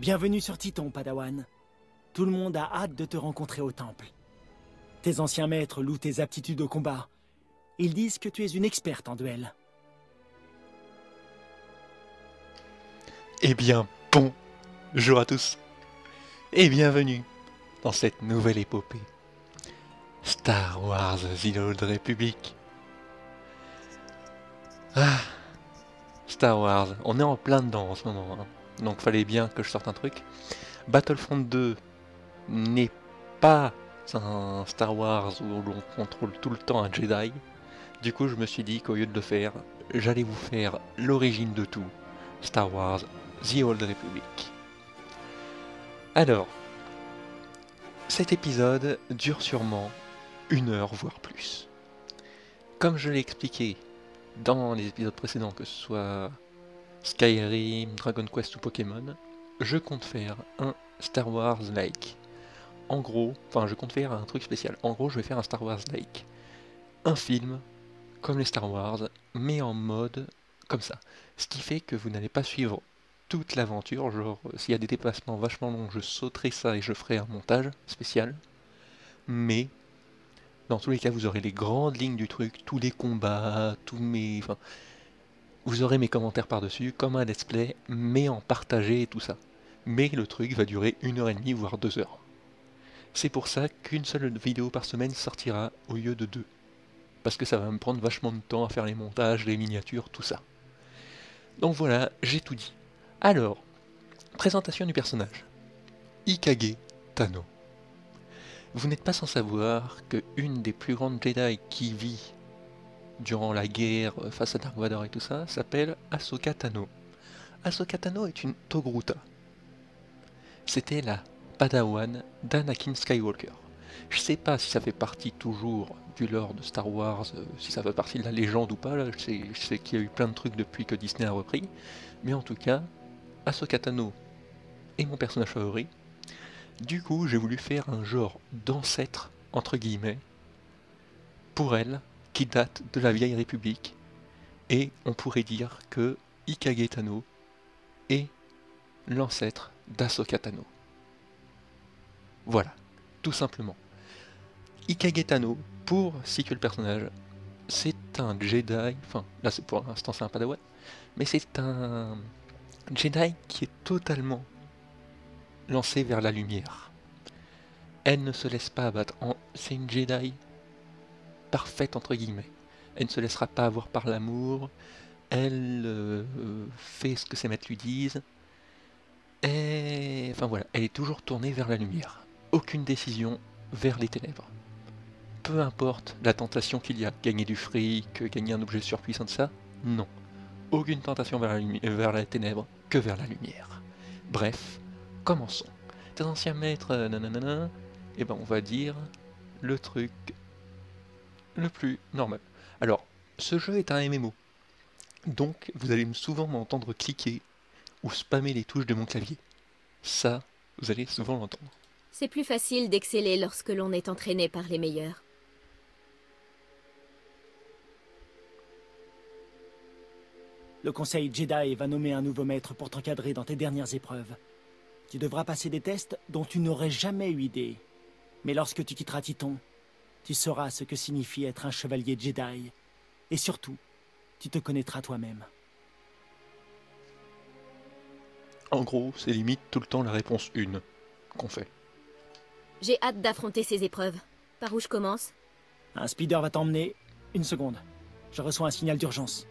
Bienvenue sur Titon, Padawan. Tout le monde a hâte de te rencontrer au temple. Tes anciens maîtres louent tes aptitudes au combat. Ils disent que tu es une experte en duel. Eh bien, bonjour à tous et bienvenue dans cette nouvelle épopée. Star Wars The Old Republic. Ah, Star Wars, on est en plein dedans en ce moment, hein. Donc fallait bien que je sorte un truc. Battlefront 2 n'est pas un Star Wars où l'on contrôle tout le temps un Jedi. Du coup, je me suis dit qu'au lieu de le faire, j'allais vous faire l'origine de tout. Star Wars The Old Republic. Alors, cet épisode dure sûrement une heure, voire plus. Comme je l'ai expliqué dans les épisodes précédents, que ce soit Skyrim, Dragon Quest ou Pokémon, je compte faire un Star Wars like. En gros, enfin je compte faire un truc spécial. En gros, je vais faire un Star Wars like. Un film, comme les Star Wars, mais en mode comme ça. Ce qui fait que vous n'allez pas suivre toute l'aventure. Genre, s'il y a des dépassements vachement longs, je sauterai ça et je ferai un montage spécial. Mais, dans tous les cas, vous aurez les grandes lignes du truc, tous les combats, tous mes... Enfin, vous aurez mes commentaires par-dessus, comme un let's play, mais en partagé et tout ça. Mais le truc va durer une heure et demie, voire deux heures. C'est pour ça qu'une seule vidéo par semaine sortira au lieu de deux. Parce que ça va me prendre vachement de temps à faire les montages, les miniatures, tout ça. Donc voilà, j'ai tout dit. Alors, présentation du personnage. Ikage Tano. Vous n'êtes pas sans savoir que une des plus grandes Jedi qui vit durant la guerre face à Dark Vador et tout ça s'appelle Ahsoka Tano. Est une Togruta. C'était la Padawan d'Anakin Skywalker. Je sais pas si ça fait partie toujours du lore de Star Wars, euh, si ça fait partie de la légende ou pas, je sais, je sais qu'il y a eu plein de trucs depuis que Disney a repris, mais en tout cas, Ahsoka Tano est mon personnage favori. Du coup, j'ai voulu faire un genre d'ancêtre, entre guillemets, pour elle, qui date de la vieille République, et on pourrait dire que Ikage Tano est l'ancêtre d'Ahsoka Tano. Voilà, tout simplement. Ikage Tano, pour situer le personnage, c'est un Jedi, enfin là c'est pour l'instant c'est un Padawan, mais c'est un Jedi qui est totalement lancée vers la lumière. Elle ne se laisse pas abattre. C'est une Jedi parfaite entre guillemets. Elle ne se laissera pas avoir par l'amour. Elle euh, fait ce que ses maîtres lui disent. Et enfin voilà, elle est toujours tournée vers la lumière. Aucune décision vers les ténèbres. Peu importe la tentation qu'il y a, gagner du fric, gagner un objet surpuissant de ça, non. Aucune tentation vers la, vers la ténèbre, que vers la lumière. Bref, commençons. Tes anciens maîtres, nanana, et eh ben on va dire le truc le plus normal. Alors, ce jeu est un MMO. Donc, vous allez souvent m'entendre cliquer ou spammer les touches de mon clavier. Ça, vous allez souvent l'entendre. C'est plus facile d'exceller lorsque l'on est entraîné par les meilleurs. Le Conseil Jedi va nommer un nouveau maître pour t'encadrer dans tes dernières épreuves. Tu devras passer des tests dont tu n'aurais jamais eu idée. Mais lorsque tu quitteras Titon, tu sauras ce que signifie être un chevalier Jedi. Et surtout, tu te connaîtras toi-même. En gros, c'est limite tout le temps la réponse 1 qu'on fait. J'ai hâte d'affronter ces épreuves. Par où je commence? Un speeder va t'emmener. Une seconde. Je reçois un signal d'urgence.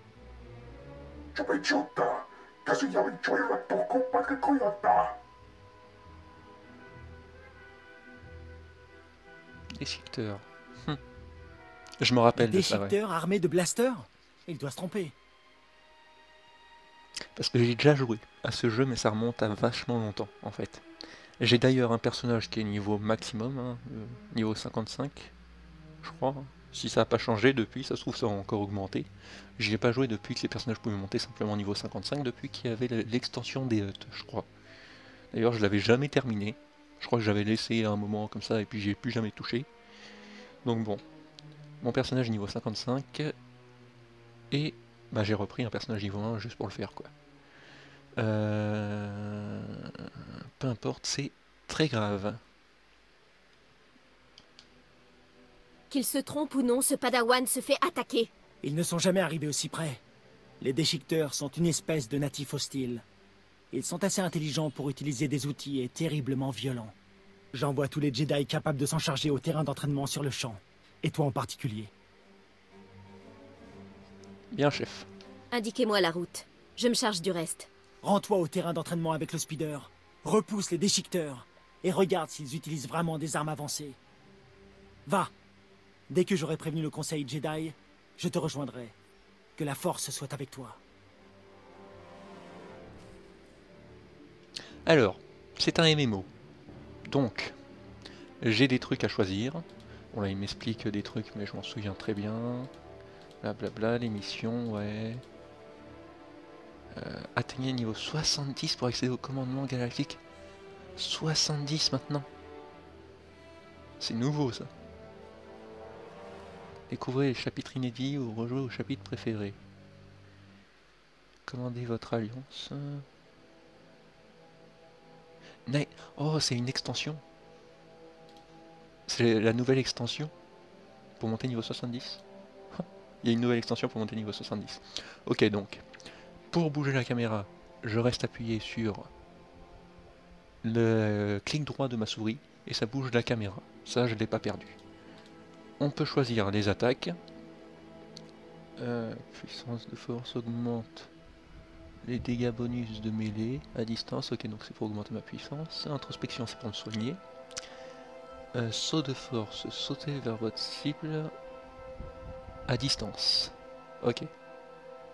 Je me rappelle de ça. Armé de blasters Il doit se tromper. Parce que j'ai déjà joué à ce jeu, mais ça remonte à vachement longtemps, en fait. J'ai d'ailleurs un personnage qui est niveau maximum, hein, euh, niveau 55, je crois. Si ça n'a pas changé depuis, ça se trouve ça a encore augmenté. J'y ai pas joué depuis que les personnages pouvaient monter simplement niveau 55, depuis qu'il y avait l'extension des huts, je crois. D'ailleurs, je l'avais jamais terminé. Je crois que j'avais laissé un moment comme ça et puis j'ai plus jamais touché. Donc bon, mon personnage niveau 55 et bah, j'ai repris un personnage niveau 1 juste pour le faire quoi. Euh... peu importe, c'est très grave. Qu'il se trompe ou non, ce padawan se fait attaquer. Ils ne sont jamais arrivés aussi près. Les déchiqueteurs sont une espèce de natifs hostiles. Ils sont assez intelligents pour utiliser des outils et terriblement violents. J'envoie tous les Jedi capables de s'en charger au terrain d'entraînement sur le champ. Et toi en particulier. Bien, chef. Indiquez-moi la route. Je me charge du reste. Rends-toi au terrain d'entraînement avec le speeder. Repousse les déchiqueteurs. Et regarde s'ils utilisent vraiment des armes avancées. Va. Dès que j'aurai prévenu le conseil Jedi, je te rejoindrai. Que la force soit avec toi. Alors, c'est un MMO. Donc, j'ai des trucs à choisir. Bon là, il m'explique des trucs, mais je m'en souviens très bien. Blablabla, les missions, ouais. Euh, atteignez niveau 70 pour accéder au commandement galactique. 70 maintenant. C'est nouveau ça. Découvrez les chapitres inédits ou rejouez au chapitre préféré. Commandez votre alliance. Oh, c'est une extension. C'est la nouvelle extension pour monter niveau 70. Il y a une nouvelle extension pour monter niveau 70. Ok, donc, pour bouger la caméra, je reste appuyé sur le clic droit de ma souris et ça bouge la caméra. Ça, je ne l'ai pas perdu. On peut choisir les attaques. Euh, puissance de force augmente les dégâts bonus de mêlée à distance. Ok, donc c'est pour augmenter ma puissance. Introspection, c'est pour me soigner. Euh, saut de force, sauter vers votre cible à distance. Ok.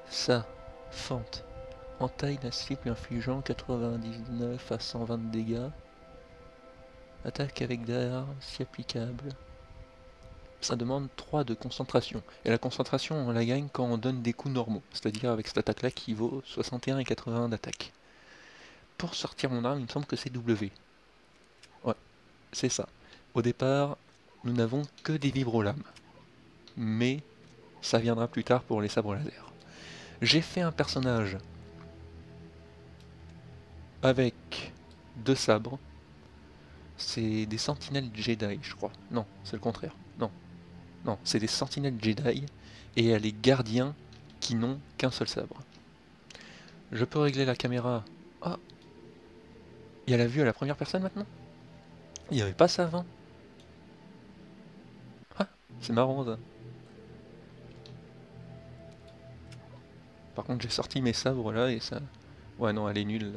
Ça, fente. Entaille la cible infligeant 99 à 120 dégâts. Attaque avec d'armes si applicable. Ça demande 3 de concentration. Et la concentration, on la gagne quand on donne des coups normaux. C'est-à-dire avec cette attaque-là qui vaut 61 et 80 d'attaque. Pour sortir mon arme, il me semble que c'est W. Ouais, c'est ça. Au départ, nous n'avons que des vibrolames. Mais ça viendra plus tard pour les sabres laser. J'ai fait un personnage avec deux sabres. C'est des sentinelles Jedi, je crois. Non, c'est le contraire. Non. Non, c'est des sentinelles Jedi et a les gardiens qui n'ont qu'un seul sabre. Je peux régler la caméra. Ah Il y a la vue à la première personne maintenant? Il n'y avait pas ça avant? C'est marrant ça. Par contre j'ai sorti mes sabres là et ça... Ouais non elle est nulle.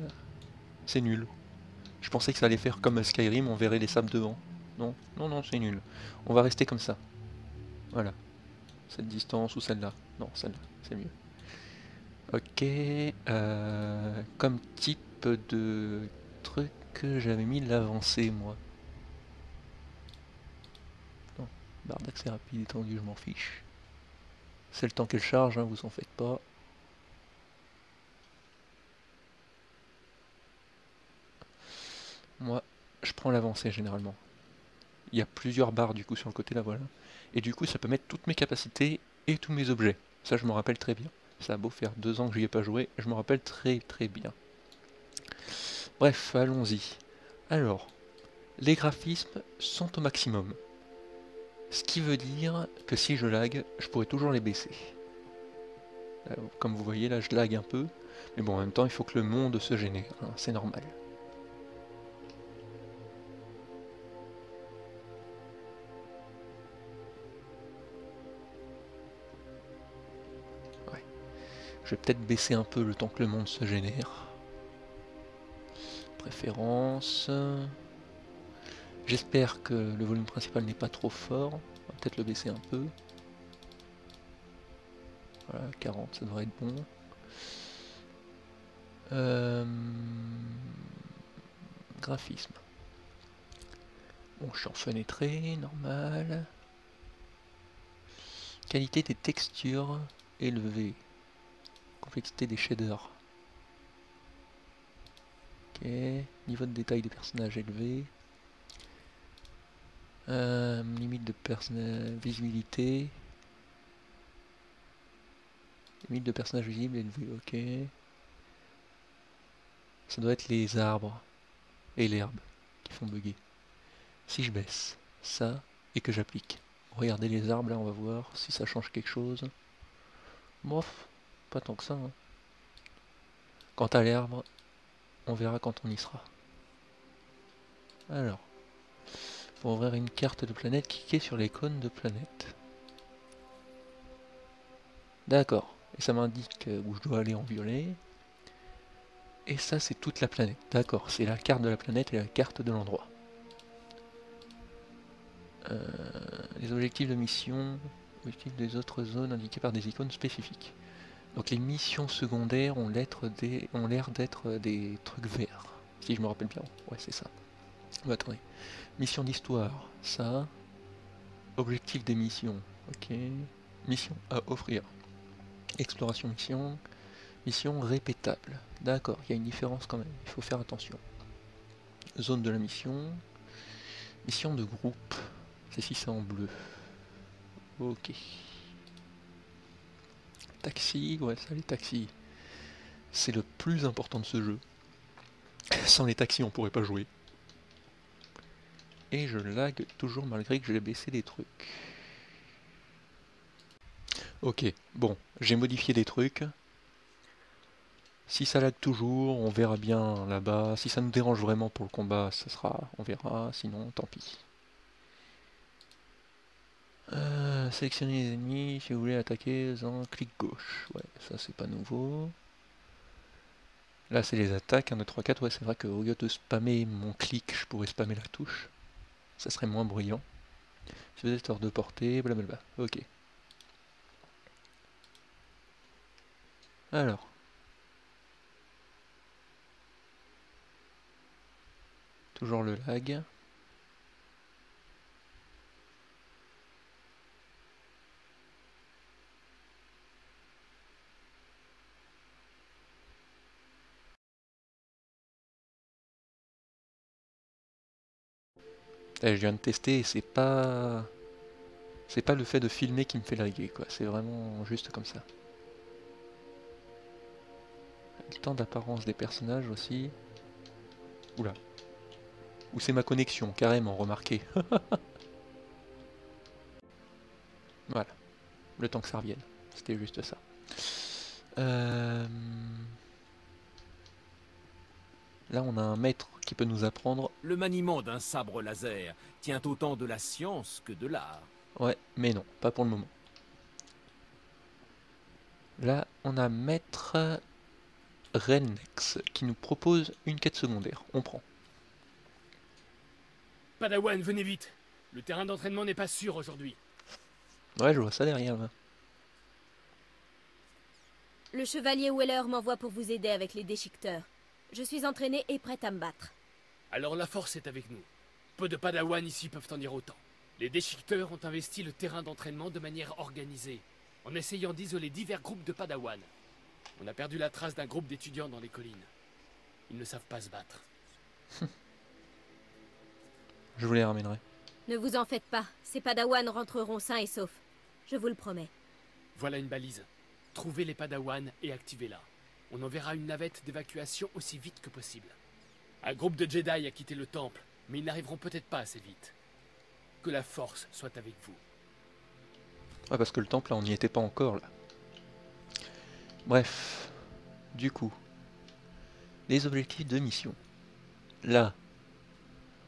C'est nul. Je pensais que ça allait faire comme Skyrim, on verrait les sabres devant. Non, non, non, c'est nul. On va rester comme ça. Voilà. Cette distance ou celle-là. Non, celle-là, c'est mieux. Ok. euh, comme type de truc, j'avais mis l'avancée, moi. Non, barre d'accès rapide étendue, je m'en fiche. C'est le temps qu'elle charge, hein, vous en faites pas. Moi, je prends l'avancée généralement. Il y a plusieurs barres du coup sur le côté là, voilà. Et du coup, ça peut mettre toutes mes capacités et tous mes objets. Ça, je me rappelle très bien. Ça a beau faire deux ans que j'y ai pas joué, je me rappelle très très bien. Bref, allons-y. Alors, les graphismes sont au maximum. Ce qui veut dire que si je lag, je pourrais toujours les baisser. Euh, Comme vous voyez là, je lag un peu. Mais bon, en même temps, il faut que le monde se génère. hein, c'est normal. Je vais peut-être baisser un peu le temps que le monde se génère. Préférence. J'espère que le volume principal n'est pas trop fort. On va peut-être le baisser un peu. Voilà, 40, ça devrait être bon. Euh, Graphisme. Bon, en fenêtré, normal. Qualité des textures élevée. Complexité des shaders. Ok. Niveau de détail des personnages élevé. Euh, limite de personnage visibilité. Limite de personnage visible élevé, ok. Ça doit être les arbres. et l'herbe qui font bugger. Si je baisse ça et que j'applique. Regardez les arbres là, on va voir si ça change quelque chose. Bof, pas tant que ça. Hein. Quant à l'herbe, on verra quand on y sera. Alors, pour ouvrir une carte de planète, cliquez sur l'icône de planète. D'accord, et ça m'indique où je dois aller en violet. Et ça, c'est toute la planète. D'accord, c'est la carte de la planète et la carte de l'endroit. Euh, les objectifs de mission, objectifs des autres zones indiqués par des icônes spécifiques. Donc les missions secondaires ont l'air d'être des trucs verts, si je me rappelle bien. Ouais, c'est ça. Attendez. Mission d'histoire, ça. Objectif des missions, ok. Mission à offrir. Exploration mission. Mission répétable. D'accord, il y a une différence quand même, il faut faire attention. Zone de la mission. Mission de groupe. C'est si c'est en bleu. Ok. Taxi, ouais, ça les taxis. C'est le plus important de ce jeu. Sans les taxis, on pourrait pas jouer. Et je lag toujours malgré que j'ai baissé des trucs. Ok, bon, j'ai modifié des trucs. Si ça lag toujours, on verra bien là-bas. Si ça nous dérange vraiment pour le combat, ça sera, on verra. Sinon, tant pis. Euh, sélectionner les ennemis si vous voulez attaquer en clic gauche. Ouais, ça c'est pas nouveau. Là c'est les attaques, 1, 2, 3, 4. Ouais, c'est vrai qu'au lieu de spammer mon clic, je pourrais spammer la touche. Ça serait moins bruyant. Si vous êtes hors de portée, blablabla. Ok. Alors. Toujours le lag. Eh, je viens de tester et c'est pas... C'est pas le fait de filmer qui me fait laguer, quoi. C'est vraiment juste comme ça. Le temps d'apparence des personnages aussi. Oula. Ou c'est ma connexion, carrément, remarqué. voilà. Le temps que ça revienne. C'était juste ça. Euh... Là, on a un maître qui peut nous apprendre... Le maniement d'un sabre laser tient autant de la science que de l'art. Ouais, mais non, pas pour le moment. Là, on a maître Rennex qui nous propose une quête secondaire. On prend. Padawan, venez vite. Le terrain d'entraînement n'est pas sûr aujourd'hui. Ouais, je vois ça derrière là. Le chevalier Weller m'envoie pour vous aider avec les déchiqueteurs. Je suis entraîné et prête à me battre. Alors la force est avec nous. Peu de Padawan ici peuvent en dire autant. Les déchiqueteurs ont investi le terrain d'entraînement de manière organisée, en essayant d'isoler divers groupes de Padawan. On a perdu la trace d'un groupe d'étudiants dans les collines. Ils ne savent pas se battre. Je vous les ramènerai. Ne vous en faites pas, ces Padawan rentreront sains et saufs. Je vous le promets. Voilà une balise. Trouvez les Padawan et activez-la. On enverra une navette d'évacuation aussi vite que possible. Un groupe de Jedi a quitté le temple, mais ils n'arriveront peut-être pas assez vite. Que la force soit avec vous. Ouais, parce que le temple, là, on n'y était pas encore, là. Bref. Du coup. Les objectifs de mission. Là.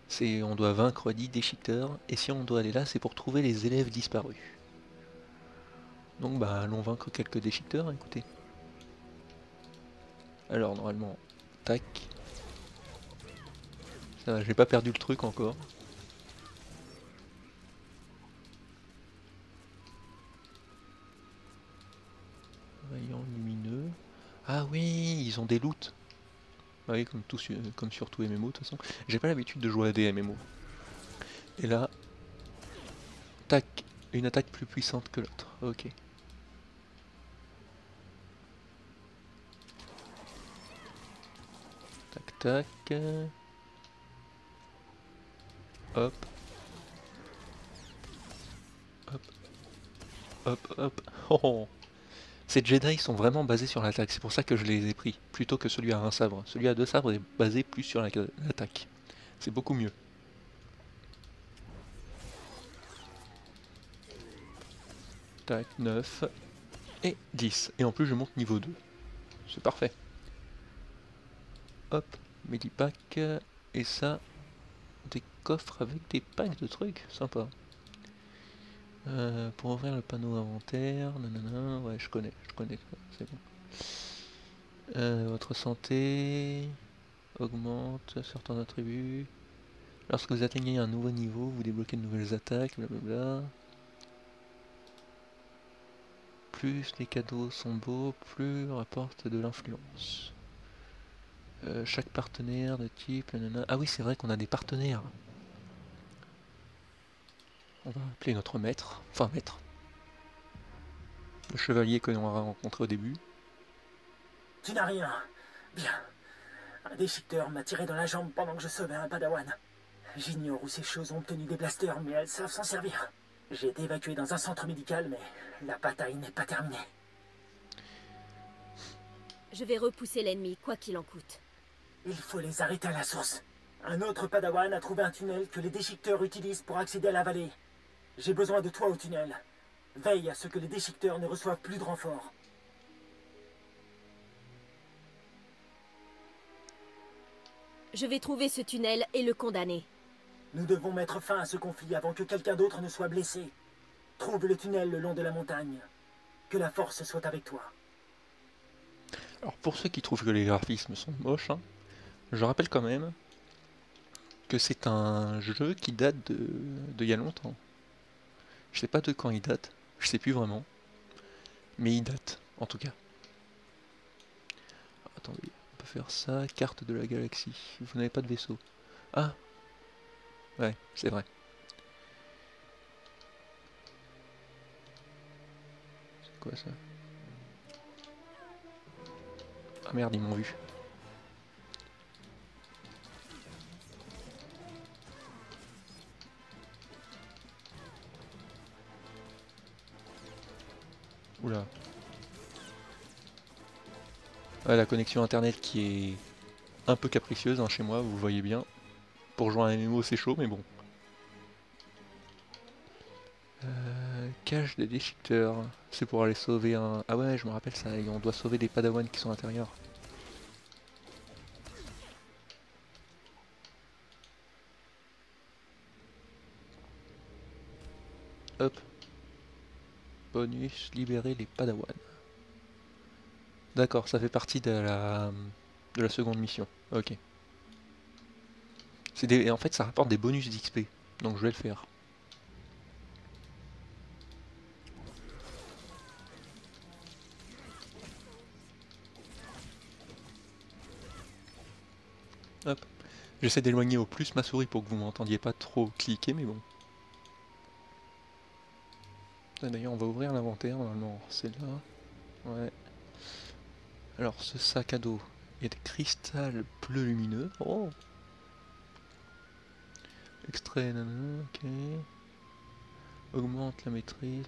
C'est on doit vaincre 10 déchiqueteurs, et si on doit aller là, c'est pour trouver les élèves disparus. Donc bah allons vaincre quelques déchiqueteurs, écoutez. Alors normalement, tac. Va, j'ai pas perdu le truc encore. Rayon lumineux. Ah oui, ils ont des loots. Ah oui, comme, tout, comme sur tout MMO de toute façon. J'ai pas l'habitude de jouer à des MMO. Et là, tac, une attaque plus puissante que l'autre. Ok. Tac. Hop. Hop. Hop, hop. Oh, oh. Ces Jedi sont vraiment basés sur l'attaque, c'est pour ça que je les ai pris, plutôt que celui à un sabre. Celui à deux sabres est basé plus sur l'attaque. C'est beaucoup mieux. Tac, 9 et 10. Et en plus je monte niveau 2. C'est parfait. Hop, Medipack. Et ça, des coffres avec des packs de trucs. Sympa. Euh, pour ouvrir le panneau inventaire, nanana, ouais je connais, je connais, c'est bon. Euh, votre santé augmente certains attributs. Lorsque vous atteignez un nouveau niveau, vous débloquez de nouvelles attaques, blablabla. Plus les cadeaux sont beaux, plus rapporte de l'influence. Euh, chaque partenaire de type... nanana. Ah oui, c'est vrai qu'on a des partenaires. On va appeler notre maître. Enfin, maître. Le chevalier que l'on a rencontré au début. Tu n'as rien. Bien. Un déchiqueteur m'a tiré dans la jambe pendant que je sauvais un padawan. J'ignore où ces choses ont obtenu des blasters, mais elles savent s'en servir. J'ai été évacué dans un centre médical, mais la bataille n'est pas terminée. Je vais repousser l'ennemi, quoi qu'il en coûte. Il faut les arrêter à la source. Un autre padawan a trouvé un tunnel que les déchiqueteurs utilisent pour accéder à la vallée. J'ai besoin de toi au tunnel. Veille à ce que les déchiqueteurs ne reçoivent plus de renforts. Je vais trouver ce tunnel et le condamner. Nous devons mettre fin à ce conflit avant que quelqu'un d'autre ne soit blessé. Trouve le tunnel le long de la montagne. Que la force soit avec toi. Alors pour ceux qui trouvent que les graphismes sont moches, hein, je rappelle quand même que c'est un jeu qui date de, de il y a longtemps. Je sais pas de quand il date, je sais plus vraiment. Mais il date, en tout cas. Attendez, on peut faire ça, carte de la galaxie. Vous n'avez pas de vaisseau. Ah Ouais, c'est vrai. C'est quoi ça? Ah merde, ils m'ont vu. Oula. La connexion internet qui est un peu capricieuse hein, chez moi, vous voyez bien. Pour jouer à un MMO c'est chaud mais bon. Euh, cache des déchiqueteurs. C'est pour aller sauver un... Ah ouais je me rappelle ça, on doit sauver des padawans qui sont à l'intérieur. Hop. Bonus, libérer les padawans. D'accord, ça fait partie de la, de la seconde mission. Ok. Des, en fait, ça rapporte des bonus d'XP. Donc je vais le faire. Hop. J'essaie d'éloigner au plus ma souris pour que vous m'entendiez pas trop cliquer, mais bon. D'ailleurs, on va ouvrir l'inventaire normalement. C'est là. Ouais. Alors, ce sac à dos est de cristal bleu lumineux. Oh Extrait, ok. Augmente la maîtrise.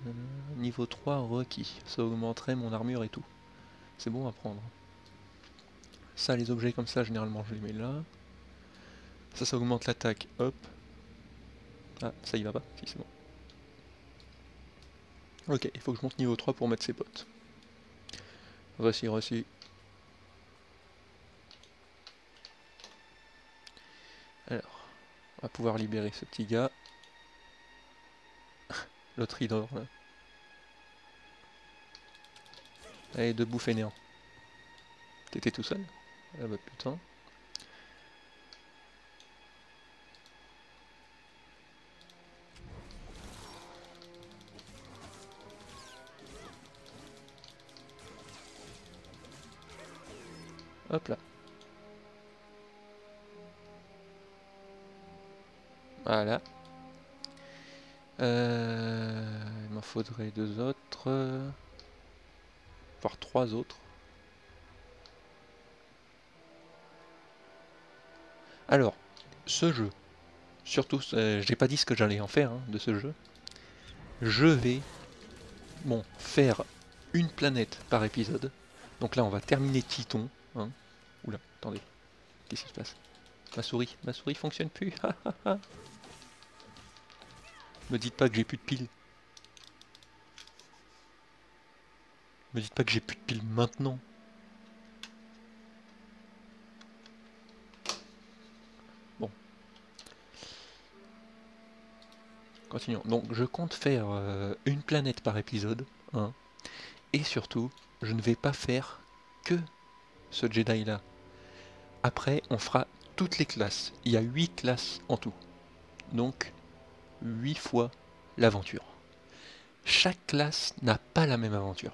Niveau 3 requis. Ça augmenterait mon armure et tout. C'est bon à prendre. Ça, les objets comme ça, généralement, je les mets là. Ça, ça augmente l'attaque. Hop. Ah, ça y va pas Si, c'est bon. Ok, il faut que je monte niveau 3 pour mettre ses potes. Reçu, reçu. Alors, on va pouvoir libérer ce petit gars. L'autre il là. Allez, debout fainéant. T'étais tout seul? Ah bah putain. Hop là. Voilà. Euh, il m'en faudrait deux autres. Voire trois autres. Alors, ce jeu, surtout, euh, j'ai pas dit ce que j'allais en faire hein, de ce jeu. Je vais, bon, faire une planète par épisode. Donc là, on va terminer Titon. Hein. Oula, attendez, qu'est-ce qui se passe? Ma souris, ma souris fonctionne plus. Me dites pas que j'ai plus de piles. Me dites pas que j'ai plus de piles maintenant. Bon. Continuons. Donc je compte faire euh, une planète par épisode. hein. Et surtout, je ne vais pas faire que ce Jedi là. Après, on fera toutes les classes. Il y a 8 classes en tout. Donc, 8 fois l'aventure. Chaque classe n'a pas la même aventure.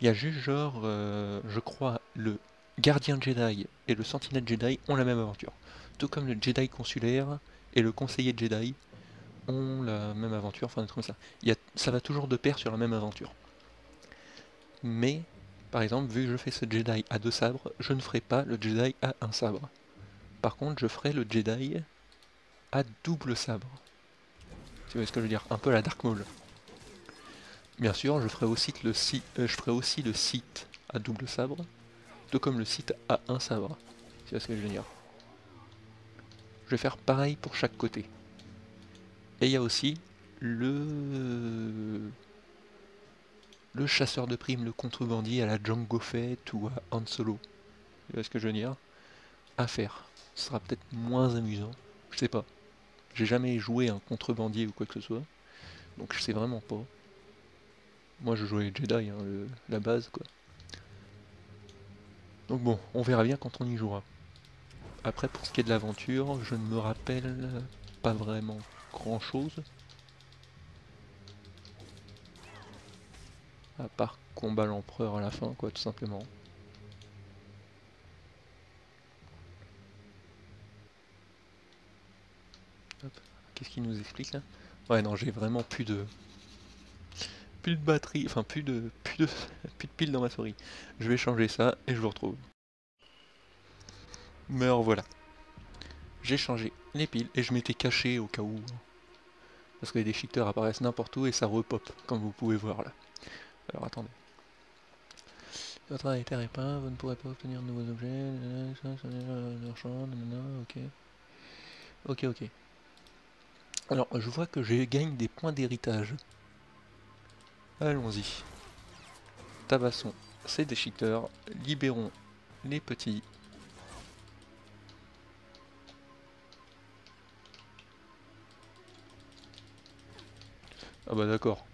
Il y a juste genre, euh, je crois, le gardien Jedi et le sentinelle Jedi ont la même aventure. Tout comme le Jedi consulaire et le conseiller Jedi ont la même aventure, enfin ça va toujours de pair sur la même aventure. Mais, par exemple, vu que je fais ce Jedi à deux sabres, je ne ferai pas le Jedi à un sabre. Par contre, je ferai le Jedi à double sabre. Tu vois ce que je veux dire? Un peu la Dark Maul. Bien sûr, je ferai aussi le le site à double sabre, tout comme le site à un sabre. Tu vois ce que je veux dire? Je vais faire pareil pour chaque côté. Et il y a aussi le le chasseur de primes, le contrebandier à la Django Fett ou à Han Solo. Tu vois ce que je veux dire? À faire. Ce sera peut-être moins amusant. Je sais pas. J'ai jamais joué un contrebandier ou quoi que ce soit. Donc je sais vraiment pas. Moi je jouais Jedi, hein, la base quoi. Donc bon, on verra bien quand on y jouera. Après pour ce qui est de l'aventure, je ne me rappelle pas vraiment grand chose. À part combat l'empereur à la fin quoi tout simplement. Qu'est-ce qu'il nous explique là? Ouais non j'ai vraiment plus de plus de batterie, enfin plus de plus de plus de piles dans ma souris. Je vais changer ça et je vous retrouve. Mais alors voilà. J'ai changé les piles et je m'étais caché au cas où. Parce que les déchiqueteurs apparaissent n'importe où et ça repop, comme vous pouvez voir là. Alors attendez. Votre travail est éteint, vous ne pourrez pas obtenir de nouveaux objets. ok. Ok, ok. Alors, je vois que je gagne des points d'héritage. Allons-y. Tabassons ces déchiqueteurs, libérons les petits. Ah bah d'accord.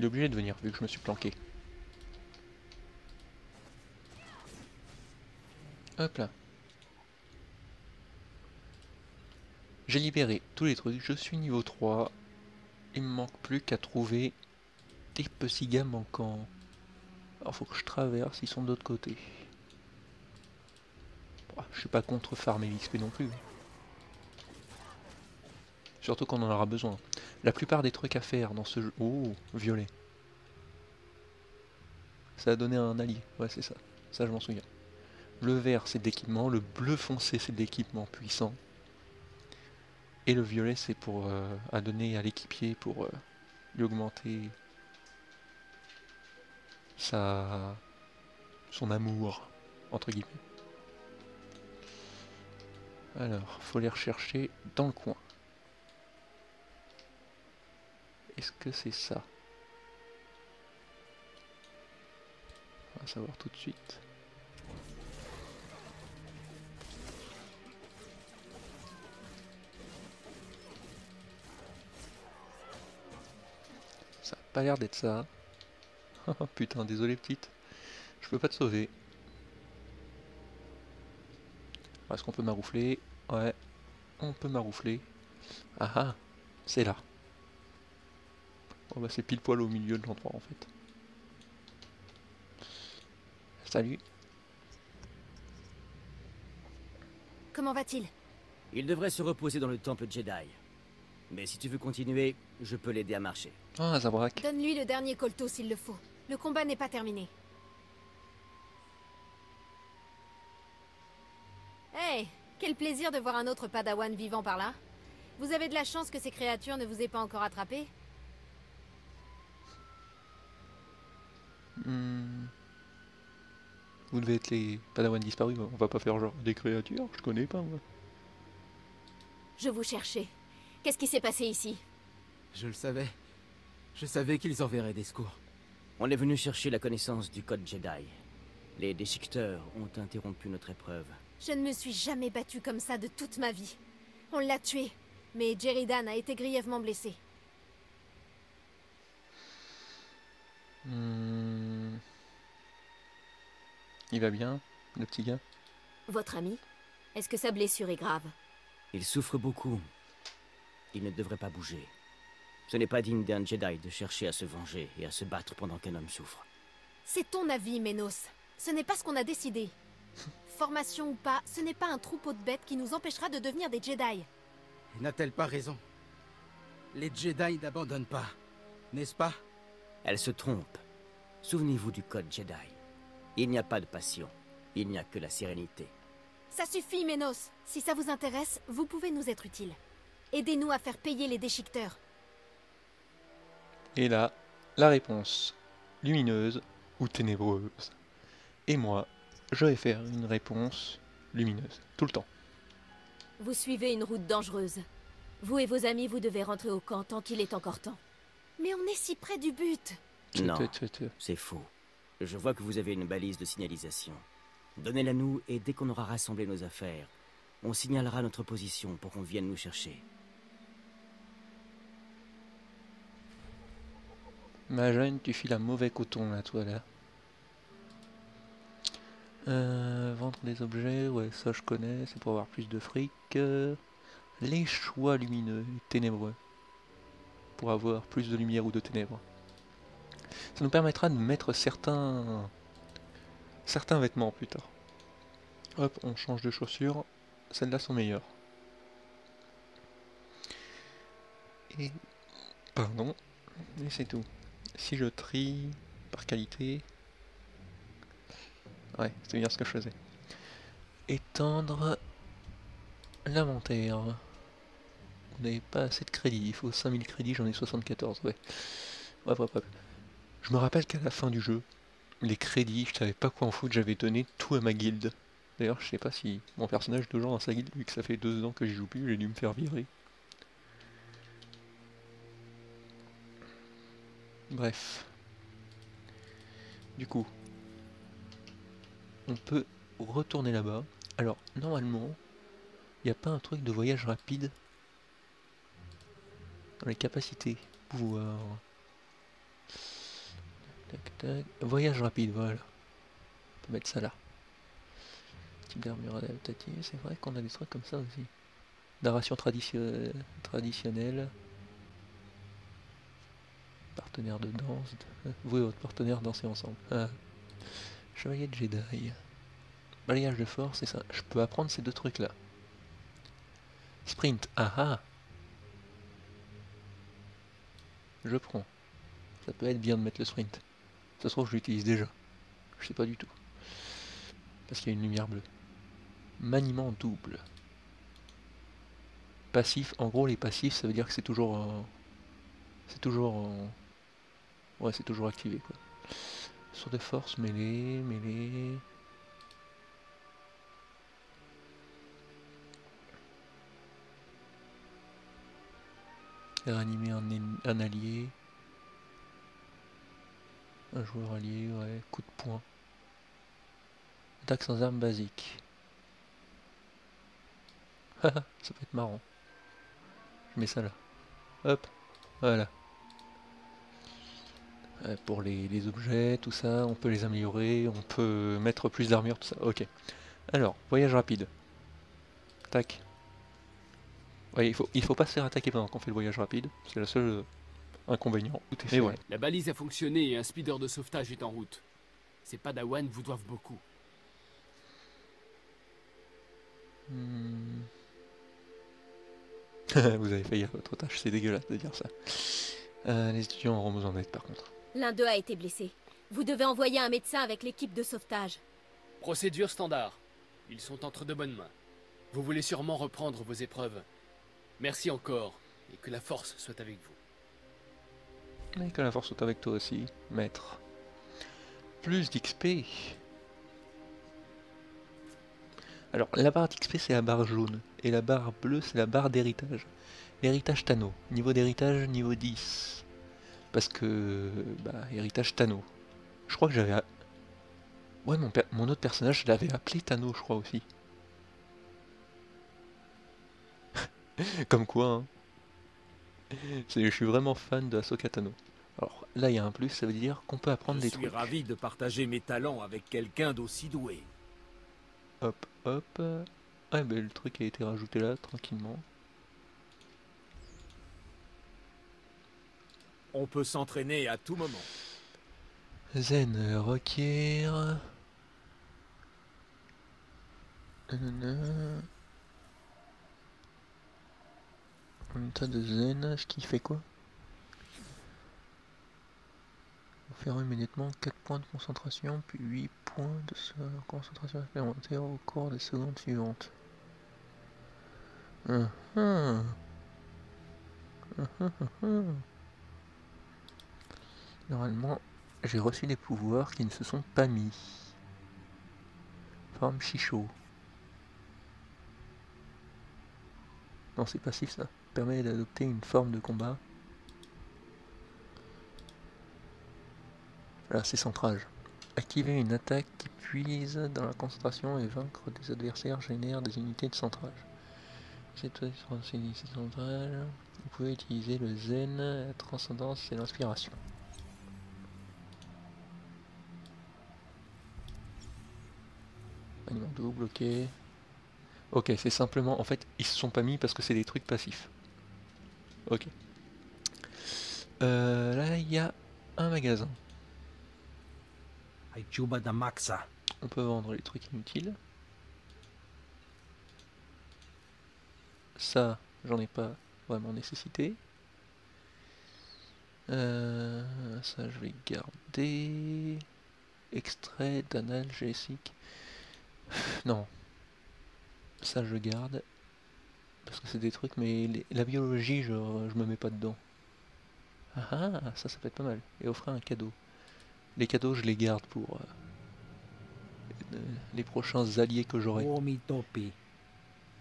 Il est obligé de venir vu que je me suis planqué. Hop là. J'ai libéré tous les trucs, je suis niveau 3. Il me manque plus qu'à trouver des petits gars manquants. Alors faut que je traverse, ils sont de l'autre côté. Je suis pas contre farmer l'XP non plus. Surtout qu'on en aura besoin. La plupart des trucs à faire dans ce jeu... Oh, violet. Ça a donné un allié, ouais c'est ça. Ça je m'en souviens. Le vert c'est de l'équipement, le bleu foncé c'est de l'équipement puissant. Et le violet c'est pour euh, à donner à l'équipier pour euh, lui augmenter sa son amour entre guillemets. Alors, faut les rechercher dans le coin. Est-ce que c'est ça? On va savoir tout de suite. Ça a pas l'air d'être ça. Oh putain, désolé petite. Je peux pas te sauver. Est-ce qu'on peut maroufler? Ouais, on peut maroufler. Ah ah, c'est là. Bon bah c'est pile poil au milieu de l'endroit en fait. Salut. Comment va-t-il? Il devrait se reposer dans le temple Jedi. Mais si tu veux continuer, je peux l'aider à marcher. Ah, Zabrak. Donne-lui le dernier colto s'il le faut. Le combat n'est pas terminé. Hey, quel plaisir de voir un autre padawan vivant par là. Vous avez de la chance que ces créatures ne vous aient pas encore attrapé. Hmm. Vous devez être les Padawan disparus, on va pas faire genre des créatures, je connais pas moi. Je vous cherchais. Qu'est-ce qui s'est passé ici? Je le savais. Je savais qu'ils enverraient des secours. On est venu chercher la connaissance du code Jedi. Les déchiqueteurs ont interrompu notre épreuve. Je ne me suis jamais battue comme ça de toute ma vie. On l'a tué, mais Jeridan a été grièvement blessé. Hmm. Il va bien, le petit gars? Votre ami? Est-ce que sa blessure est grave? Il souffre beaucoup. Il ne devrait pas bouger. Ce n'est pas digne d'un Jedi de chercher à se venger et à se battre pendant qu'un homme souffre. C'est ton avis, Ménos. Ce n'est pas ce qu'on a décidé. Formation ou pas, ce n'est pas un troupeau de bêtes qui nous empêchera de devenir des Jedi. N'a-t-elle pas raison? Les Jedi n'abandonnent pas, n'est-ce pas? Elle se trompe. Souvenez-vous du code Jedi. Il n'y a pas de passion. Il n'y a que la sérénité. Ça suffit, Ménos. Si ça vous intéresse, vous pouvez nous être utiles. Aidez-nous à faire payer les déchiqueteurs. Et là, la réponse lumineuse ou ténébreuse. Et moi, je vais faire une réponse lumineuse, tout le temps. Vous suivez une route dangereuse. Vous et vos amis, vous devez rentrer au camp tant qu'il est encore temps. Mais on est si près du but. Non, c'est faux. Je vois que vous avez une balise de signalisation. Donnez-la nous et dès qu'on aura rassemblé nos affaires, on signalera notre position pour qu'on vienne nous chercher. Ma jeune, tu files un mauvais coton là, toi là. Euh, vendre des objets, ouais, ça je connais, c'est pour avoir plus de fric. Euh, les choix lumineux, et ténébreux. Pour avoir plus de lumière ou de ténèbres. Ça nous permettra de mettre certains certains vêtements plus tard. Hop, on change de chaussures. Celles-là sont meilleures. Et pardon, et c'est tout. Si je trie par qualité, ouais, c'est bien ce que je faisais. Étendre l'inventaire. On n'avait pas assez de crédits, il faut 5000 crédits, j'en ai 74, ouais. Ouais, ouais, ouais. Je me rappelle qu'à la fin du jeu, les crédits, je savais pas quoi en foutre, j'avais donné tout à ma guilde. D'ailleurs, je sais pas si mon personnage est toujours dans sa guilde, vu que ça fait deux ans que j'y joue plus, j'ai dû me faire virer. Bref. Du coup, on peut retourner là-bas. Alors, normalement, il n'y a pas un truc de voyage rapide dans les capacités. Pouvoir. Tac. Voyage rapide, voilà. On peut mettre ça là. Type d'armure adaptative, c'est vrai qu'on a des trucs comme ça aussi. Narration tradition- traditionnelle. Partenaire de danse. Vous et votre partenaire dansez ensemble. Ah. Chevalier de Jedi. Balayage de force, c'est ça. Je peux apprendre ces deux trucs là. Sprint. Ah ah. Je prends. Ça peut être bien de mettre le sprint. Ça se trouve, je l'utilise déjà. Je sais pas du tout. Parce qu'il y a une lumière bleue. Maniement double. Passif. En gros, les passifs, ça veut dire que c'est toujours. en- C'est toujours. en- Ouais, c'est toujours activé quoi. Sur de force, mêlée, mêlée. Réanimer un allié. Un joueur allié, ouais, coup de poing. Attaque sans arme basique. ça peut être marrant. Je mets ça là. Hop, voilà. Euh, pour les, objets, tout ça, on peut les améliorer, on peut mettre plus d'armure, tout ça. Ok. Alors, voyage rapide. Tac. Il faut, il faut pas se faire attaquer pendant qu'on fait le voyage rapide. C'est le seul inconvénient. Tout est fait. voilà. La balise a fonctionné et un speeder de sauvetage est en route. Ces Padawan vous doivent beaucoup. Hmm. Vous avez failli à votre tâche, c'est dégueulasse de dire ça. Euh, les étudiants auront besoin d'aide par contre. L'un d'eux a été blessé. Vous devez envoyer un médecin avec l'équipe de sauvetage. Procédure standard. Ils sont entre de bonnes mains. Vous voulez sûrement reprendre vos épreuves. Merci encore, et que la force soit avec vous. Et que la force soit avec toi aussi, maître. Plus d'XP. Alors, la barre d'XP, c'est la barre jaune. Et la barre bleue, c'est la barre d'héritage. L'héritage Tano. Niveau d'héritage, niveau 10. Parce que... Bah, héritage Tano. Je crois que j'avais... Ouais, mon autre personnage, je l'avais appelé Tano, je crois aussi. Comme quoi, hein. Je suis vraiment fan de Ahsoka Tano. Alors, là, il y a un plus, ça veut dire qu'on peut apprendre Je des suis trucs. ravi de partager mes talents avec quelqu'un d'aussi doué. Hop, hop. Ouais, ben le truc a été rajouté là, tranquillement. On peut s'entraîner à tout moment. Zen requiert. Nanana. Un tas de zen, ce qui fait quoi? Faire immédiatement 4 points de concentration, puis 8 points de concentration supplémentaire au cours des secondes suivantes. Hum, hum, hum. Normalement, j'ai reçu des pouvoirs qui ne se sont pas mis. Forme chicho. Non, c'est passif ça. Permet d'adopter une forme de combat. Voilà, c'est centrage. Activer une attaque qui puise dans la concentration et vaincre des adversaires génère des unités de centrage. Cette fois, sur ces unités de centrage, vous pouvez utiliser le zen, la transcendance et l'inspiration. Aliment double, ok. Ok, c'est simplement, en fait, ils se sont pas mis parce que c'est des trucs passifs. Ok. Euh, là, il y a un magasin. On peut vendre les trucs inutiles. Ça, j'en ai pas vraiment nécessité. Euh, ça, je vais garder. Extrait d'analgésique. Non. Ça, je garde. Parce que c'est des trucs, mais les- la biologie, je, je me mets pas dedans. Ah ah, ça, ça peut être pas mal. Et offrir un cadeau. Les cadeaux, je les garde pour euh, les prochains alliés que j'aurai.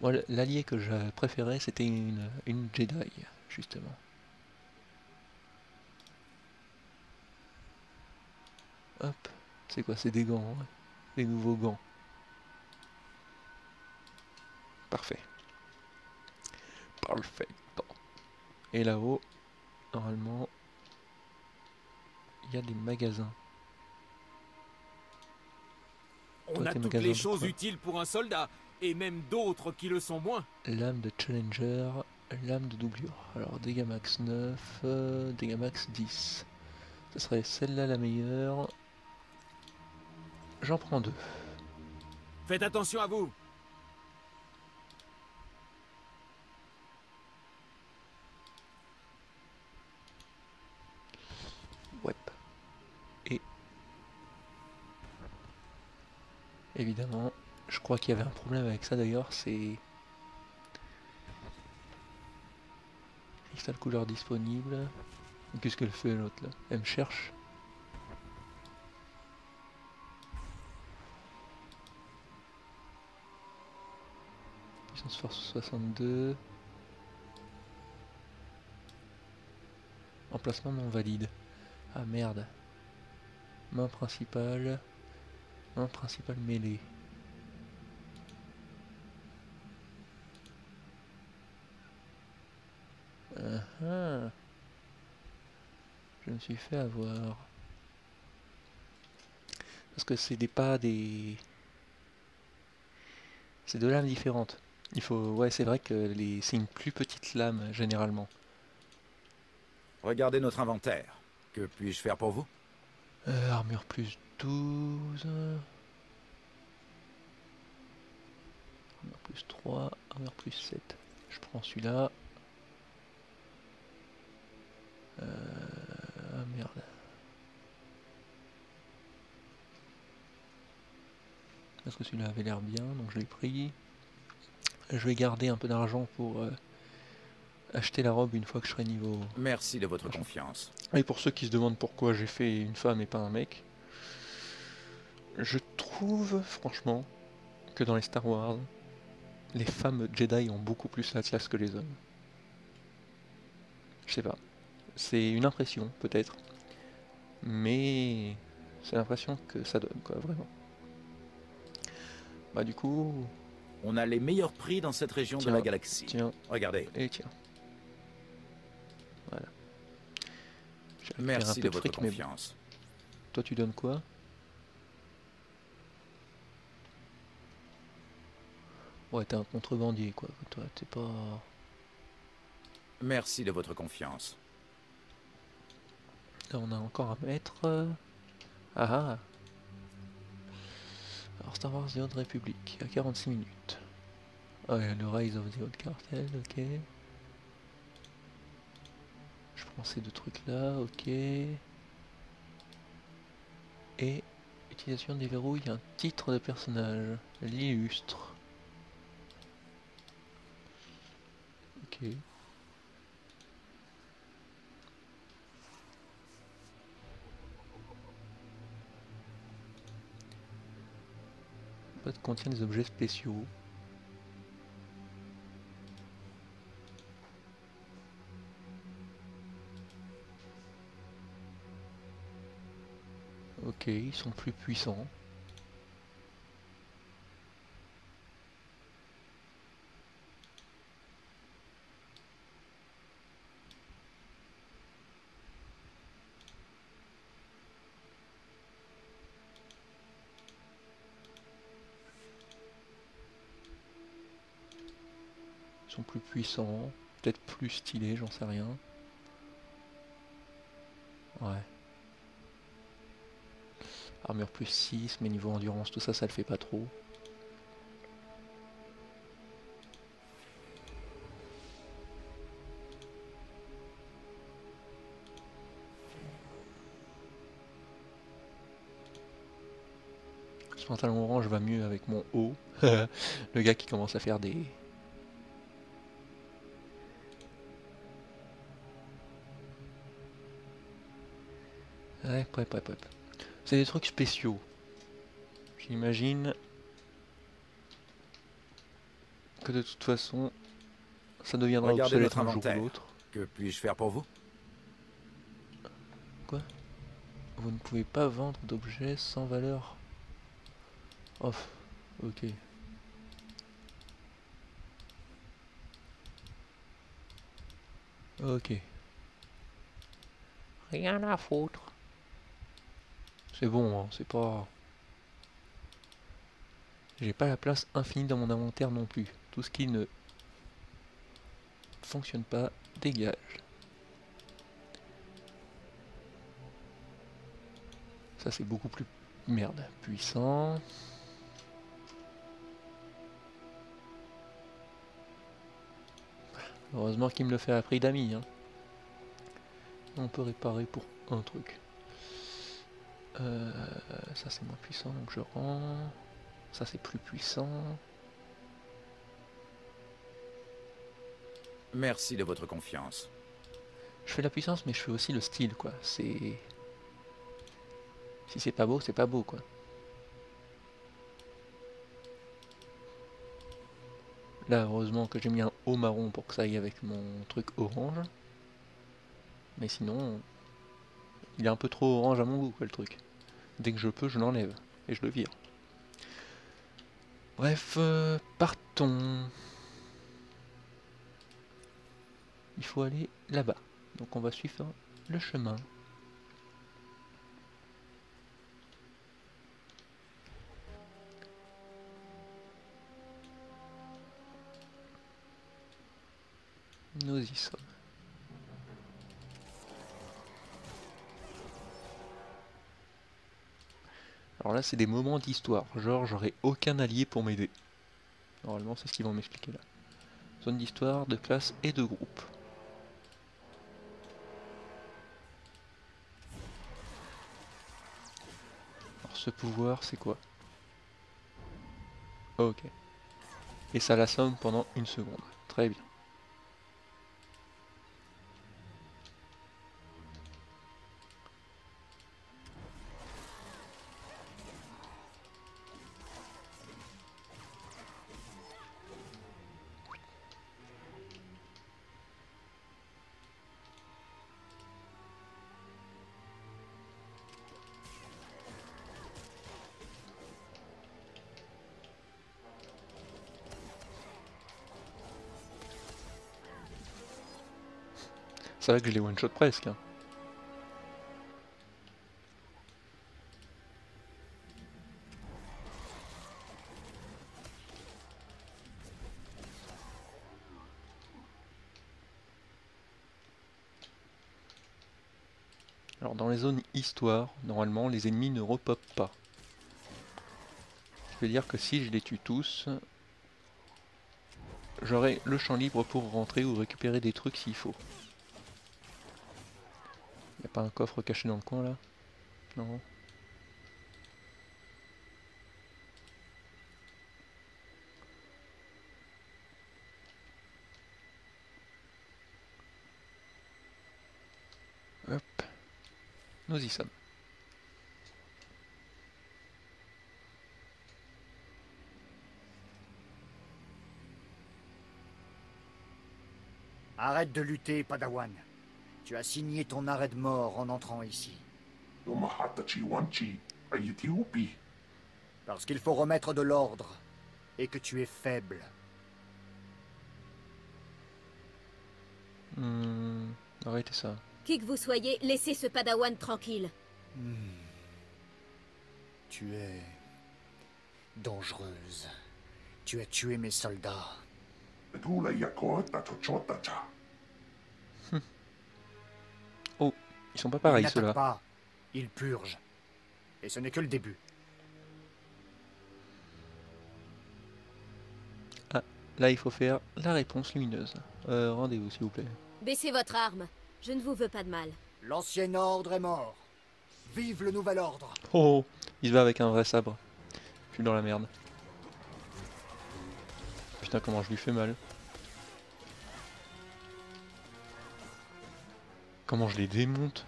Moi, l'allié que j'ai préféré, c'était une, une Jedi, justement. Hop, c'est quoi? C'est des gants, ouais. Des nouveaux gants. Parfait. Et là-haut, normalement, il y a des magasins. On Toi, a tes toutes magasins les choses utiles pour un soldat, et même d'autres qui le sont moins. Lame de Challenger, lame de doublure. Alors dégâts max 9, euh, dégâts max 10. Ce serait celle-là la meilleure. J'en prends deux. Faites attention à vous. Évidemment, je crois qu'il y avait un problème avec ça d'ailleurs, c'est cristal couleur disponible. Qu'est-ce qu'elle fait l'autre là? Elle me cherche. Puissance force 62. Emplacement non valide. Ah merde. Main principale. Main principale mêlée. Ah ah. Je me suis fait avoir. Parce que c'est des pas des. C'est deux lames différentes. Il faut. Ouais, c'est vrai que les... c'est une plus petite lame généralement. Regardez notre inventaire. Que puis-je faire pour vous? Euh, armure plus 12. Armure plus 3. Armure plus 7. Je prends celui-là. Euh, ah merde. Parce que celui-là avait l'air bien, donc je l'ai pris. Je vais garder un peu d'argent pour, euh, acheter la robe une fois que je serai niveau. Merci de votre confiance. Et pour ceux qui se demandent pourquoi j'ai fait une femme et pas un mec, je trouve franchement que dans les Star Wars, les femmes Jedi ont beaucoup plus la classe que les hommes. Je sais pas. C'est une impression, peut-être. Mais c'est l'impression que ça donne, quoi, vraiment. Bah du coup, On a les meilleurs prix dans cette région Tiens, de la galaxie. tiens, Regardez. et tiens. Voilà. Merci un de votre fric, mais bon. confiance. Toi, tu donnes quoi? Ouais, t'es un contrebandier, quoi. Toi, t'es pas... Merci de votre confiance. Là, on a encore à mettre... euh, Ah ah Alors, Star Wars The Old Republic, à 46 minutes. Ah le Rise of the Old Cartel, ok. Ces deux trucs-là, ok. Et... Utilisation des verrous, il un titre de personnage. L'illustre. Ok. boîte contient des objets spéciaux. Ok, ils sont plus puissants. Ils sont plus puissants, peut-être plus stylés, j'en sais rien. Ouais. Armure plus 6, mais niveau endurance, tout ça, ça le fait pas trop. Ce pantalon orange va mieux avec mon haut. Le gars qui commence à faire des, Ouais, ouais, ouais, ouais. C'est des trucs spéciaux. J'imagine que de toute façon, ça deviendra Regardez obsolète notre un jour ou l'autre. Que puis-je faire pour vous? Vous ne pouvez pas vendre d'objets sans valeur. Off. Ok. Ok. Rien à foutre. C'est bon, hein, c'est pas... J'ai pas la place infinie dans mon inventaire non plus. Tout ce qui ne fonctionne pas, dégage. Ça c'est beaucoup plus... Merde, puissant. Heureusement qu'il me le fait à prix d'amis. Hein. On peut réparer pour un truc. Euh, ça c'est moins puissant donc je rends. Ça c'est plus puissant. Merci de votre confiance. Je fais la puissance mais je fais aussi le style quoi. C'est... Si c'est pas beau, c'est pas beau quoi. Là heureusement que j'ai mis un haut marron pour que ça aille avec mon truc orange. Mais sinon, il est un peu trop orange à mon goût quoi le truc. Dès que je peux, je l'enlève et je le vire. Bref, euh, partons. Il faut aller là-bas. Donc on va suivre le chemin. Nous y sommes. Alors là, c'est des moments d'histoire. Genre, j'aurai aucun allié pour m'aider. Normalement, c'est ce qu'ils vont m'expliquer là. Zone d'histoire, de classe et de groupe. Alors, ce pouvoir, c'est quoi? Ok. Et ça l'assomme pendant une seconde. Très bien. Que je les one-shot presque. hein. Alors dans les zones histoire, normalement les ennemis ne repopent pas. Je veux dire que si je les tue tous, j'aurai le champ libre pour rentrer ou récupérer des trucs s'il faut. Y a pas un coffre caché dans le coin là? Non? Hop. Nous y sommes. Arrête de lutter, Padawan. Tu as signé ton arrêt de mort en entrant ici. Parce qu'il faut remettre de l'ordre et que tu es faible. Hmm, arrêtez ça. Qui que vous soyez, laissez ce padawan tranquille. Tu es dangereuse. Tu as tué mes soldats. Ils sont pas Ils pareils ceux-là. pas, ils purgent. Et ce n'est que le début. Là il faut faire la réponse lumineuse. Euh, Rendez-vous s'il vous plaît. Baissez votre arme. Je ne vous veux pas de mal. L'ancien ordre est mort. Vive le nouvel ordre. Oh, il se bat avec un vrai sabre. Je suis dans la merde. Putain, comment je lui fais mal. Comment je les démonte.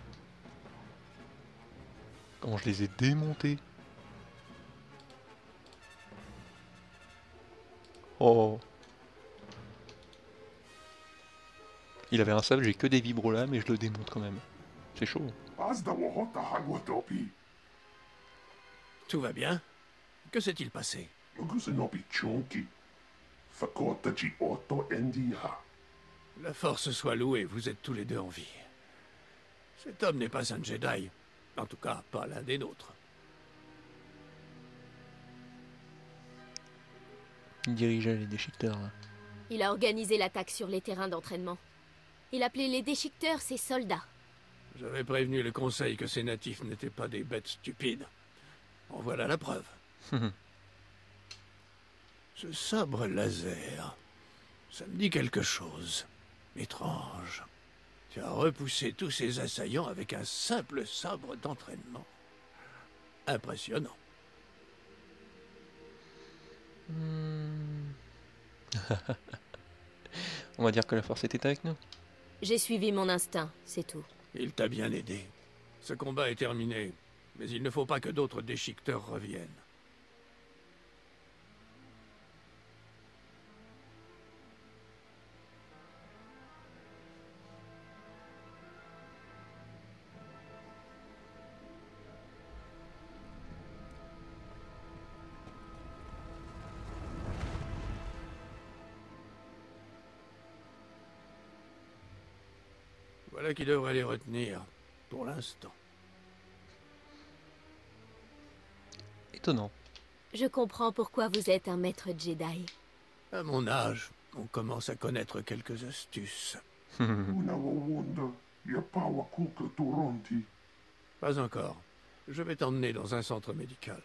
Comment je les ai démontés. Oh. Il avait un sabre, j'ai que des vibros là, mais je le démonte quand même. C'est chaud. Tout va bien Que s'est-il passé? La force soit louée, vous êtes tous les deux en vie. Cet homme n'est pas un Jedi. En tout cas, pas l'un des nôtres. Il dirigeait les déchiqueteurs là. Il a organisé l'attaque sur les terrains d'entraînement. Il appelait les déchiqueteurs ses soldats. J'avais prévenu le conseil que ces natifs n'étaient pas des bêtes stupides. En voilà la preuve. Ce sabre laser, ça me dit quelque chose. Étrange. Tu as repoussé tous ces assaillants avec un simple sabre d'entraînement. Impressionnant. On va dire que la force était avec nous. J'ai suivi mon instinct, c'est tout. Il t'a bien aidé. Ce combat est terminé, mais il ne faut pas que d'autres déchiqueteurs reviennent. Qui devrait les retenir, pour l'instant. Étonnant. Je comprends pourquoi vous êtes un maître Jedi. À mon âge, on commence à connaître quelques astuces. Pas encore. Je vais t'emmener dans un centre médical.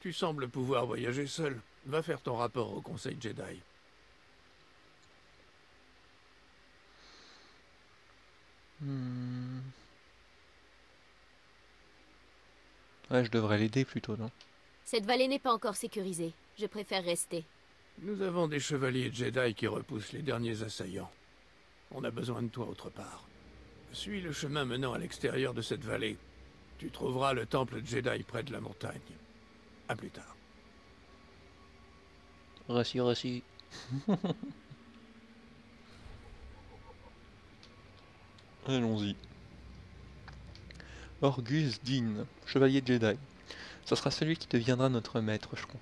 Tu sembles pouvoir voyager seul. Va faire ton rapport au Conseil Jedi. Hmm. Ouais, je devrais l'aider plutôt, non? Cette vallée n'est pas encore sécurisée. Je préfère rester. Nous avons des chevaliers Jedi qui repoussent les derniers assaillants. On a besoin de toi autre part. Suis le chemin menant à l'extérieur de cette vallée. Tu trouveras le temple Jedi près de la montagne. À plus tard. Reçu, reçu. Allons-y. Orgus Dean, chevalier Jedi. Ce sera celui qui deviendra notre maître, je crois.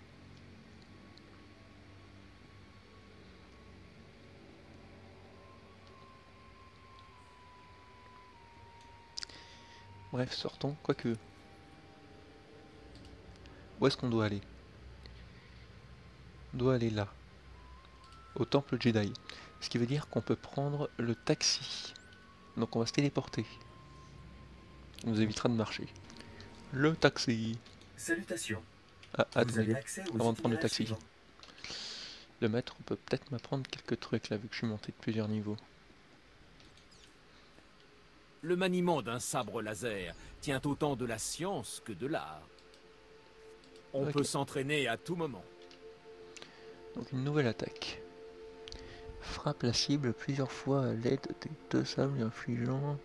Bref, sortons, quoique. Où est-ce qu'on doit aller? On doit aller là. Au temple Jedi. Ce qui veut dire qu'on peut prendre le taxi. Donc on va se téléporter. Ça nous évitera de marcher. Le taxi. Salutations. Ah, Vous attendez. avez accès aux avant de prendre le taxi. Le maître peut peut-être m'apprendre quelques trucs là, vu que je suis monté de plusieurs niveaux. Le maniement d'un sabre laser tient autant de la science que de l'art. On peut s'entraîner à tout moment. Donc une nouvelle attaque. Frappe la cible plusieurs fois à l'aide des deux sables infligeant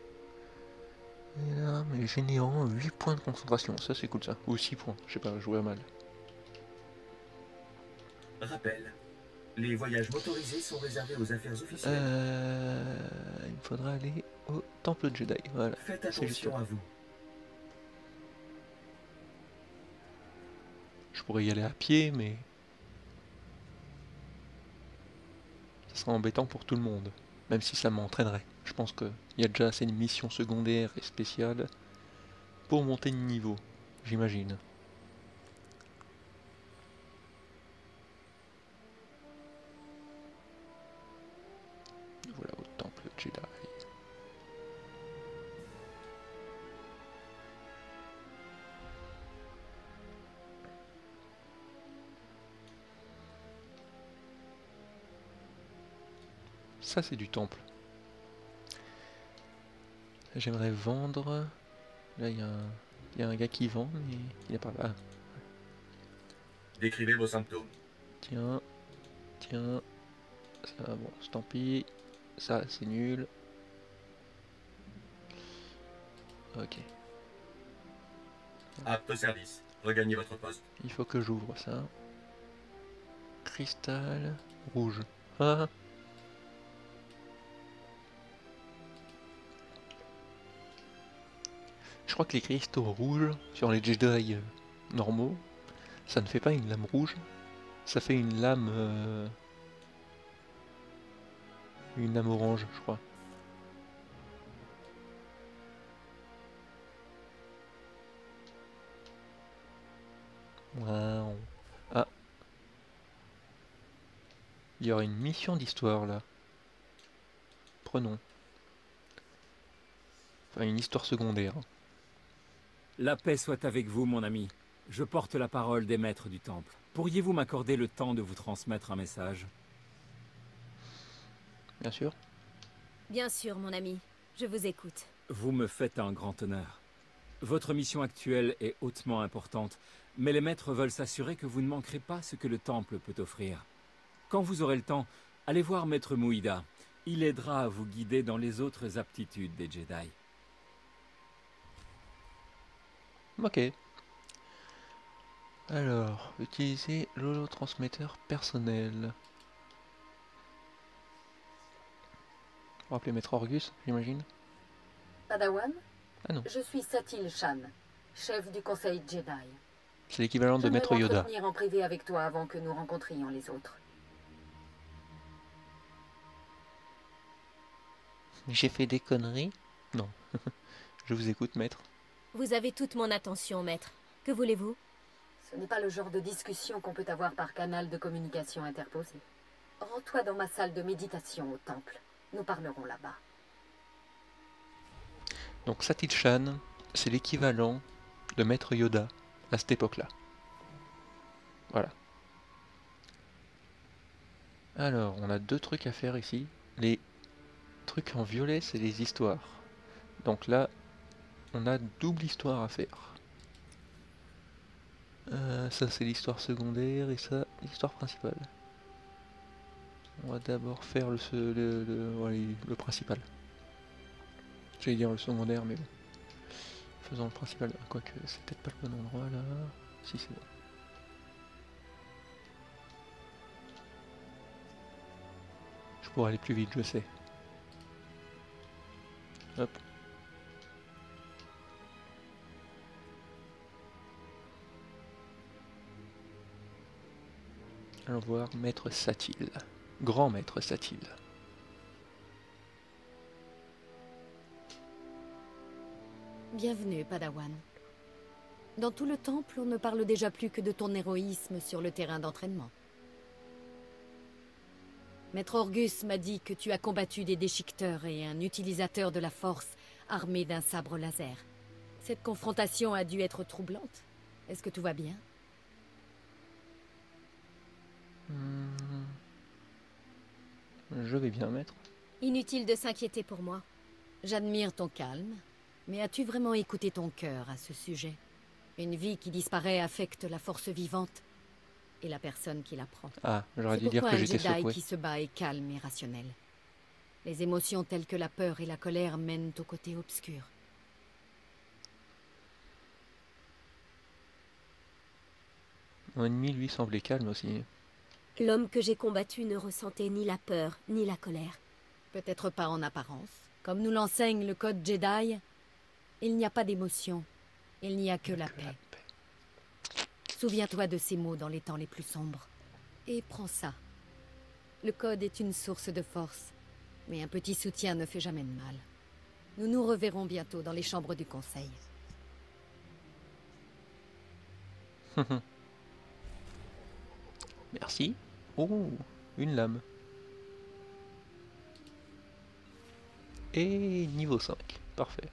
une arme et générant 8 points de concentration. Ça c'est cool ça. Ou 6 points, je sais pas, je vois mal. Rappel. Les voyages motorisés sont réservés aux affaires officielles. Euh, il me faudra aller au temple Jedi. Voilà. Faites attention là. à vous. Je pourrais y aller à pied, mais ça sera embêtant pour tout le monde. Même si ça m'entraînerait. Je pense qu'il y a déjà assez de missions secondaires et spéciales pour monter de niveau, j'imagine. Ça, c'est du temple. J'aimerais vendre. Là, il y, a un- il y a un gars qui vend, mais il est pas là. Ah, Décrivez vos symptômes. tiens, tiens. Ça, bon, c'est tant pis. Ça, c'est nul. Ok. Apte au service. Regagnez votre poste. Il faut que j'ouvre ça. Cristal rouge. Ah. Crois que les cristaux rouges sur les Jedi euh, normaux, ça ne fait pas une lame rouge, ça fait une lame euh, une lame orange, je crois. Ah. Il y aurait une mission d'histoire là. Prenons. Enfin, une histoire secondaire. La paix soit avec vous, mon ami. Je porte la parole des maîtres du temple. Pourriez-vous m'accorder le temps de vous transmettre un message? Bien sûr. Bien sûr, mon ami. Je vous écoute. Vous me faites un grand honneur. Votre mission actuelle est hautement importante, mais les maîtres veulent s'assurer que vous ne manquerez pas ce que le temple peut offrir. Quand vous aurez le temps, allez voir Maître Mouïda. Il aidera à vous guider dans les autres aptitudes des Jedi. Ok. Alors, utiliser l'holotransmetteur personnel. On va appeler Maître Orgus, j'imagine? Padawan? Ah non. Je suis Satil Shan, chef du conseil Jedi. C'est l'équivalent de Je Maître Yoda. m'entretenir en privé avec toi avant que nous rencontrions les autres. J'ai fait des conneries? Non. Je vous écoute, maître. Vous avez toute mon attention, maître. Que voulez-vous? Ce n'est pas le genre de discussion qu'on peut avoir par canal de communication interposé. Rends-toi dans ma salle de méditation au temple. Nous parlerons là-bas. Donc Satil Shan, c'est l'équivalent de Maître Yoda à cette époque-là. Voilà. Alors, on a deux trucs à faire ici. Les trucs en violet, c'est les histoires. Donc là, on a double histoire à faire. Euh, ça, c'est l'histoire secondaire et ça, l'histoire principale. On va d'abord faire le, le, le principal. J'allais dire le secondaire, mais bon. Faisons le principal. Quoique, c'est peut-être pas le bon endroit là. Si, c'est bon. Je pourrais aller plus vite, je sais. Hop. Allons voir Maître Satil. Grand Maître Satil. Bienvenue, Padawan. Dans tout le temple, on ne parle déjà plus que de ton héroïsme sur le terrain d'entraînement. Maître Orgus m'a dit que tu as combattu des déchiqueteurs et un utilisateur de la force armé d'un sabre laser. Cette confrontation a dû être troublante. Est-ce que tout va bien? Je vais bien, maître. Inutile de s'inquiéter pour moi. J'admire ton calme, mais as-tu vraiment écouté ton cœur à ce sujet? Une vie qui disparaît affecte la force vivante et la personne qui la prend. Ah, j'aurais dû dire pourquoi que un j'étais Jedi secoué. qui se bat est calme et rationnel. Les émotions telles que la peur et la colère mènent au côté obscur. Mon ennemi, lui, semblait calme aussi. L'homme que j'ai combattu ne ressentait ni la peur, ni la colère. Peut-être pas en apparence. Comme nous l'enseigne le code Jedi, il n'y a pas d'émotion. Il n'y a que la paix. Souviens-toi de ces mots dans les temps les plus sombres. Et prends ça. Le code est une source de force, mais un petit soutien ne fait jamais de mal. Nous nous reverrons bientôt dans les chambres du conseil. Merci. Oh, une lame. Et niveau 5. Parfait.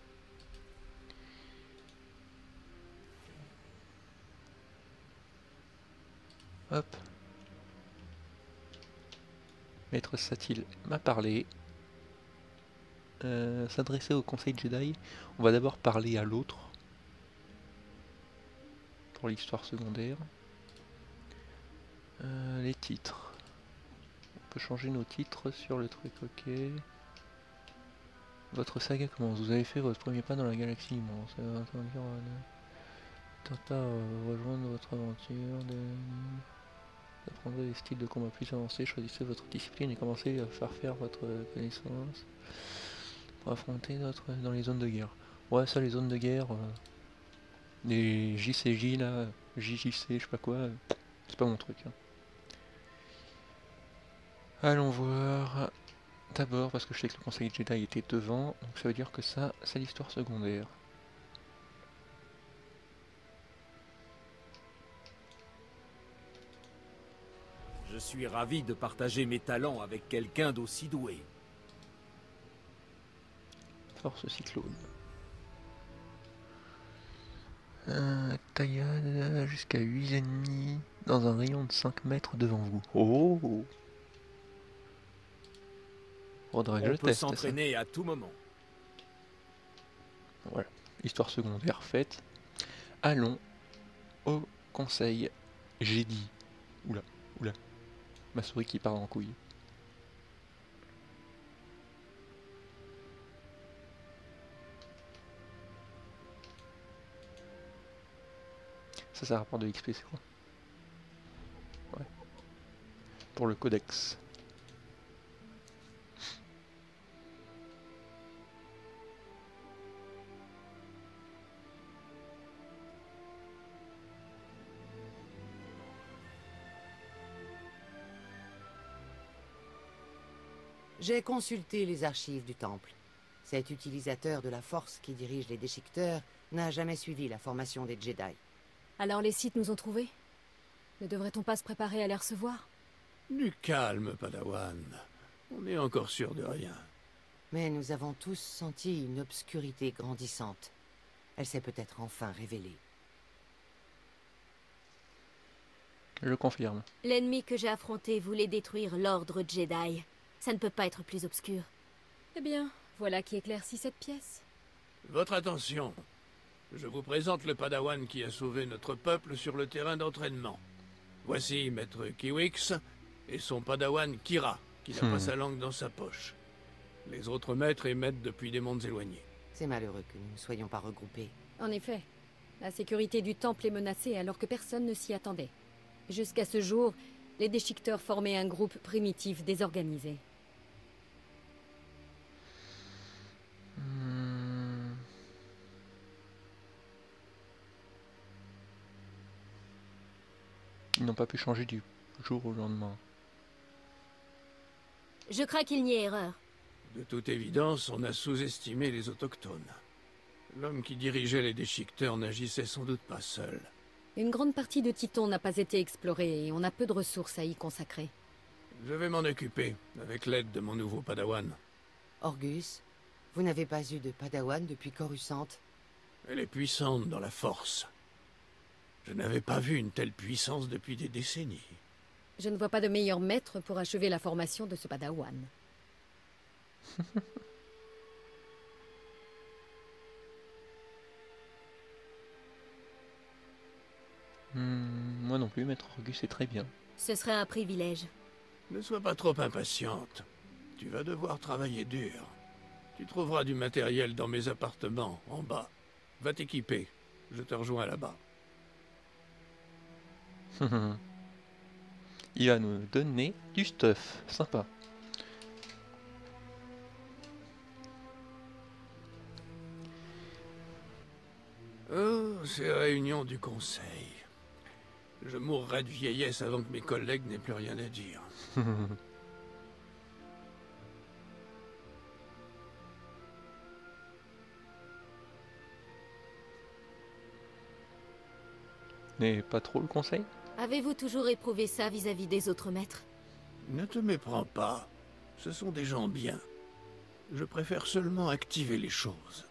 Hop. Maître Satil m'a parlé. Euh, S'adresser au conseil Jedi. On va d'abord parler à l'autre. Pour l'histoire secondaire. Euh, les titres. On peut changer nos titres sur le truc, ok. Votre saga commence. Vous avez fait votre premier pas dans la galaxie immense. Tenta euh, rejoindre votre aventure. De... Apprendrez les styles de combat plus avancés. Choisissez votre discipline et commencez à faire faire votre connaissance pour affronter d'autres dans les zones de guerre. Ouais, ça, les zones de guerre. euh, les JCJ là, JJC, je sais pas quoi. euh, C'est pas mon truc. hein. Allons voir. D'abord, parce que je sais que le conseil Jedi était devant, donc ça veut dire que ça, c'est l'histoire secondaire. Je suis ravi de partager mes talents avec quelqu'un d'aussi doué. Force cyclone. Euh, taillade jusqu'à 8 ennemis dans un rayon de 5 mètres devant vous. Oh On je peut s'entraîner à tout moment. Voilà, histoire secondaire faite. Allons au conseil. J'ai dit. Oula, oula. Ma souris qui part en couille. Ça, ça rapporte de l'XP, c'est quoi? Ouais. Pour le codex. J'ai consulté les archives du temple. Cet utilisateur de la force qui dirige les déchiqueteurs n'a jamais suivi la formation des Jedi. Alors les sites nous ont trouvés? Ne devrait-on pas se préparer à les recevoir? Du calme, Padawan. On n'est encore sûr de rien. Mais nous avons tous senti une obscurité grandissante. Elle s'est peut-être enfin révélée. Je confirme. L'ennemi que j'ai affronté voulait détruire l'ordre Jedi. Ça ne peut pas être plus obscur. Eh bien, voilà qui éclaircit cette pièce. Votre attention. Je vous présente le Padawan qui a sauvé notre peuple sur le terrain d'entraînement. Voici Maître Kiwix et son Padawan Kira, qui n'a Hmm. pas sa langue dans sa poche. Les autres maîtres émettent depuis des mondes éloignés. C'est malheureux que nous ne soyons pas regroupés. En effet, la sécurité du temple est menacée alors que personne ne s'y attendait. Jusqu'à ce jour, les déchiqueteurs formaient un groupe primitif désorganisé. N'ont pas pu changer du jour au lendemain. Je crains qu'il n'y ait erreur. De toute évidence, on a sous-estimé les autochtones. L'homme qui dirigeait les déchiqueteurs n'agissait sans doute pas seul. Une grande partie de Titon n'a pas été explorée et on a peu de ressources à y consacrer. Je vais m'en occuper, avec l'aide de mon nouveau padawan. Orgus, vous n'avez pas eu de padawan depuis Coruscant Elle est puissante dans la force. Je n'avais pas vu une telle puissance depuis des décennies. Je ne vois pas de meilleur maître pour achever la formation de ce padawan. Hmm, moi non plus, Maître Orgus est très bien. Ce serait un privilège. Ne sois pas trop impatiente. Tu vas devoir travailler dur. Tu trouveras du matériel dans mes appartements, en bas. Va t'équiper. Je te rejoins là-bas. Il va nous donner du stuff. Sympa. Oh, ces réunions du conseil. Je mourrai de vieillesse avant que mes collègues n'aient plus rien à dire. N'est pas trop le conseil? Avez-vous toujours éprouvé ça vis-à-vis des autres maîtres? Ne te méprends pas. Ce sont des gens bien. Je préfère seulement activer les choses.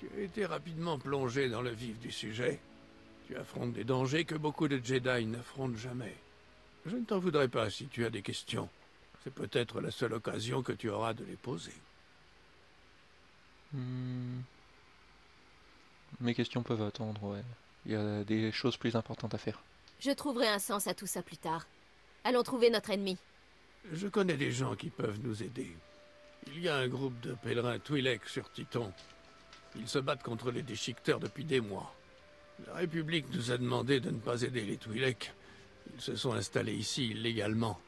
Tu as été rapidement plongé dans le vif du sujet. Tu affrontes des dangers que beaucoup de Jedi n'affrontent jamais. Je ne t'en voudrais pas si tu as des questions. C'est peut-être la seule occasion que tu auras de les poser. Hmm. Mes questions peuvent attendre, ouais. Il y a des choses plus importantes à faire. Je trouverai un sens à tout ça plus tard. Allons trouver notre ennemi. Je connais des gens qui peuvent nous aider. Il y a un groupe de pèlerins Twi'lek sur Titon. Ils se battent contre les déchiqueteurs depuis des mois. La République nous a demandé de ne pas aider les Twi'lek. Ils se sont installés ici illégalement.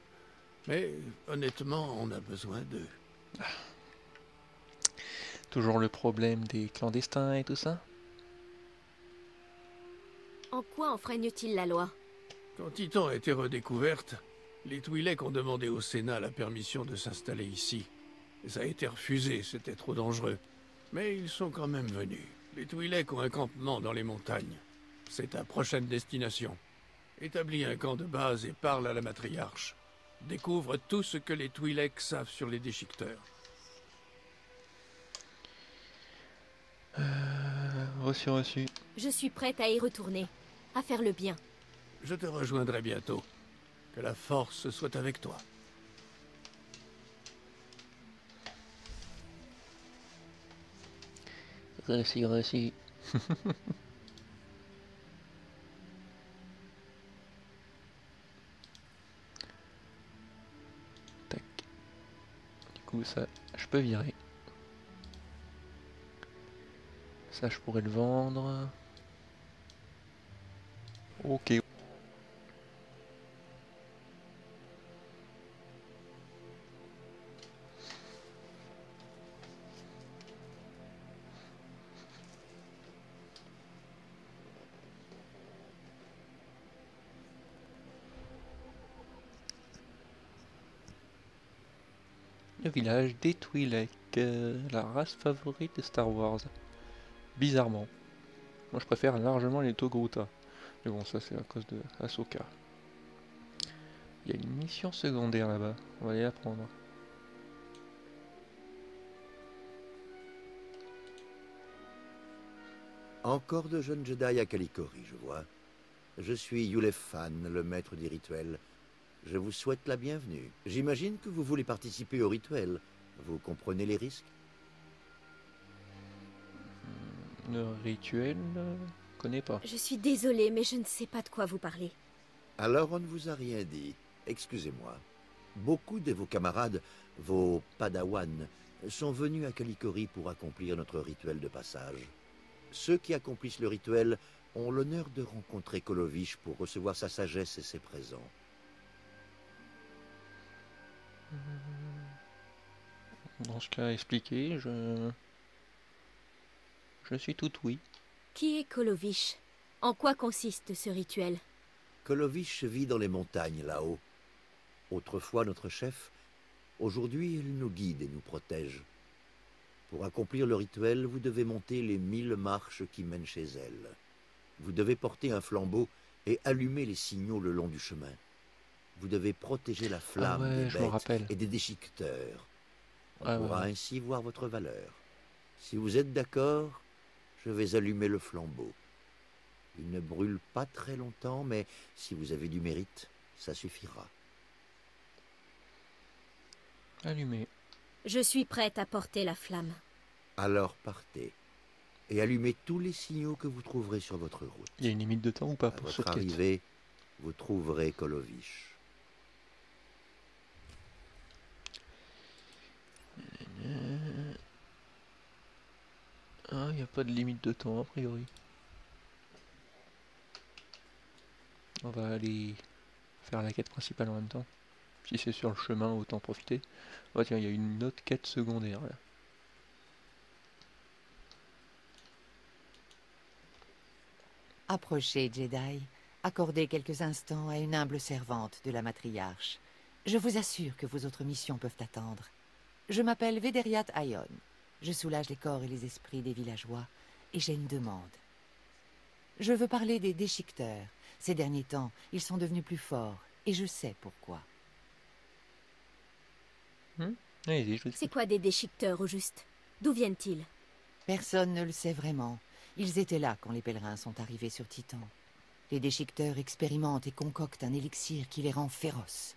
Mais honnêtement, on a besoin d'eux. Toujours le problème des clandestins et tout ça? En quoi enfreigne-t-il la loi? Quand Titan a été redécouverte, les Twi'lek ont demandé au Sénat la permission de s'installer ici. Et ça a été refusé, c'était trop dangereux. Mais ils sont quand même venus. Les Twi'lek ont un campement dans les montagnes. C'est ta prochaine destination. Établis un camp de base et parle à la matriarche. Découvre tout ce que les Twi'lek savent sur les déchiqueteurs. Euh, reçu, reçu. Je suis prête à y retourner, à faire le bien. Je te rejoindrai bientôt. Que la force soit avec toi. Reçu, reçu. Tac. Du coup, ça, je peux virer. Ça, je pourrais le vendre. Ok. Village des euh, la race favorite de Star Wars. Bizarrement. Moi je préfère largement les Togruta. Mais bon, ça c'est à cause de Ahsoka. Il y a une mission secondaire là-bas. On va aller la prendre. Encore de jeunes Jedi à Kalikori, je vois. Je suis Yulef Fan, le maître des rituels. Je vous souhaite la bienvenue. J'imagine que vous voulez participer au rituel. Vous comprenez les risques? Le rituel, euh, connais pas. Je suis désolée, mais je ne sais pas de quoi vous parlez. Alors on ne vous a rien dit. Excusez-moi. Beaucoup de vos camarades, vos padawans, sont venus à Kalikori pour accomplir notre rituel de passage. Ceux qui accomplissent le rituel ont l'honneur de rencontrer Kolovich pour recevoir sa sagesse et ses présents. Dans ce cas expliqué, je... Je suis tout oui. Qui est Kolovich? En quoi consiste ce rituel? Kolovich vit dans les montagnes là-haut. Autrefois notre chef, aujourd'hui il nous guide et nous protège. Pour accomplir le rituel, vous devez monter les mille marches qui mènent chez elle. Vous devez porter un flambeau et allumer les signaux le long du chemin. Vous devez protéger la flamme Ah ouais, des bêtes rappelle. et des déchiqueteurs. On Ah pourra ouais. ainsi voir votre valeur. Si vous êtes d'accord, je vais allumer le flambeau. Il ne brûle pas très longtemps, mais si vous avez du mérite, ça suffira. Allumé. Je suis prête à porter la flamme. Alors partez et allumez tous les signaux que vous trouverez sur votre route. Il y a une limite de temps ou pas À pour votre cette quête arrivée, vous trouverez Kolovich. Ah, il n'y a pas de limite de temps a priori. On va aller faire la quête principale en même temps. Si c'est sur le chemin, autant profiter. Oh tiens, il y a une autre quête secondaire là. Approchez, Jedi. Accordez quelques instants à une humble servante de la matriarche. Je vous assure que vos autres missions peuvent attendre. Je m'appelle Vederiat Ayon. Je soulage les corps et les esprits des villageois, et j'ai une demande. Je veux parler des déchiqueteurs. Ces derniers temps, ils sont devenus plus forts, et je sais pourquoi. C'est quoi des déchiqueteurs au juste? D'où viennent-ils? Personne ne le sait vraiment. Ils étaient là quand les pèlerins sont arrivés sur Titan. Les déchiqueteurs expérimentent et concoctent un élixir qui les rend féroces.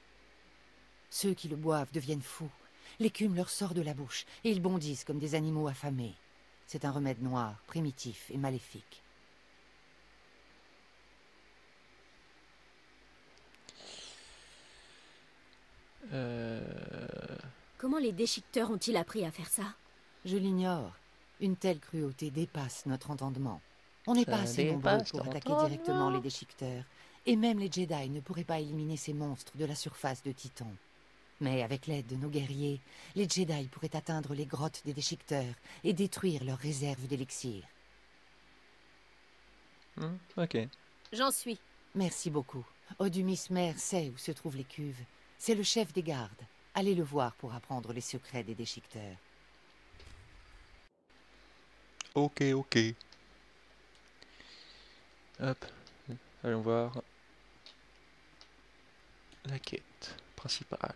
Ceux qui le boivent deviennent fous. L'écume leur sort de la bouche et ils bondissent comme des animaux affamés. C'est un remède noir, primitif et maléfique. Euh... Comment les déchiqueteurs ont-ils appris à faire ça? Je l'ignore. Une telle cruauté dépasse notre entendement. On n'est pas assez nombreux pour attaquer directement les déchiqueteurs. Et même les Jedi ne pourraient pas éliminer ces monstres de la surface de Titan. Mais avec l'aide de nos guerriers, les Jedi pourraient atteindre les grottes des déchiqueteurs et détruire leurs réserves d'élixir. Hmm, ok. J'en suis. Merci beaucoup. Odumis Mère sait où se trouvent les cuves. C'est le chef des gardes. Allez le voir pour apprendre les secrets des déchiqueteurs. Ok, ok. Hop, allons voir la quête principale.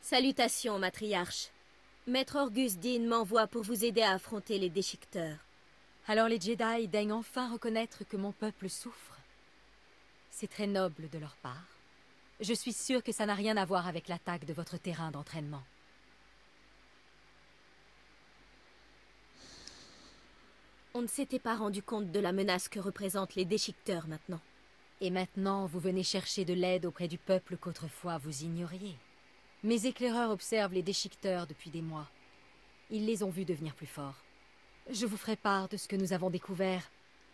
Salutations, matriarche. Maître Orgus Dean m'envoie pour vous aider à affronter les déchiqueteurs. Alors les Jedi daignent enfin reconnaître que mon peuple souffre. C'est très noble de leur part. Je suis sûre que ça n'a rien à voir avec l'attaque de votre terrain d'entraînement. On ne s'était pas rendu compte de la menace que représentent les déchiqueteurs maintenant. Et maintenant, vous venez chercher de l'aide auprès du peuple qu'autrefois vous ignoriez. Mes éclaireurs observent les déchiqueteurs depuis des mois. Ils les ont vus devenir plus forts. Je vous ferai part de ce que nous avons découvert,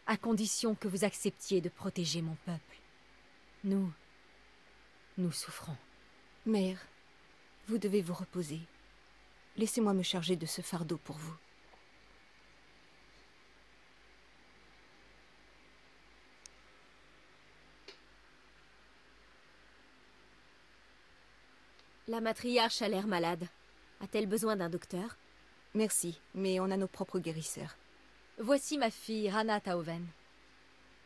à condition que vous acceptiez de protéger mon peuple. Nous, nous souffrons. Mère, vous devez vous reposer. Laissez-moi me charger de ce fardeau pour vous. La matriarche a l'air malade. A-t-elle besoin d'un docteur? Merci, mais on a nos propres guérisseurs. Voici ma fille, Rana Taoven.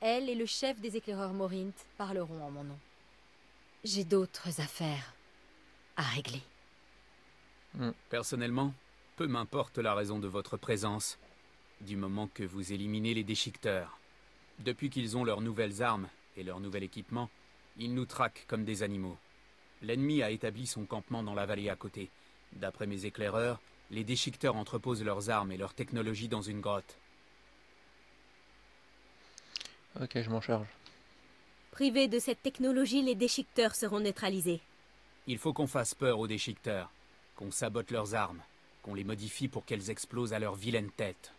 Elle et le chef des éclaireurs Morint parleront en mon nom. J'ai d'autres affaires à régler. Personnellement, peu m'importe la raison de votre présence, du moment que vous éliminez les déchiqueteurs. Depuis qu'ils ont leurs nouvelles armes et leur nouvel équipement, ils nous traquent comme des animaux. L'ennemi a établi son campement dans la vallée à côté. D'après mes éclaireurs, les déchiqueteurs entreposent leurs armes et leur technologie dans une grotte. Ok, je m'en charge. Privés de cette technologie, les déchiqueteurs seront neutralisés. Il faut qu'on fasse peur aux déchiqueteurs, qu'on sabote leurs armes, qu'on les modifie pour qu'elles explosent à leur vilaine tête.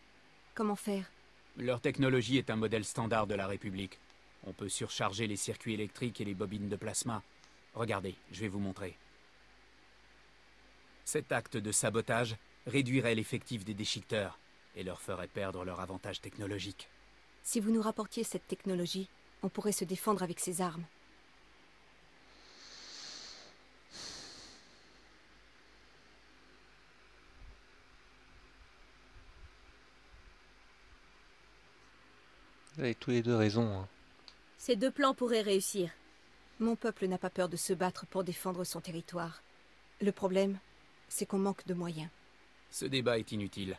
Comment faire? Leur technologie est un modèle standard de la République. On peut surcharger les circuits électriques et les bobines de plasma. Regardez, je vais vous montrer. Cet acte de sabotage réduirait l'effectif des déchiqueteurs et leur ferait perdre leur avantage technologique. Si vous nous rapportiez cette technologie, on pourrait se défendre avec ces armes. Vous avez tous les deux raison. Hein. Ces deux plans pourraient réussir. Mon peuple n'a pas peur de se battre pour défendre son territoire. Le problème, c'est qu'on manque de moyens. Ce débat est inutile,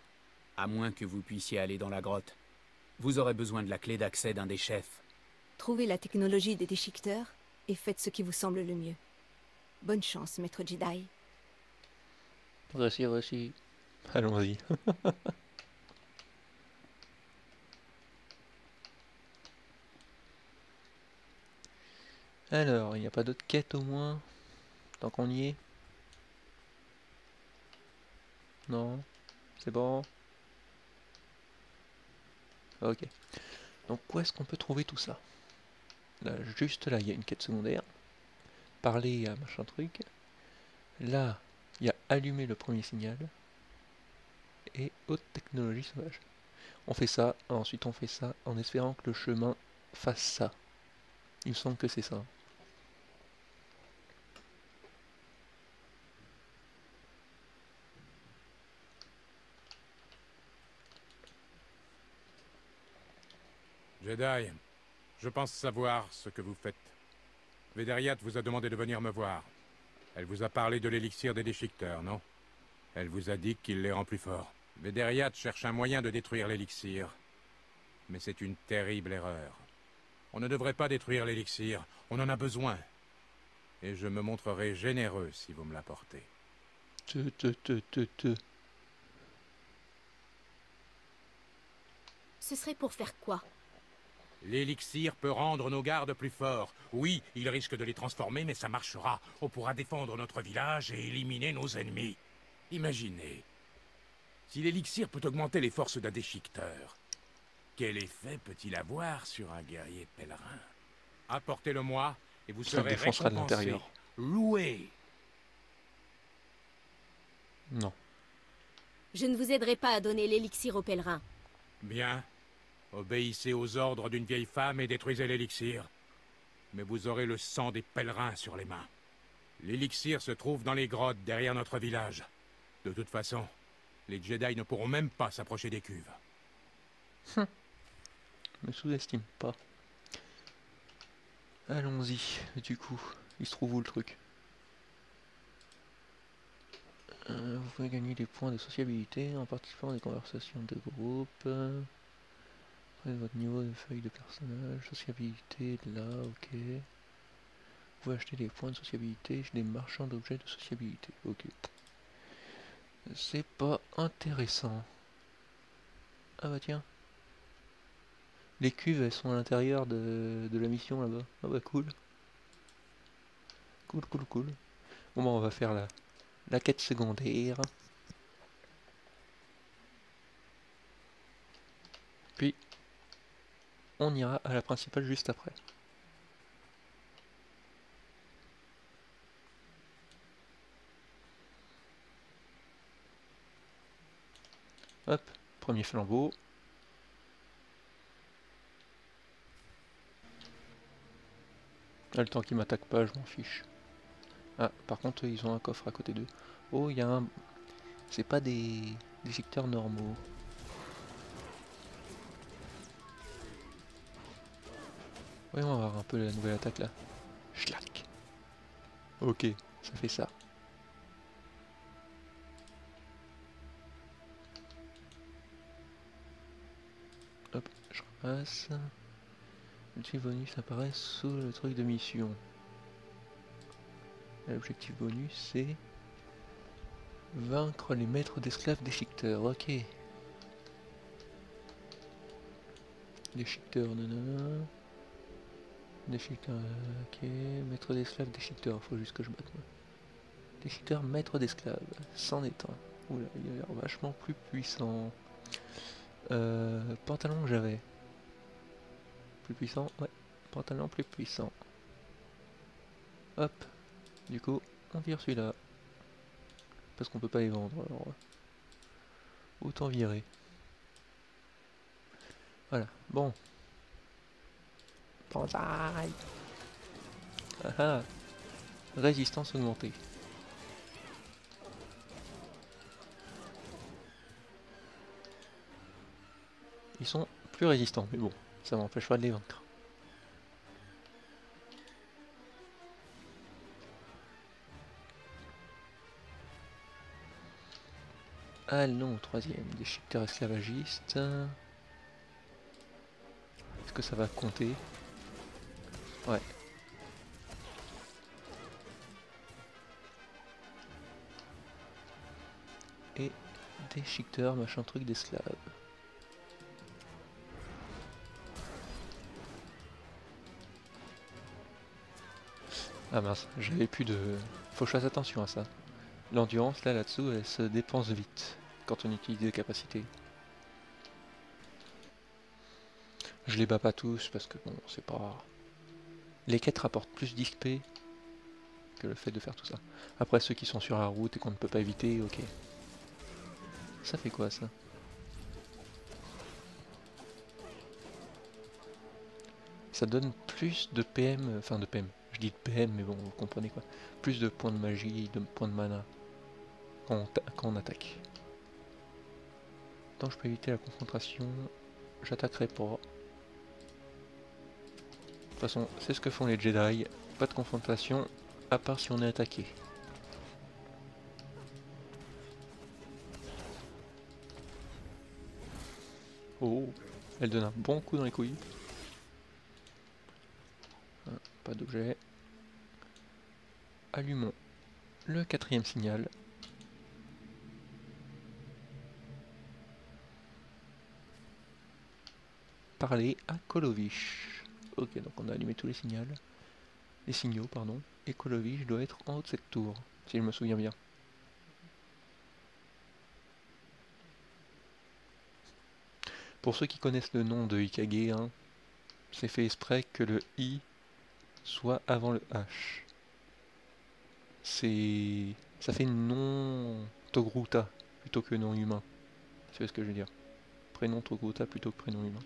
à moins que vous puissiez aller dans la grotte. Vous aurez besoin de la clé d'accès d'un des chefs. Trouvez la technologie des déchiqueteurs et faites ce qui vous semble le mieux. Bonne chance, maître Jedi. Allons-y. Alors, il n'y a pas d'autres quêtes au moins Tant qu'on y est? Non C'est bon Ok. Donc où est-ce qu'on peut trouver tout ça? Là, juste là, il y a une quête secondaire. Parler à machin truc. Là, il y a allumer le premier signal. Et haute technologie sauvage. On fait ça, ensuite on fait ça, en espérant que le chemin fasse ça. Il me semble que c'est ça. Jedi, je pense savoir ce que vous faites. Védériat vous a demandé de venir me voir. Elle vous a parlé de l'élixir des déchiqueteurs, non? Elle vous a dit qu'il les rend plus forts. Védériat cherche un moyen de détruire l'élixir. Mais c'est une terrible erreur. On ne devrait pas détruire l'élixir, on en a besoin. Et je me montrerai généreux si vous me l'apportez. Te, te, te, te, te. Ce serait pour faire quoi? L'élixir peut rendre nos gardes plus forts. Oui, il risque de les transformer, mais ça marchera. On pourra défendre notre village et éliminer nos ennemis. Imaginez, si l'élixir peut augmenter les forces d'un déchiqueteur, quel effet peut-il avoir sur un guerrier pèlerin? Apportez-le-moi et vous serez récompensé, l'intérieur. loué. Non. Je ne vous aiderai pas à donner l'élixir aux pèlerins. Bien. Obéissez aux ordres d'une vieille femme et détruisez l'élixir. Mais vous aurez le sang des pèlerins sur les mains. L'élixir se trouve dans les grottes derrière notre village. De toute façon, les Jedi ne pourront même pas s'approcher des cuves. Ne sous-estime pas. Allons-y, du coup. Il se trouve où le truc? Euh, Vous pouvez gagner des points de sociabilité en participant à des conversations de groupe. Votre niveau de feuille de personnage, sociabilité, là, ok. Vous acheter des points de sociabilité des marchands d'objets de sociabilité, ok. C'est pas intéressant. Ah bah tiens. Les cuves, elles sont à l'intérieur de, de la mission là-bas. Ah bah cool. Cool, cool, cool. Bon bah on va faire la, la quête secondaire. Puis, on ira à la principale juste après. Hop, premier flambeau. Ah, le temps qu'ils m'attaquent pas, je m'en fiche. Ah, par contre, ils ont un coffre à côté d'eux. Oh, il y a un... C'est pas des... des secteurs normaux. Voyons voir un peu la nouvelle attaque là. Schlack. Ok, ça fait ça. Hop, je repasse. L'objectif bonus apparaît sous le truc de mission. L'objectif bonus c'est vaincre les maîtres d'esclaves déchiqueteurs. Ok. Déchiqueteur, nanana. Déchiqueteur, ok. Maître d'esclaves, déchiqueteur. Faut juste que je batte moi. Déchiqueteur, maître d'esclaves. C'en est un. Oula, il a l'air vachement plus puissant. Euh, pantalon que j'avais. Plus puissant, ouais. Pantalon plus puissant. Hop. Du coup, on vire celui-là. Parce qu'on peut pas les vendre, alors... euh, Autant virer. Voilà, bon. Ah ah. Résistance augmentée. Ils sont plus résistants, mais bon, Ça m'empêche pas de les vaincre. Allons au troisième, déchiqueteur esclavagiste. Est-ce que ça va compter? Ouais. Et déchiqueteur, machin truc d'esclave. Ah mince, j'avais plus de... Faut que je fasse attention à ça. L'endurance, là, là-dessous, elle se dépense vite quand on utilise des capacités. Je les bats pas tous parce que bon, c'est pas... Les quêtes rapportent plus d'XP que le fait de faire tout ça. Après, ceux qui sont sur la route et qu'on ne peut pas éviter, ok. Ça fait quoi, ça? Ça donne plus de PM, enfin de PM, je dis de PM, mais bon, vous comprenez quoi. Plus de points de magie, de points de mana quand on, attaque. Tant je peux éviter la confrontation, j'attaquerai pas. Toute façon, c'est ce que font les Jedi. Pas de confrontation, à part si on est attaqué. Oh, elle donne un bon coup dans les couilles. Ah, pas d'objet. Allumons le quatrième signal. Parler à Kolovich. Ok, donc on a allumé tous les signaux. Les signaux, pardon. Et Kolovich doit être en haut de cette tour, si je me souviens bien. Pour ceux qui connaissent le nom de Ikage, hein, c'est fait exprès que le I soit avant le H c'est ça fait non Togruta plutôt que nom humain. C'est ce que je veux dire? Prénom Togruta plutôt que prénom humain.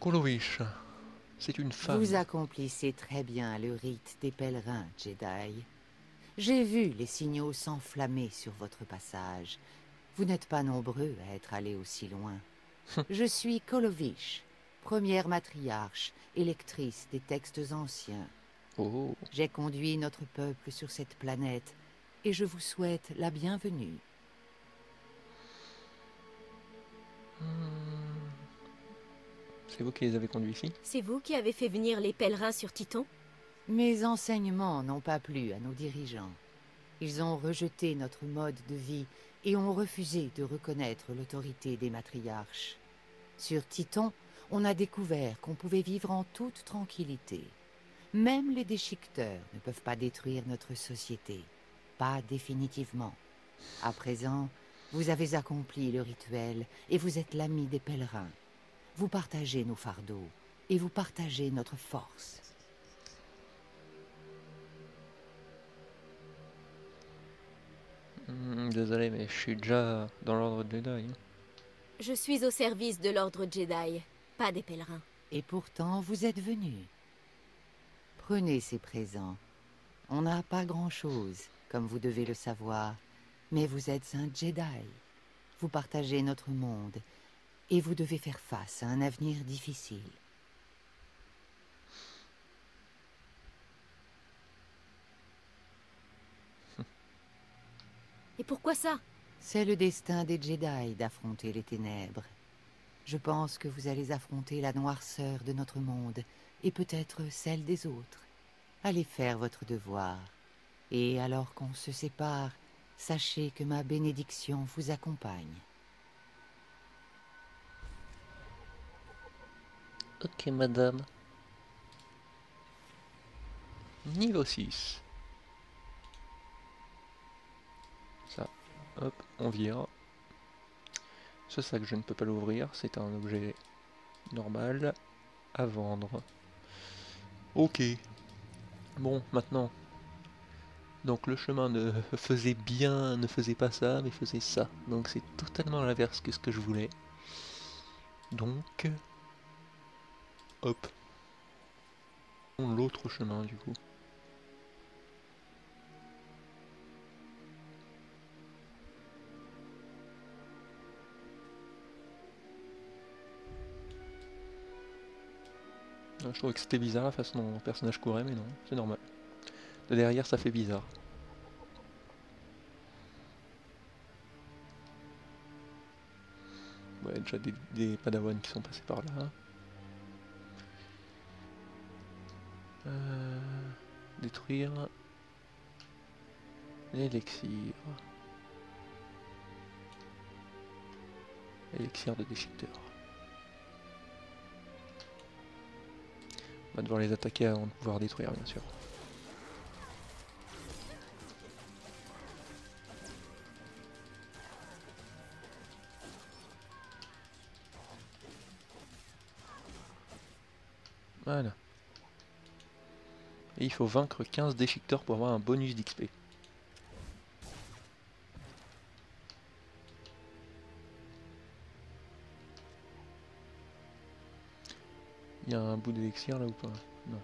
Kolovish, c'est une femme. Vous accomplissez très bien le rite des pèlerins, Jedi. J'ai vu les signaux s'enflammer sur votre passage. Vous n'êtes pas nombreux à être allés aussi loin. je suis Kolovish, première matriarche, électrice des textes anciens. Oh. J'ai conduit notre peuple sur cette planète et je vous souhaite la bienvenue. Hmm. C'est vous qui les avez conduits ici? C'est vous qui avez fait venir les pèlerins sur Titan? Mes enseignements n'ont pas plu à nos dirigeants. Ils ont rejeté notre mode de vie et ont refusé de reconnaître l'autorité des matriarches. Sur Titan, on a découvert qu'on pouvait vivre en toute tranquillité. Même les déchiqueteurs ne peuvent pas détruire notre société. Pas définitivement. À présent, vous avez accompli le rituel et vous êtes l'ami des pèlerins. Vous partagez nos fardeaux et vous partagez notre force. Hmm, désolé, mais je suis déjà dans l'ordre Jedi. Hein. Je suis au service de l'ordre Jedi, pas des pèlerins. Et pourtant, vous êtes venu. Prenez ces présents. On n'a pas grand-chose, comme vous devez le savoir, mais vous êtes un Jedi. Vous partagez notre monde, et vous devez faire face à un avenir difficile. Et pourquoi ça? C'est le destin des Jedi d'affronter les ténèbres. Je pense que vous allez affronter la noirceur de notre monde et peut-être celle des autres. Allez faire votre devoir. Et alors qu'on se sépare, sachez que ma bénédiction vous accompagne. Ok, madame. Niveau 6. Ça, hop, on vire. Ce sac, je ne peux pas l'ouvrir, c'est un objet normal à vendre. Ok. Bon, maintenant. Donc le chemin ne faisait bien, ne faisait pas ça, mais faisait ça. Donc c'est totalement l'inverse que ce que je voulais. Donc... Hop. L'autre chemin du coup. Je trouvais que c'était bizarre la façon dont le personnage courait, mais non, c'est normal. De derrière, ça fait bizarre. Ouais, déjà des, des padawans qui sont passés par là. Euh, détruire l'élixir. Élixir de déchiqueteur. On va devoir les attaquer avant de pouvoir détruire, bien sûr. Et il faut vaincre 15 déchiqueteurs pour avoir un bonus d'XP. Il y a un bout d'élixir là ou pas? Non.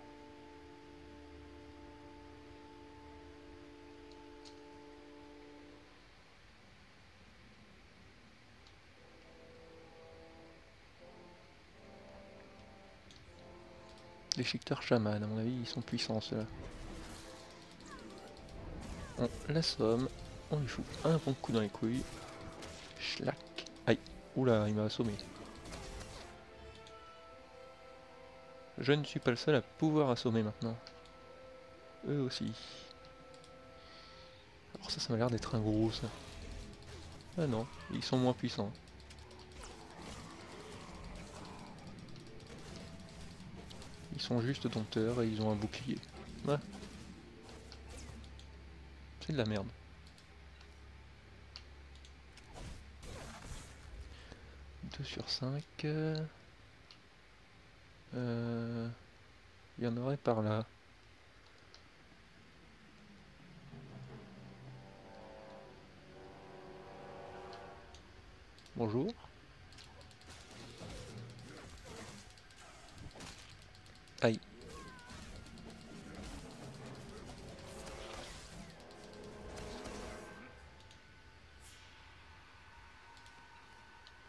Déchiqueteurs chaman, à mon avis, ils sont puissants ceux-là. On l'assomme, on lui fout un bon coup dans les couilles. Schlack. Aïe, oula, il m'a assommé. Je ne suis pas le seul à pouvoir assommer maintenant. Eux aussi. Alors ça, ça m'a l'air d'être un gros ça. Ah non, ils sont moins puissants. Sont juste dompteurs et ils ont un bouclier. C'est de la merde. Deux sur 5. Euh, il y en aurait par là. Bonjour.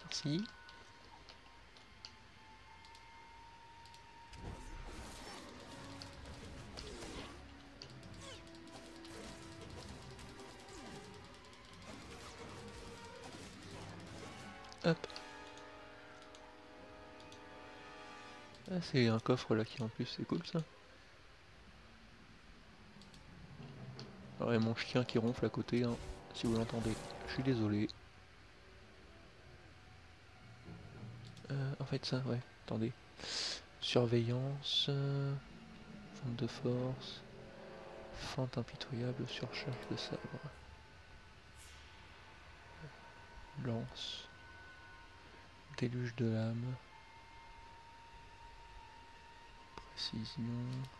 Merci. C'est un coffre là qui en plus, c'est cool ça. Alors, il y a mon chien qui ronfle à côté, hein, si vous l'entendez. Je suis désolé. Euh, en fait, ça, ouais, attendez. Surveillance, euh, fente de force, fente impitoyable, surcharge de sabre. Lance, déluge de l'âme. Précision,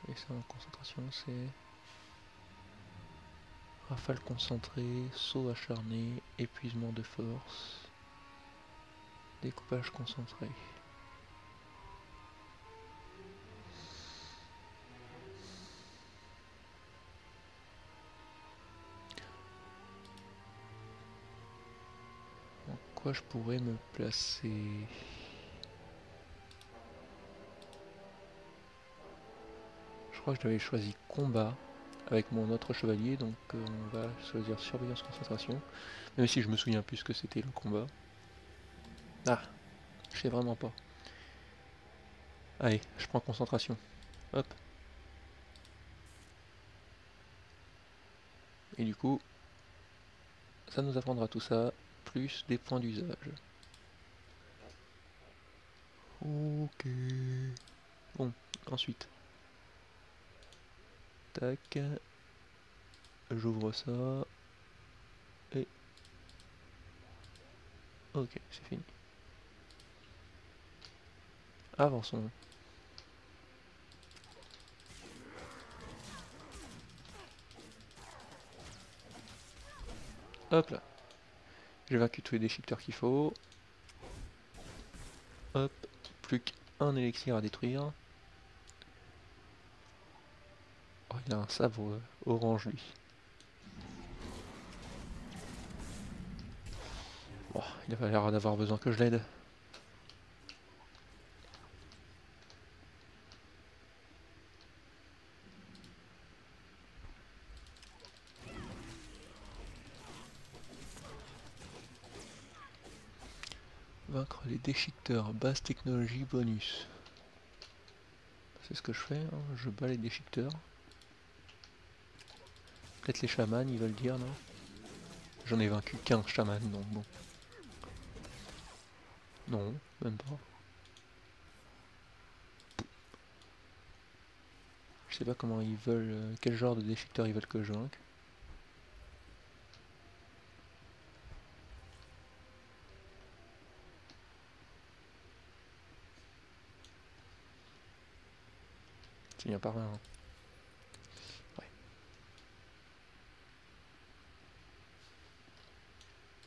et ça en concentration c'est rafale concentrée, saut acharné, épuisement de force, découpage concentré. En quoi je pourrais me placer? Crois que j'avais choisi combat avec mon autre chevalier, donc euh, on va choisir surveillance concentration. Même si je me souviens plus ce que c'était le combat. Ah, je sais vraiment pas. Allez, je prends concentration. Hop. Et du coup, ça nous apprendra tout ça, plus des points d'usage. Ok. Bon, ensuite. Tac. J'ouvre ça. Et... Ok, c'est fini. Avançons. Hop là. J'ai vaincu tous les déchiqueteurs qu'il faut. Hop. Plus qu'un élixir à détruire. Il a un sabre euh, orange lui. Oh, il a l'air d'avoir besoin que je l'aide. Vaincre les déchiqueteurs, base technologie bonus. C'est ce que je fais, hein. je bats les déchiqueteurs. Peut-être les chamans, ils veulent dire, non? J'en ai vaincu qu'un chaman, donc bon. Non, même pas. Je sais pas comment ils veulent, euh, quel genre de déchiqueteur ils veulent que je vainque. C'est bien par là. hein.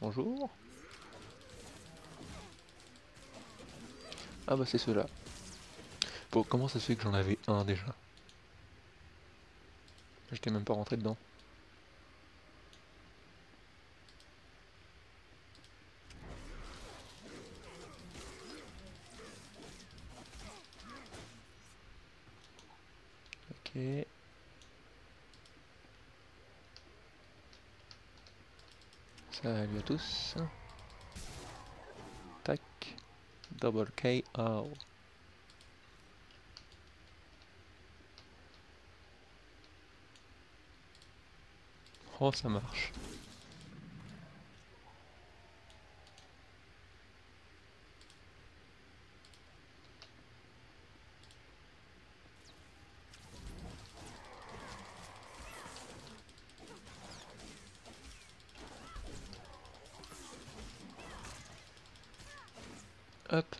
Bonjour. Ah bah c'est ceux-là. Bon, comment ça se fait que j'en avais un déjà? J'étais même pas rentré dedans. Ok. Salut à tous. Tac. Double KO. Oh, ça marche. Hop.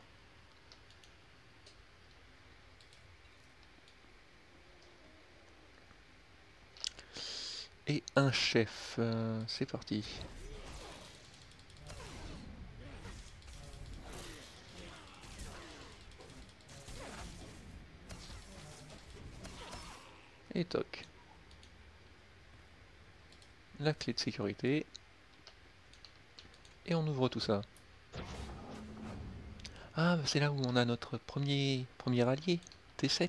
Et chef. euh, C'est parti. Et toc. La clé de sécurité. Et on ouvre tout ça. Ah, bah, c'est là où on a notre premier, premier allié, T7.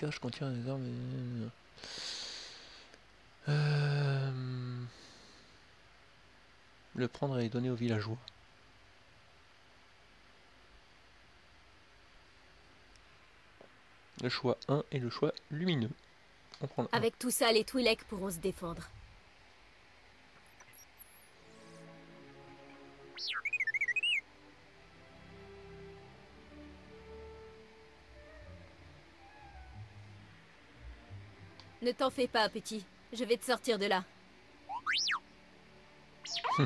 Cage contient des armes. Le prendre et donner aux villageois. Le choix 1 et le choix lumineux. Avec tout ça, les Twi'lek pourront se défendre. Ne t'en fais pas, petit. Je vais te sortir de là.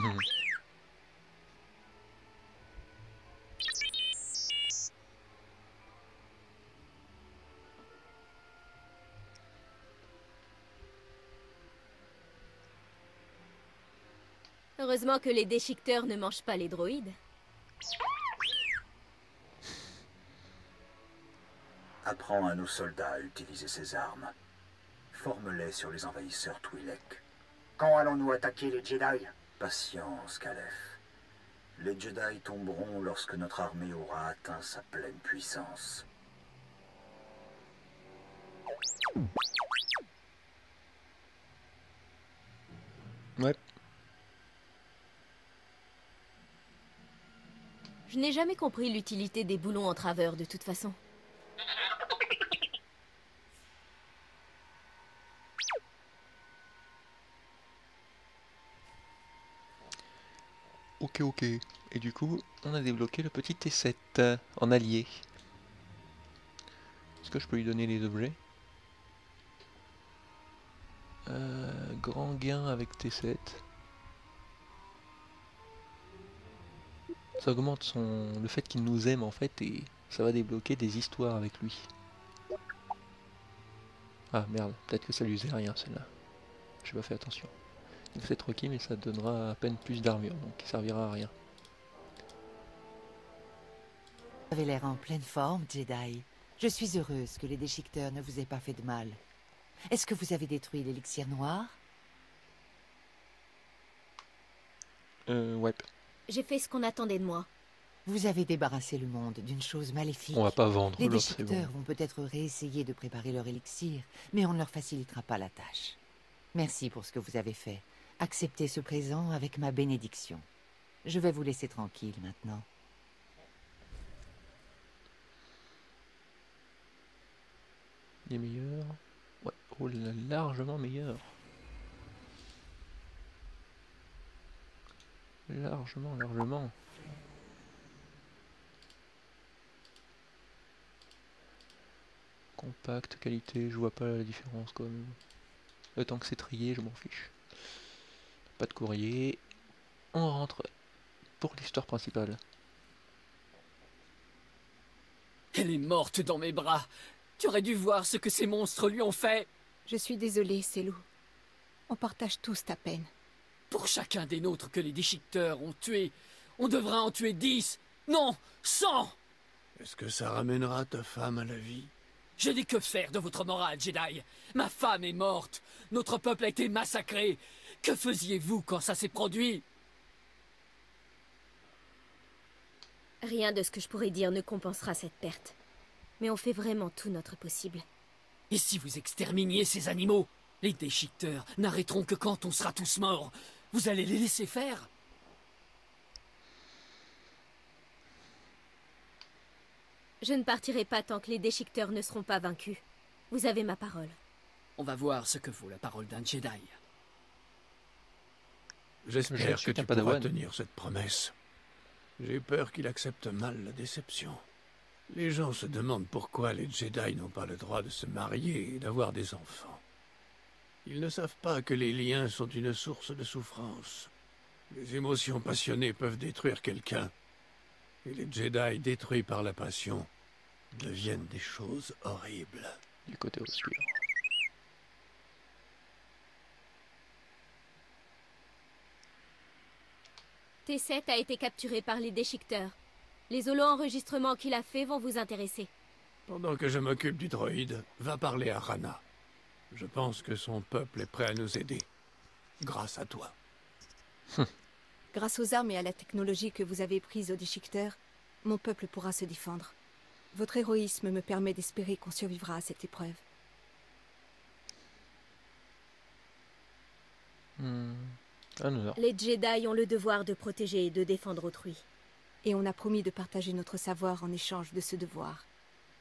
Heureusement que les déchiqueteurs ne mangent pas les droïdes. Apprends à nos soldats à utiliser ces armes. Forme-les sur les envahisseurs Twi'lek. Quand allons-nous attaquer les Jedi? Patience, Calef. Les Jedi tomberont lorsque notre armée aura atteint sa pleine puissance. Ouais. Je n'ai jamais compris l'utilité des boulons en travers de toute façon. Ok, ok. Et du coup, on a débloqué le petit T7 euh, en allié. Est-ce que je peux lui donner les objets? Euh, Grand gain avec T7. Ça augmente son le fait qu'il nous aime en fait et ça va débloquer des histoires avec lui. Ah merde, peut-être que ça lui faisait rien celle-là. J'ai pas fait attention. Fait troquer mais ça donnera à peine plus d'armure donc il servira à rien. Vous avez l'air en pleine forme, Jedi. Je suis heureuse que les déchiqueteurs ne vous aient pas fait de mal. Est-ce que vous avez détruit l'élixir noir? Euh ouais. J'ai fait ce qu'on attendait de moi. Vous avez débarrassé le monde d'une chose maléfique. On va pas vendre Les l'autre, c'est déchiqueteurs bon. vont peut-être réessayer de préparer leur élixir, mais on ne leur facilitera pas la tâche. Merci pour ce que vous avez fait. Acceptez ce présent avec ma bénédiction. Je vais vous laisser tranquille maintenant. Les meilleurs. Ouais, oh largement meilleurs. Largement, largement. Compact, qualité, je vois pas la différence quand même. Le temps que c'est trié, je m'en fiche. Pas de courrier. On rentre pour l'histoire principale. Elle est morte dans mes bras. Tu aurais dû voir ce que ces monstres lui ont fait. Je suis désolée, Célou. On partage tous ta peine. Pour chacun des nôtres que les déchiqueteurs ont tué, on devra en tuer dix. Non, cent Est-ce que ça ramènera ta femme à la vie? Je dis que faire de votre morale, Jedi Ma femme est morte. Notre peuple a été massacré. Que faisiez-vous quand ça s'est produit? Rien de ce que je pourrais dire ne compensera cette perte. Mais on fait vraiment tout notre possible. Et si vous exterminiez ces animaux? Les déchiqueteurs n'arrêteront que quand on sera tous morts. Vous allez les laisser faire? Je ne partirai pas tant que les déchiqueteurs ne seront pas vaincus. Vous avez ma parole. On va voir ce que vaut la parole d'un Jedi. J'espère que tu pourras tenir cette promesse. J'ai peur qu'il accepte mal la déception. Les gens se demandent pourquoi les Jedi n'ont pas le droit de se marier et d'avoir des enfants. Ils ne savent pas que les liens sont une source de souffrance. Les émotions passionnées peuvent détruire quelqu'un. Et les Jedi détruits par la passion deviennent des choses horribles. Du côté obscur. T7 a été capturé par les déchiqueteurs. Les holo-enregistrements qu'il a fait vont vous intéresser. Pendant que je m'occupe du droïde, va parler à Rana. Je pense que son peuple est prêt à nous aider. Grâce à toi. Grâce aux armes et à la technologie que vous avez prises aux déchiqueteurs, mon peuple pourra se défendre. Votre héroïsme me permet d'espérer qu'on survivra à cette épreuve. Hmm. Les Jedi ont le devoir de protéger et de défendre autrui. Et on a promis de partager notre savoir en échange de ce devoir.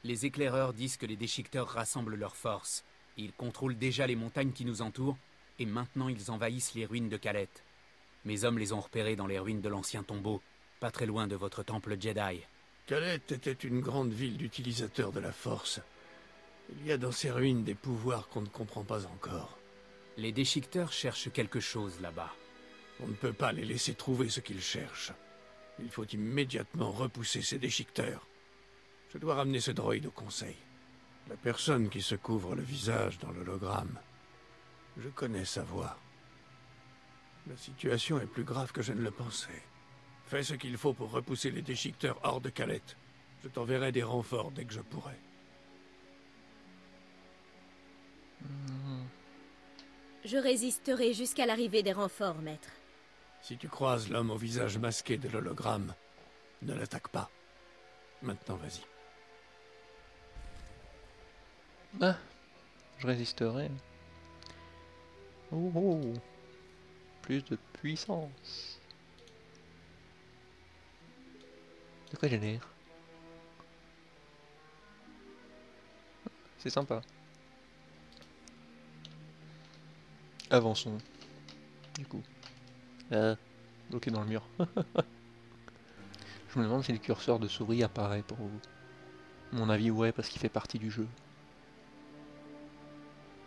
Les éclaireurs disent que les déchiqueteurs rassemblent leurs forces. Ils contrôlent déjà les montagnes qui nous entourent, et maintenant ils envahissent les ruines de Calette. Mes hommes les ont repérés dans les ruines de l'ancien tombeau, pas très loin de votre temple Jedi. Calette était une grande ville d'utilisateurs de la force. Il y a dans ces ruines des pouvoirs qu'on ne comprend pas encore. Les déchiqueteurs cherchent quelque chose là-bas. On ne peut pas les laisser trouver ce qu'ils cherchent. Il faut immédiatement repousser ces déchiqueteurs. Je dois ramener ce droïde au conseil. La personne qui se couvre le visage dans l'hologramme. Je connais sa voix. La situation est plus grave que je ne le pensais. Fais ce qu'il faut pour repousser les déchiqueteurs hors de Calette. Je t'enverrai des renforts dès que je pourrai. Je résisterai jusqu'à l'arrivée des renforts, maître. Si tu croises l'homme au visage masqué de l'hologramme, ne l'attaque pas. Maintenant, vas-y. Ah, je résisterai. Oh, oh. Plus de puissance. De quoi j'ai l'air? C'est sympa. Avançons. Du coup. Ah, bloqué dans le mur. Je me demande si le curseur de souris apparaît pour vous. Mon avis, ouais, parce qu'il fait partie du jeu.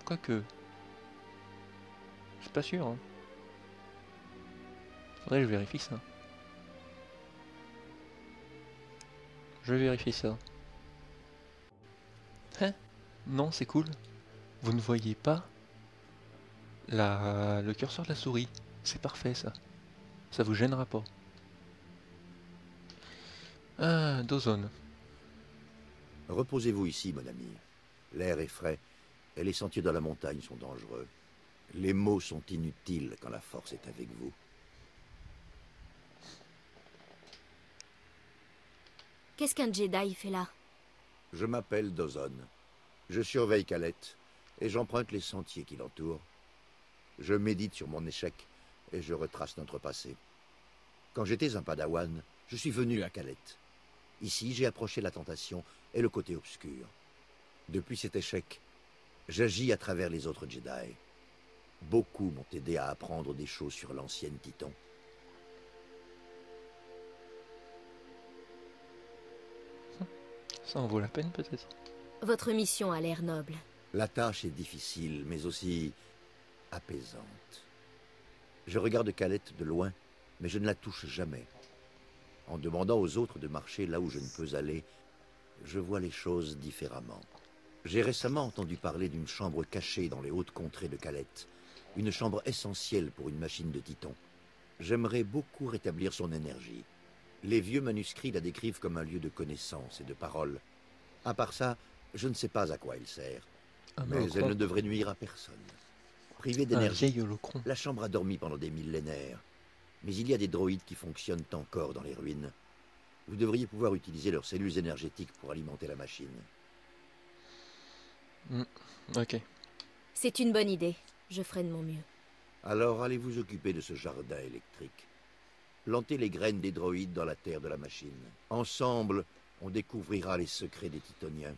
Quoique. Suis pas sûr. Hein. Faudrait que je vérifie ça. Je vérifie ça. Hein? Non, c'est cool. Vous ne voyez pas la... le curseur de la souris. C'est parfait ça. Ça vous gênera pas. Ah, Dozone. Reposez-vous ici, mon ami. L'air est frais et les sentiers dans la montagne sont dangereux. Les mots sont inutiles quand la force est avec vous. Qu'est-ce qu'un Jedi fait là? Je m'appelle Dozon. Je surveille Calette et j'emprunte les sentiers qui l'entourent. Je médite sur mon échec et je retrace notre passé. Quand j'étais un padawan, je suis venu à Calette. Ici, j'ai approché la tentation et le côté obscur. Depuis cet échec, j'agis à travers les autres Jedi. Beaucoup m'ont aidé à apprendre des choses sur l'ancienne Titan. Ça en vaut la peine peut-être? Votre mission a l'air noble. La tâche est difficile, mais aussi apaisante. Je regarde Calette de loin, mais je ne la touche jamais. En demandant aux autres de marcher là où je ne peux aller, je vois les choses différemment. J'ai récemment entendu parler d'une chambre cachée dans les hautes contrées de Calette, une chambre essentielle pour une machine de titan. J'aimerais beaucoup rétablir son énergie. Les vieux manuscrits la décrivent comme un lieu de connaissance et de parole. À part ça, je ne sais pas à quoi elle sert. Un mais holocron. elle ne devrait nuire à personne. Privée d'énergie, la chambre a dormi pendant des millénaires. Mais il y a des droïdes qui fonctionnent encore dans les ruines. Vous devriez pouvoir utiliser leurs cellules énergétiques pour alimenter la machine. Hmm, Ok. C'est une bonne idée. Je ferai de mon mieux. Alors allez vous occuper de ce jardin électrique. Plantez les graines des droïdes dans la terre de la machine. Ensemble, on découvrira les secrets des Titoniens.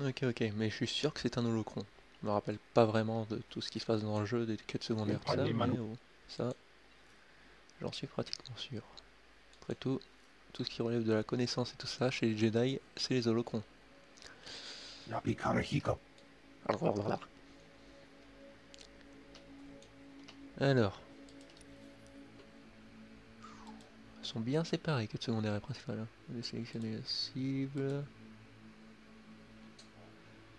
Ok, ok, mais je suis sûr que c'est un holocron. Je me rappelle pas vraiment de tout ce qui se passe dans le jeu, des quêtes secondaires, ça, mais oh, ça, j'en suis pratiquement sûr. Après tout, tout ce qui relève de la connaissance et tout ça, chez les Jedi, c'est les holocrons. Alors. Elles sont bien séparées, quête secondaire et principale. Hein. Vous allez sélectionner la cible.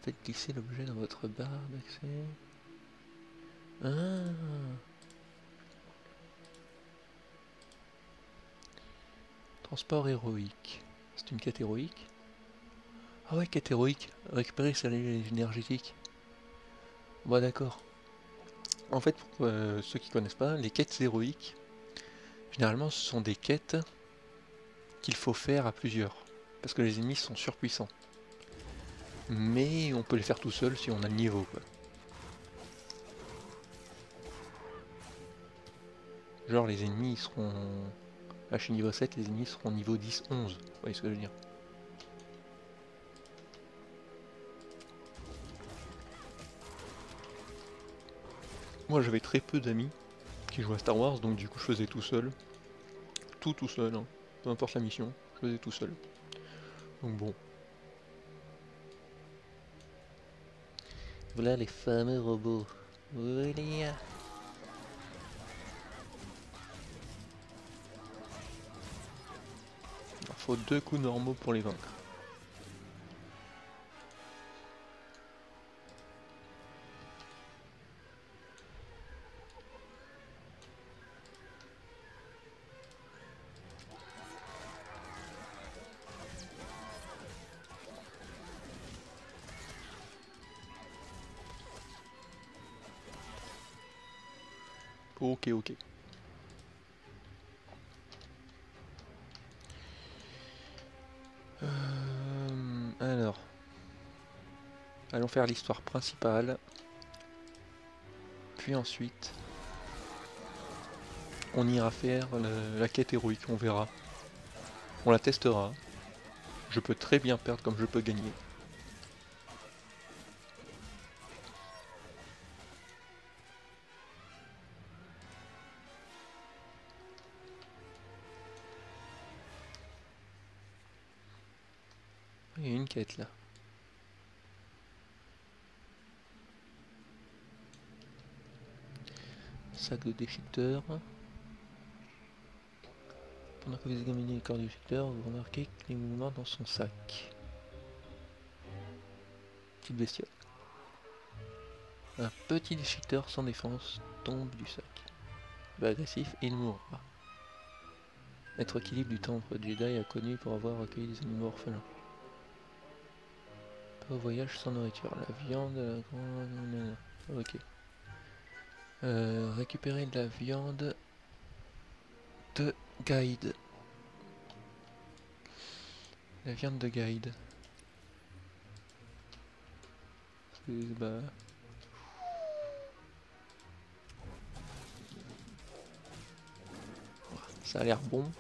Faites glisser l'objet dans votre barre d'accès. Ah. Transport héroïque. C'est une quête héroïque Ah ouais, quête héroïque. Récupérer sa énergétique. Bon d'accord. En fait, pour euh, ceux qui connaissent pas, les quêtes héroïques, généralement ce sont des quêtes qu'il faut faire à plusieurs. Parce que les ennemis sont surpuissants. Mais on peut les faire tout seul si on a le niveau. Quoi. Genre les ennemis ils seront... Là je suis niveau 7, les ennemis seront niveau 10, 11. Vous voyez ce que je veux dire? Moi j'avais très peu d'amis qui jouaient à Star Wars, donc du coup je faisais tout seul. Tout tout seul, hein. peu importe la mission, je faisais tout seul. Donc bon. Voilà les fameux robots? Il faut deux coups normaux pour les vaincre. Faire l'histoire principale. Puis ensuite, on ira faire le- la quête héroïque, on verra. On la testera. Je peux très bien perdre comme je peux gagner. Il y a une quête là. Sac de déchiqueteur. Pendant que vous examinez le corps du déchiqueteur, vous remarquez les mouvements dans son sac. Petite bestiole. Un petit déchiqueteur sans défense tombe du sac. Il agressif et il mourra. Maître équilibre du temple Jedi a connu pour avoir recueilli des animaux orphelins. Pas au voyage sans nourriture. La viande. Ok. Euh, récupérer de la viande de guide. La viande de guide. Bah... Ça a l'air bon.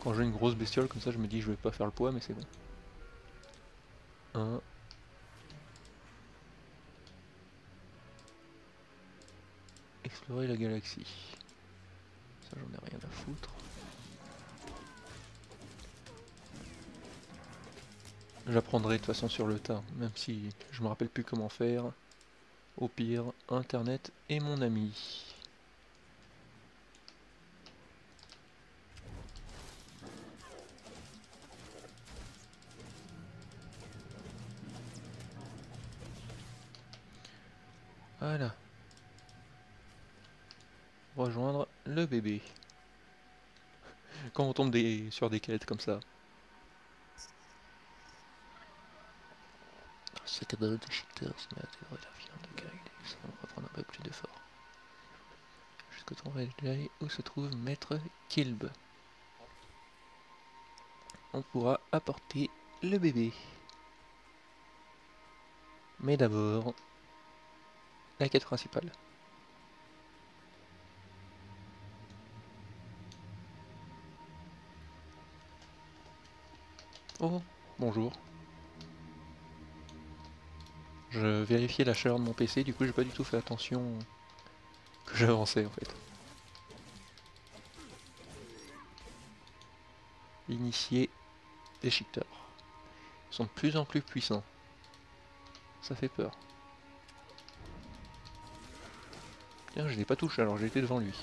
Quand j'ai une grosse bestiole comme ça, je me dis je vais pas faire le poids, mais c'est bon. la galaxie. Ça j'en ai rien à foutre. J'apprendrai de toute façon sur le tas, même si je me rappelle plus comment faire. Au pire, internet est mon ami. Voilà. Rejoindre le bébé. Quand on tombe des, sur des quêtes comme ça. Ce cadeau de cheaters la viande de. Ça va reprendre un peu plus d'effort. Jusqu'au temps où se trouve Maître Kilb. On pourra apporter le bébé. Mais d'abord, la quête principale. Oh, bonjour. Je vérifiais la chaleur de mon PC, du coup j'ai pas du tout fait attention que j'avançais en fait. Initier déchiqueteur. Ils sont de plus en plus puissants. Ça fait peur. Tiens, je l'ai pas touché alors j'étais devant lui.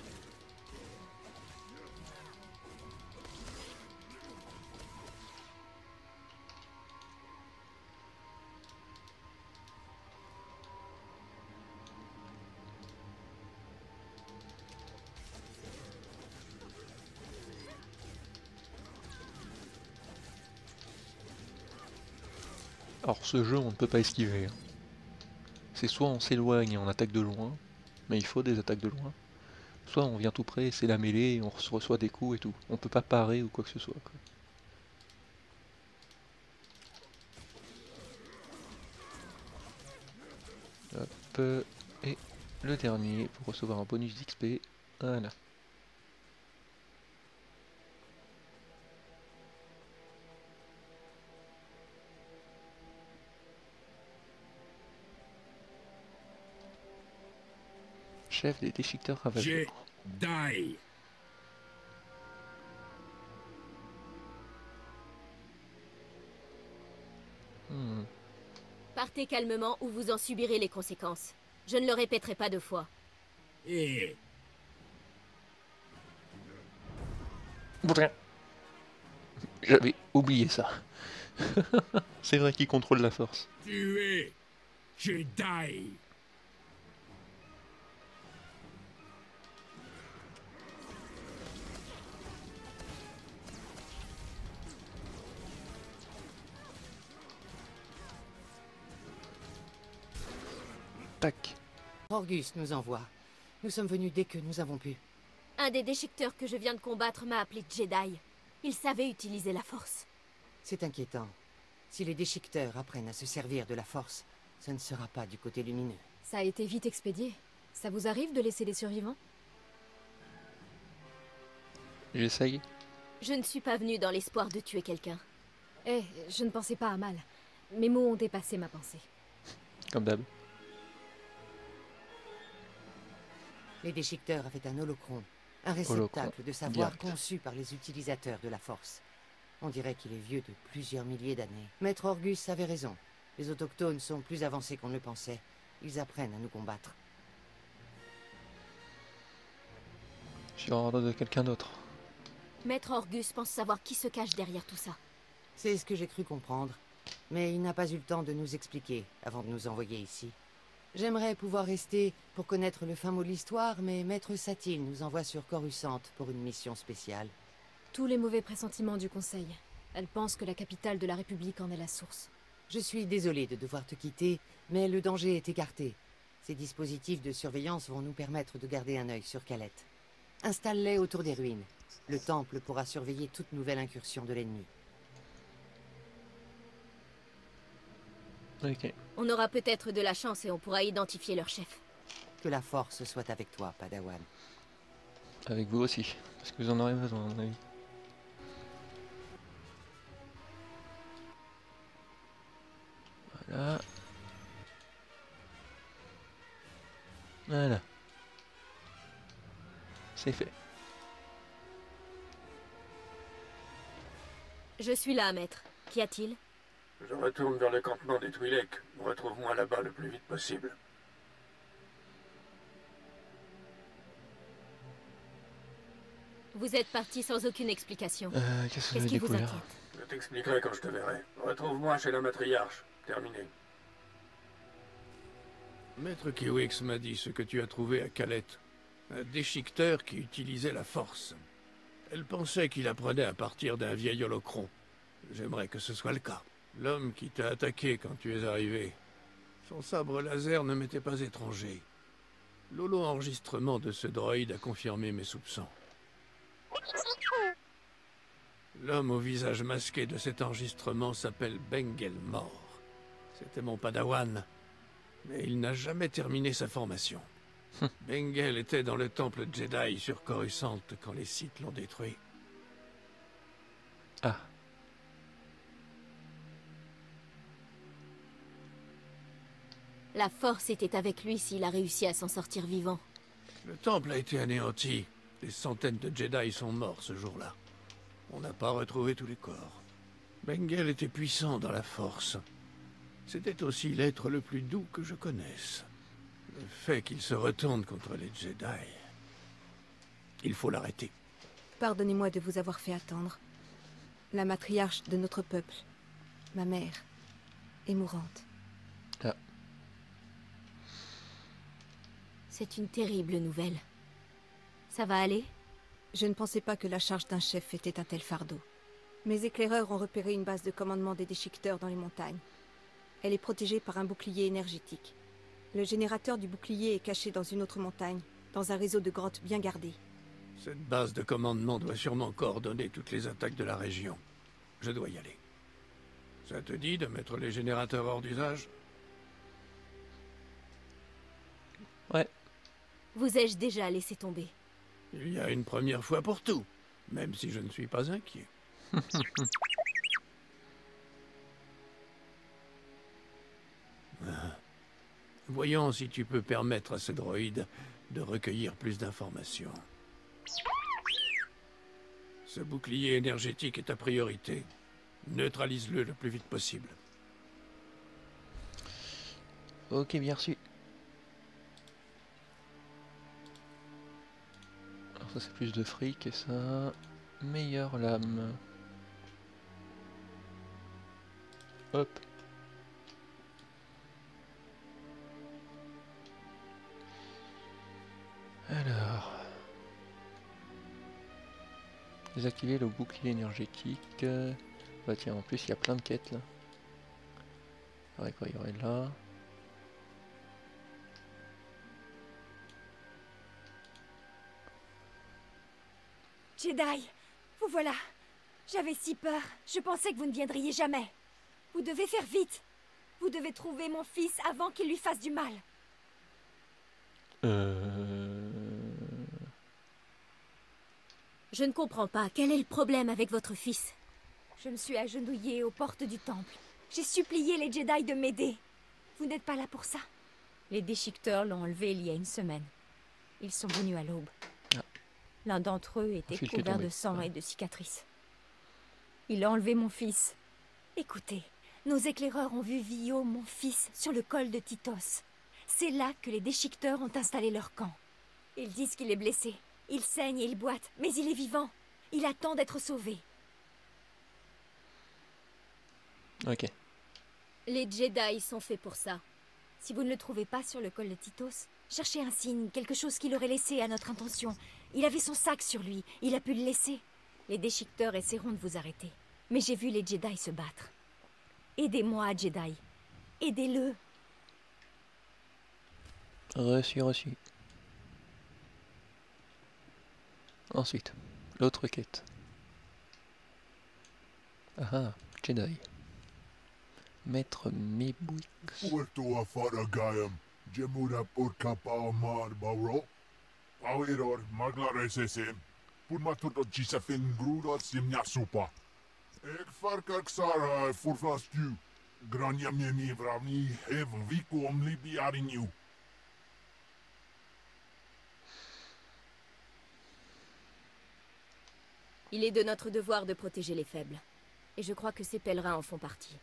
Ce jeu on ne peut pas esquiver. hein. C'est soit on s'éloigne et on attaque de loin, mais il faut des attaques de loin. Soit on vient tout près, c'est la mêlée, et on reçoit des coups et tout. On peut pas parer ou quoi que ce soit. et le dernier pour recevoir un bonus d'XP. Voilà. Chef des déchiqueteurs ravageurs. Die. Hmm. Partez calmement ou vous en subirez les conséquences. Je ne le répéterai pas deux fois. Et J'avais oublié ça. C'est vrai qu'il contrôle la force. tuez Jedi. Orgus nous envoie. Nous sommes venus dès que nous avons pu. Un des déchiqueteurs que je viens de combattre m'a appelé Jedi. Il savait utiliser la force. C'est inquiétant. Si les déchiqueteurs apprennent à se servir de la force, ce ne sera pas du côté lumineux. Ça a été vite expédié. Ça vous arrive de laisser les survivants? J'essaye. Je ne suis pas venue dans l'espoir de tuer quelqu'un. Eh, je ne pensais pas à mal. Mes mots ont dépassé ma pensée. Comme d'hab. Les déchiqueteurs avaient un holocron, un réceptacle Holocron, de savoir direct. conçu par les utilisateurs de la force. On dirait qu'il est vieux de plusieurs milliers d'années. Maître Orgus avait raison. Les autochtones sont plus avancés qu'on ne le pensait. Ils apprennent à nous combattre. Sur ordre de quelqu'un d'autre. Maître Orgus pense savoir qui se cache derrière tout ça. C'est ce que j'ai cru comprendre. Mais il n'a pas eu le temps de nous expliquer avant de nous envoyer ici. J'aimerais pouvoir rester pour connaître le fin mot de l'histoire, mais Maître Satil nous envoie sur Coruscant pour une mission spéciale. Tous les mauvais pressentiments du Conseil. Elle pense que la capitale de la République en est la source. Je suis désolé de devoir te quitter, mais le danger est écarté. Ces dispositifs de surveillance vont nous permettre de garder un œil sur Calette. Installe-les autour des ruines. Le temple pourra surveiller toute nouvelle incursion de l'ennemi. Ok. On aura peut-être de la chance et on pourra identifier leur chef. Que la force soit avec toi, Padawan. Avec vous aussi. Parce que vous en aurez besoin, à mon avis. Voilà. Voilà. C'est fait. Je suis là, maître. Qu'y a-t-il? Je retourne vers le campement des Twi'lek. Retrouve-moi là-bas le plus vite possible. Vous êtes parti sans aucune explication. Euh, qu'est-ce qui vous inquiète? Je t'expliquerai quand je te verrai. Retrouve-moi chez la matriarche. Terminé. Maître Kiwix m'a dit ce que tu as trouvé à Calette. Un déchiqueteur qui utilisait la force. Elle pensait qu'il apprenait à partir d'un vieil holocron. J'aimerais que ce soit le cas. L'homme qui t'a attaqué quand tu es arrivé. Son sabre laser ne m'était pas étranger. L'holo-enregistrement de ce droïde a confirmé mes soupçons. L'homme au visage masqué de cet enregistrement s'appelle Bengel Mort. C'était mon padawan, mais il n'a jamais terminé sa formation. Bengel était dans le temple Jedi sur Coruscant quand les Sith l'ont détruit. Ah. La force était avec lui s'il a réussi à s'en sortir vivant. Le temple a été anéanti. Des centaines de Jedi sont morts ce jour-là. On n'a pas retrouvé tous les corps. Bengel était puissant dans la force. C'était aussi l'être le plus doux que je connaisse. Le fait qu'il se retourne contre les Jedi... Il faut l'arrêter. Pardonnez-moi de vous avoir fait attendre. La matriarche de notre peuple, ma mère, est mourante. C'est une terrible nouvelle. Ça va aller? Je ne pensais pas que la charge d'un chef était un tel fardeau. Mes éclaireurs ont repéré une base de commandement des déchiqueteurs dans les montagnes. Elle est protégée par un bouclier énergétique. Le générateur du bouclier est caché dans une autre montagne, dans un réseau de grottes bien gardé. Cette base de commandement doit sûrement coordonner toutes les attaques de la région. Je dois y aller. Ça te dit de mettre les générateurs hors d'usage? Ouais. Vous ai-je déjà laissé tomber Il y a une première fois pour tout, même si je ne suis pas inquiet. Ah. Voyons si tu peux permettre à ce droïde de recueillir plus d'informations. Ce bouclier énergétique est ta priorité. Neutralise-le le plus vite possible. Ok, bien reçu. Ça c'est plus de fric et ça... Meilleure lame. Hop. Alors... Désactiver le bouclier énergétique. Bah tiens, en plus il y a plein de quêtes là. Il y quoi Il y aurait là. Jedi, vous voilà. J'avais si peur. Je pensais que vous ne viendriez jamais. Vous devez faire vite. Vous devez trouver mon fils avant qu'il lui fasse du mal. Euh... Je ne comprends pas. Quel est le problème avec votre fils? Je me suis agenouillée aux portes du temple. J'ai supplié les Jedi de m'aider. Vous n'êtes pas là pour ça Les déchiqueteurs l'ont enlevé il y a une semaine. Ils sont venus à l'aube. Ah. L'un d'entre eux était qui couvert de sang et de cicatrices. Il a enlevé mon fils. Écoutez, nos éclaireurs ont vu Vio, mon fils, sur le col de Titos. C'est là que les déchiqueteurs ont installé leur camp. Ils disent qu'il est blessé. Il saigne et il boite, mais il est vivant. Il attend d'être sauvé. Ok. Les Jedi sont faits pour ça. Si vous ne le trouvez pas sur le col de Titos, cherchez un signe, quelque chose qu'il aurait laissé à notre intention. Il avait son sac sur lui, il a pu le laisser. Les déchiqueteurs essaieront de vous arrêter. Mais j'ai vu les Jedi se battre. Aidez-moi, Jedi. Aidez-le. Reçu, reçu. Ensuite, l'autre quête. Ah ah, Jedi. Maître Mebwix. Puerto Afaragayam, Jemura Purkapa Mar Bauro. Pawiror, Maglar SSM. Purmatur Gisafin Grudor Simnya Supa. Ek Farkak Sara Furfastu. Grania Mieni Vrami Hev Viku Om Libi Ariniu. Il est de notre devoir de protéger les faibles. Et je crois que ces pèlerins en font partie.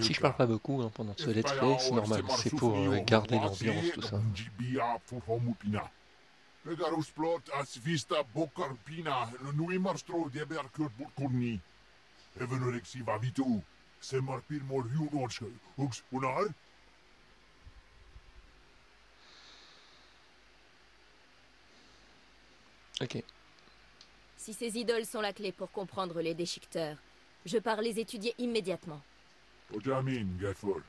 Si je parle pas beaucoup hein, pendant ce let's play, c'est normal, c'est pour euh, garder l'ambiance, tout ça. Ok. Si ces idoles sont la clé pour comprendre les déchiqueteurs, je pars les étudier immédiatement. Pojamin, Gerfur.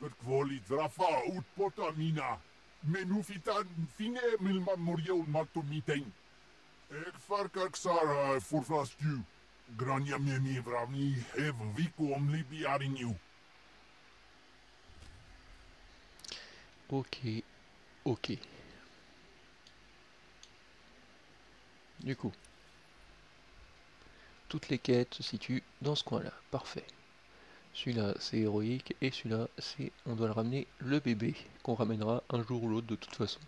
Vert kvolit vrafa ut potamina. Menu fitan fine milman moriel matomiten. Ek farkak sara furfastu. Grania mieni vrami hev viku om libi ariniu. Ok, ok. Du coup, toutes les quêtes se situent dans ce coin-là. Parfait. Celui-là, c'est héroïque. Et celui-là, c'est... On doit le ramener le bébé. Qu'on ramènera un jour ou l'autre de toute façon.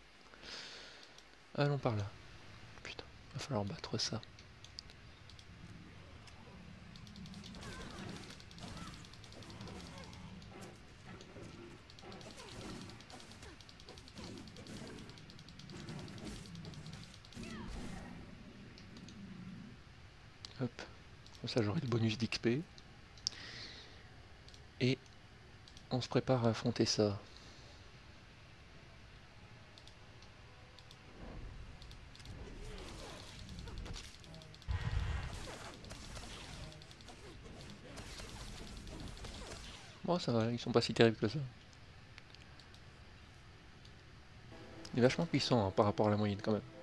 Allons par là. Putain, va falloir battre ça. Ça j'aurai le bonus d'XP. Et on se prépare à affronter ça. Bon ça va, ils sont pas si terribles que ça. Il est vachement puissant hein, par rapport à la moyenne quand même.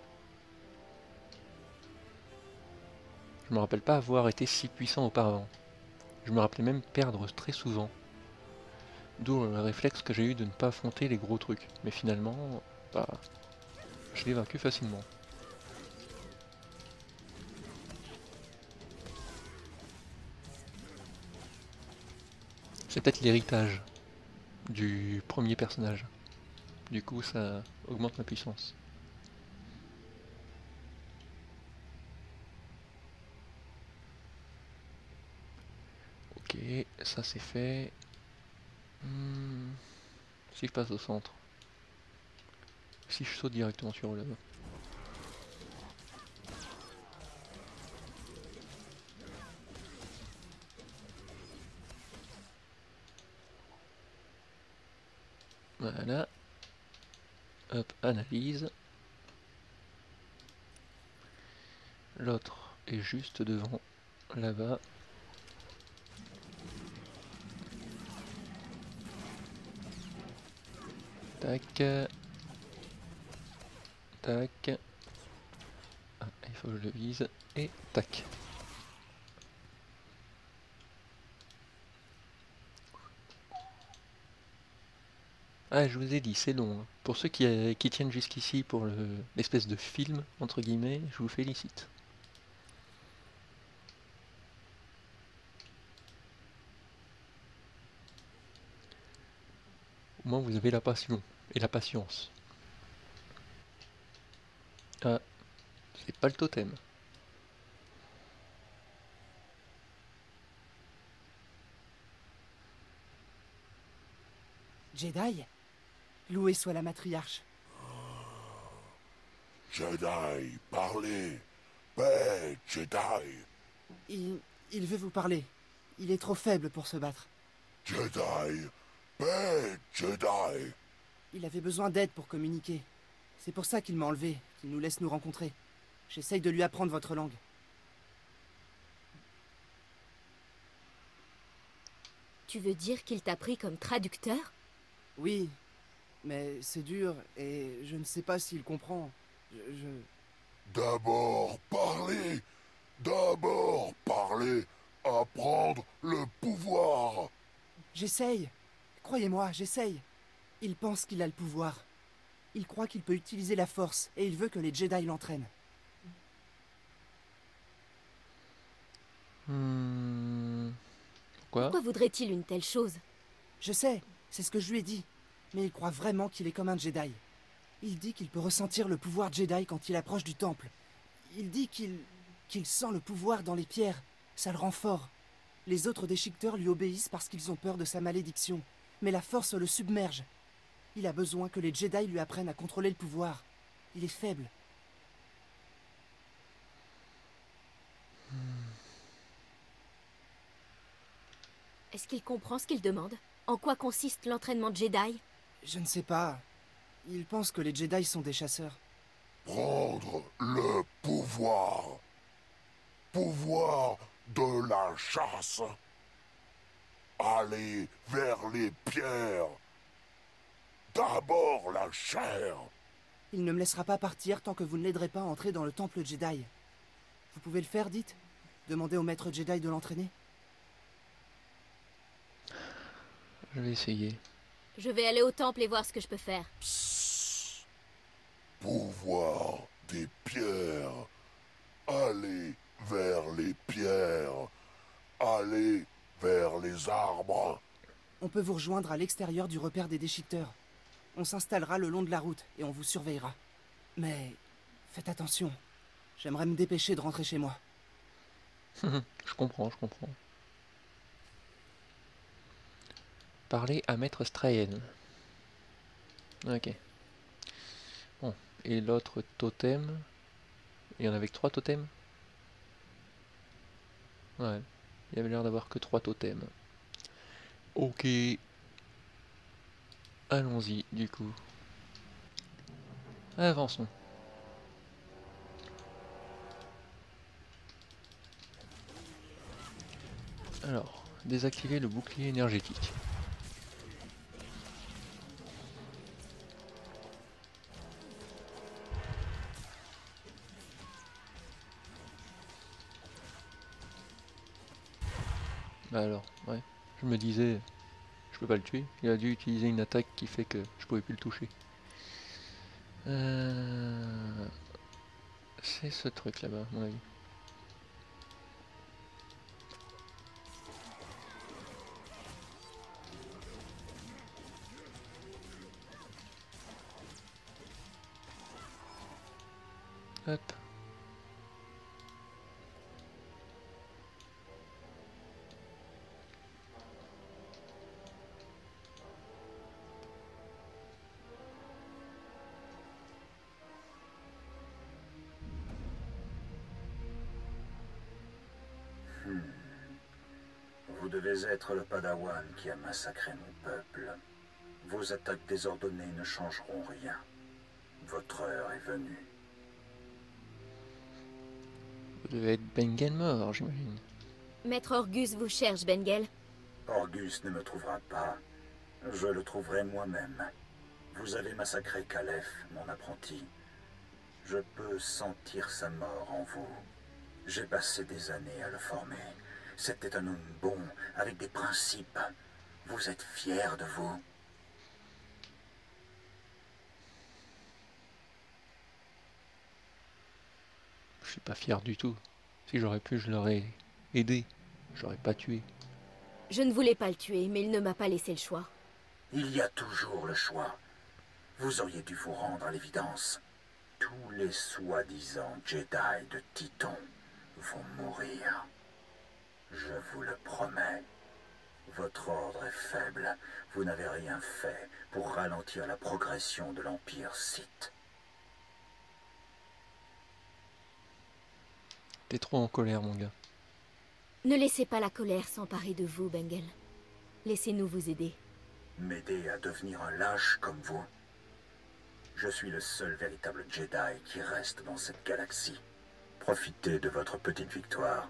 Je me rappelle pas avoir été si puissant auparavant. Je me rappelais même perdre très souvent. D'où le réflexe que j'ai eu de ne pas affronter les gros trucs. Mais finalement, bah, je l'ai vaincu facilement. C'est peut-être l'héritage du premier personnage. Du coup, ça augmente ma puissance. Ok, ça c'est fait. Hmm, Si je passe au centre. Si je saute directement sur eux là-bas. Voilà. Hop, analyse. L'autre est juste devant, là-bas. Tac. Tac. Ah, il faut que je le vise. Et tac. Ah, je vous ai dit, c'est long. hein. Pour ceux qui, euh, qui tiennent jusqu'ici pour le- l'espèce de film, entre guillemets, je vous félicite. Moins, vous avez la passion et la patience. Ah, c'est pas le totem. Jedi Loué soit la matriarche. Jedi, parlez. Paix, Jedi. Il, il veut vous parler. Il est trop faible pour se battre. Jedi. Paix, Jedi. Il avait besoin d'aide pour communiquer. C'est pour ça qu'il m'a enlevé, qu'il nous laisse nous rencontrer. J'essaye de lui apprendre votre langue. Tu veux dire qu'il t'a pris comme traducteur? Oui, mais c'est dur et je ne sais pas s'il comprend. Je, je- D'abord parler. D'abord parler. Apprendre le pouvoir. J'essaye. Croyez-moi, j'essaye. Il pense qu'il a le pouvoir. Il croit qu'il peut utiliser la force et il veut que les Jedi l'entraînent. Hmm... Quoi? Pourquoi voudrait-il une telle chose? Je sais, c'est ce que je lui ai dit. Mais il croit vraiment qu'il est comme un Jedi. Il dit qu'il peut ressentir le pouvoir Jedi quand il approche du temple. Il dit qu'il... qu'il sent le pouvoir dans les pierres. Ça le rend fort. Les autres déchiqueteurs lui obéissent parce qu'ils ont peur de sa malédiction. Mais la force le submerge. Il a besoin que les Jedi lui apprennent à contrôler le pouvoir. Il est faible. Est-ce qu'il comprend ce qu'il demande? En quoi consiste l'entraînement de Jedi? Je ne sais pas. Il pense que les Jedi sont des chasseurs. Prendre le pouvoir. Pouvoir de la chasse. Aller vers les pierres. D'abord la chair. Il ne me laissera pas partir tant que vous ne l'aiderez pas à entrer dans le temple Jedi. Vous pouvez le faire, dites? Demandez au maître Jedi de l'entraîner Je vais essayer. Je vais aller au temple et voir ce que je peux faire. Pouvoir des pierres. Aller vers les pierres. Aller vers les arbres. On peut vous rejoindre à l'extérieur du repère des déchiqueteurs. On s'installera le long de la route et on vous surveillera. Mais faites attention. J'aimerais me dépêcher de rentrer chez moi. je comprends, je comprends. Parler à Maître Strayen. Ok. Bon. Et l'autre totem? Il y en avait que trois totems? Ouais. Il avait l'air d'avoir que trois totems. Ok. Allons-y, du coup. Avançons. Alors, désactiver le bouclier énergétique. Bah alors, ouais. Je me disais, je peux pas le tuer. Il a dû utiliser une attaque qui fait que je pouvais plus le toucher. Euh... C'est ce truc là-bas, à mon avis. Vous devez être le padawan qui a massacré mon peuple. Vos attaques désordonnées ne changeront rien. Votre heure est venue. Vous devez être Bengal mort, j'imagine. Maître Orgus vous cherche, Bengel. Orgus ne me trouvera pas. Je le trouverai moi-même. Vous avez massacré Calef, mon apprenti. Je peux sentir sa mort en vous. J'ai passé des années à le former. C'était un homme bon, avec des principes. Vous êtes fier de vous Je suis pas fier du tout. Si j'aurais pu, je l'aurais aidé. J'aurais pas tué. Je ne voulais pas le tuer, mais il ne m'a pas laissé le choix. Il y a toujours le choix. Vous auriez dû vous rendre à l'évidence. Tous les soi-disant Jedi de Titon vont mourir. Je vous le promets. Votre ordre est faible. Vous n'avez rien fait pour ralentir la progression de l'Empire Sith. T'es trop en colère, mon gars. Ne laissez pas la colère s'emparer de vous, Bengel. Laissez-nous vous aider. M'aider à devenir un lâche comme vous Je suis le seul véritable Jedi qui reste dans cette galaxie. Profitez de votre petite victoire.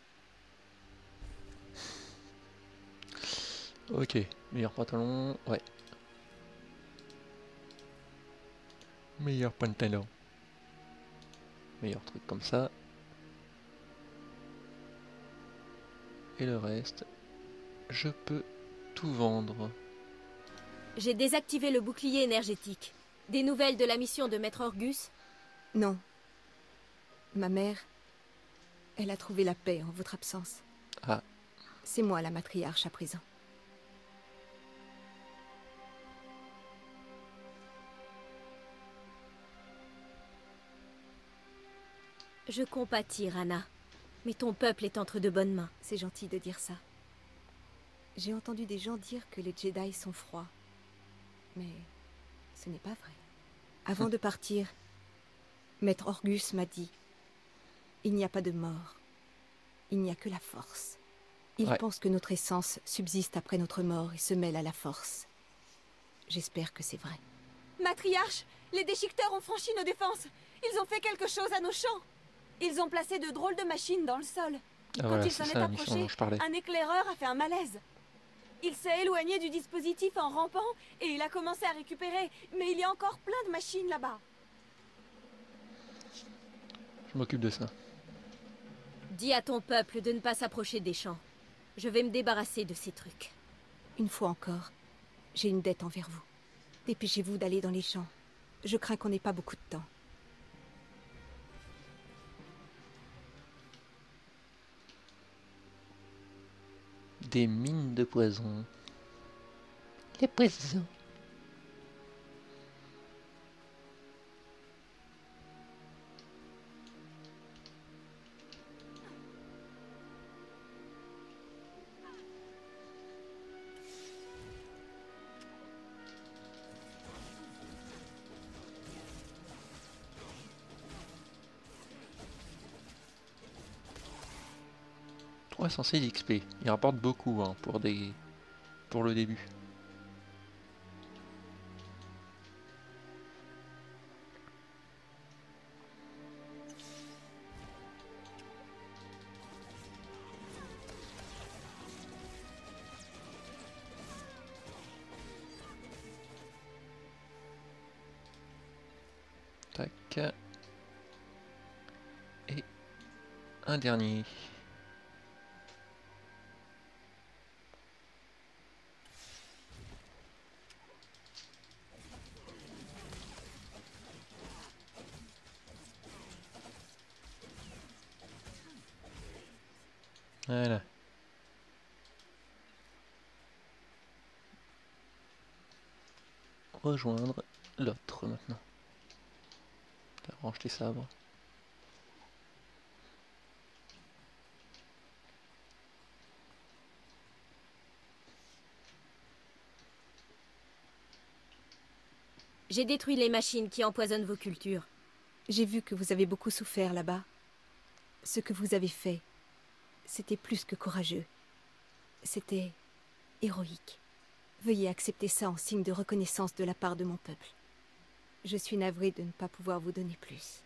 Ok, meilleur pantalon, ouais. Meilleur pantalon. Meilleur truc comme ça. Et le reste, je peux tout vendre. J'ai désactivé le bouclier énergétique. Des nouvelles de la mission de Maître Orgus? Non. Ma mère, elle a trouvé la paix en votre absence. Ah, C'est moi la matriarche à présent. Je compatis, Rana. Mais ton peuple est entre de bonnes mains. C'est gentil de dire ça. J'ai entendu des gens dire que les Jedi sont froids. Mais ce n'est pas vrai. Avant de partir, Maître Orgus m'a dit Il n'y a pas de mort. Il n'y a que la force. Il Ouais. pense que notre essence subsiste après notre mort et se mêle à la force. J'espère que c'est vrai. Matriarche, les déchiqueteurs ont franchi nos défenses. Ils ont fait quelque chose à nos champs. Ils ont placé de drôles de machines dans le sol. Ah Quand voilà, il s'en est mission approché, un éclaireur a fait un malaise. Il s'est éloigné du dispositif en rampant et il a commencé à récupérer. Mais il y a encore plein de machines là-bas. je m'occupe de ça. Dis à ton peuple de ne pas s'approcher des champs. Je vais me débarrasser de ces trucs. Une fois encore, j'ai une dette envers vous. Dépêchez-vous d'aller dans les champs. Je crains qu'on n'ait pas beaucoup de temps. Des mines de poison. Les poisons. Ouais, censé d'XP. Il rapporte beaucoup hein, pour des pour le début. Tac. Et un dernier. Voilà. Rejoindre l'autre maintenant. Range tes sabres. J'ai détruit les machines qui empoisonnent vos cultures. J'ai vu que vous avez beaucoup souffert là-bas. Ce que vous avez fait, c'était plus que courageux. C'était héroïque. Veuillez accepter ça en signe de reconnaissance de la part de mon peuple. Je suis navrée de ne pas pouvoir vous donner plus.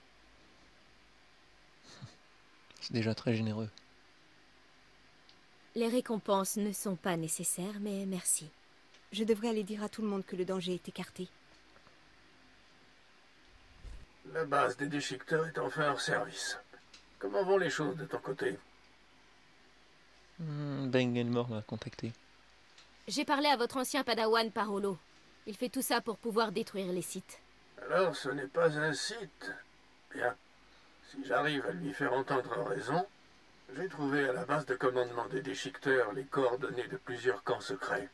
C'est déjà très généreux. Les récompenses ne sont pas nécessaires, mais merci. Je devrais aller dire à tout le monde que le danger est écarté. La base des déchiqueteurs est enfin hors service. Comment vont les choses de ton côté? Hmm, Bengenmore m'a contacté. J'ai parlé à votre ancien padawan Parolo. Il fait tout ça pour pouvoir détruire les sites. Alors ce n'est pas un site. Bien. Si j'arrive à lui faire entendre raison, j'ai trouvé à la base de commandement des déchiqueteurs les coordonnées de plusieurs camps secrets.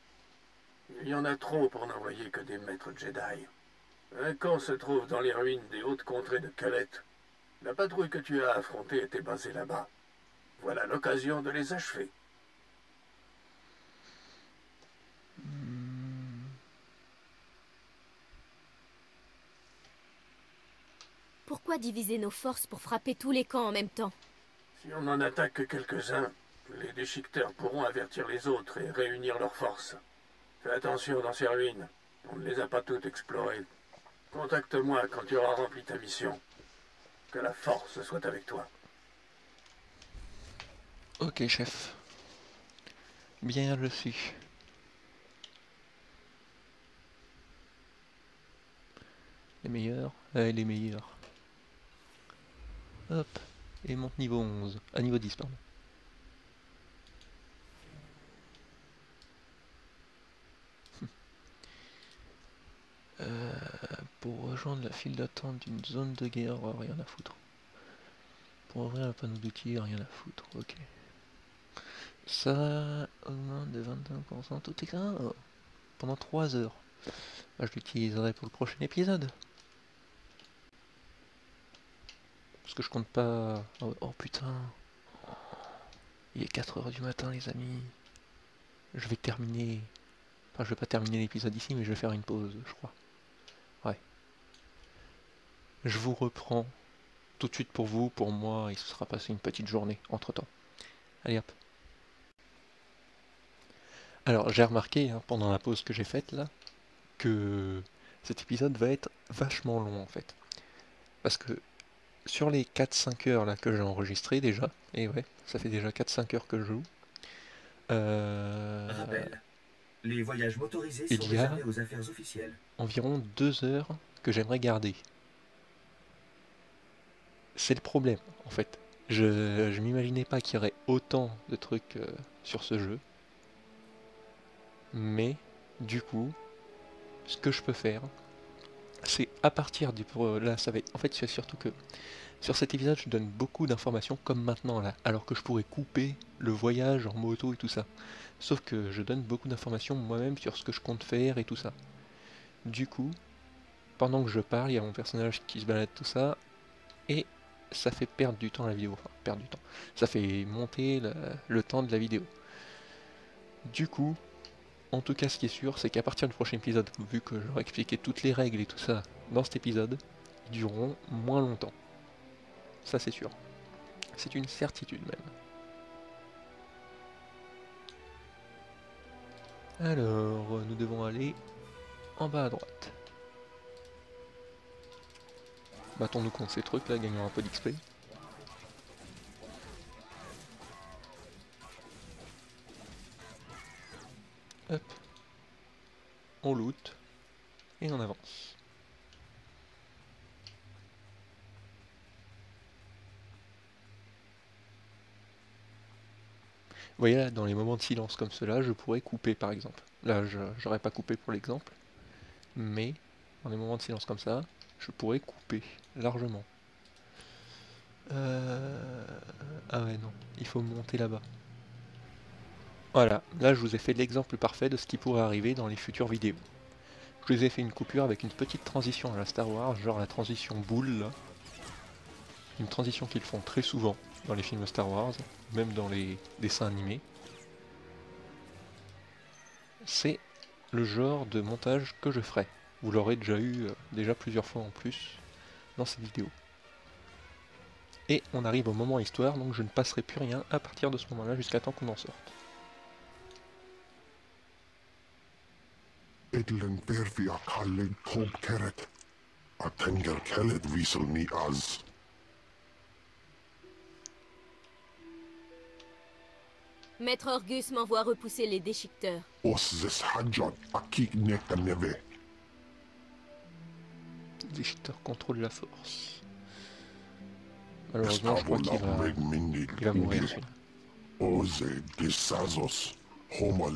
Il y en a trop pour n'envoyer que des maîtres Jedi. Un camp se trouve dans les ruines des hautes contrées de Calette. La patrouille que tu as affrontée était basée là-bas. Voilà l'occasion de les achever. Pourquoi diviser nos forces pour frapper tous les camps en même temps Si on n'en attaque que quelques-uns, Les déchiqueteurs pourront avertir les autres et réunir leurs forces. Fais attention dans ces ruines. On ne les a pas toutes explorées. Contacte-moi quand tu auras rempli ta mission. Que la force soit avec toi. Ok, chef. Bien reçu. Les meilleurs Ouais, les meilleurs. Hop. Et monte niveau 11. À niveau 10, pardon. Euh, pour rejoindre la file d'attente d'une zone de guerre, oh, rien à foutre. Pour ouvrir un panneau d'outils, rien à foutre, ok. Ça augmente de 25% tout écran pendant 3 heures. Bah, je l'utiliserai pour le prochain épisode. Parce que je compte pas... Oh, oh, putain. Il est 4 heures du matin les amis. Je vais terminer... Enfin je vais pas terminer l'épisode ici mais je vais faire une pause je crois. Ouais. Je vous reprends tout de suite pour vous. Pour moi il se sera passé une petite journée entre temps. Allez hop. Alors j'ai remarqué hein, pendant la pause que j'ai faite là que cet épisode va être vachement long en fait. Parce que sur les 4-5 heures là que j'ai enregistré déjà, et ouais, ça fait déjà 4-5 heures que je joue. Euh, Rappel. Les voyages motorisés il sont y a réservés aux affaires officielles. environ 2 heures que j'aimerais garder. C'est le problème en fait. Je, je m'imaginais pas qu'il y aurait autant de trucs euh, sur ce jeu. Mais du coup, ce que je peux faire, c'est à partir du là ça va en fait c'est surtout que sur cet épisode je donne beaucoup d'informations comme maintenant là alors que je pourrais couper le voyage en moto et tout ça. Sauf que je donne beaucoup d'informations moi-même sur ce que je compte faire et tout ça. Du coup pendant que je parle il y a mon personnage qui se balade tout ça et ça fait perdre du temps la vidéo enfin perdre du temps. Ça fait monter le temps de la vidéo. Du coup en tout cas, ce qui est sûr, c'est qu'à partir du prochain épisode, vu que j'aurai expliqué toutes les règles et tout ça dans cet épisode, ils dureront moins longtemps. Ça, c'est sûr. C'est une certitude même. Alors, nous devons aller en bas à droite. Battons-nous contre ces trucs là, gagnons un peu d'XP. Hop. On loot. Et on avance. Vous voyez là, dans les moments de silence comme cela, je pourrais couper par exemple. Là, je j'aurais pas coupé pour l'exemple. Mais, dans les moments de silence comme ça, je pourrais couper largement. Euh... Ah ouais, non. Il faut monter là-bas. Voilà, là je vous ai fait l'exemple parfait de ce qui pourrait arriver dans les futures vidéos. Je vous ai fait une coupure avec une petite transition à la Star Wars, genre la transition boule. Une transition qu'ils font très souvent dans les films Star Wars, même dans les dessins animés. C'est le genre de montage que je ferai. Vous l'aurez déjà eu euh, déjà plusieurs fois en plus dans cette vidéo. Et on arrive au moment histoire, donc je ne passerai plus rien à partir de ce moment-là jusqu'à temps qu'on en sorte. Idlen verfi a kallen tob keret. A tenger kellet visel ni az. Maître Orgus m'envoie repousser les déchiqueteurs. Os zes hadjad a kik neka neve. Déchiqueteur contrôle la force. Malheureusement, je crois qu'il va, il va mourir. Oze disazos. Homa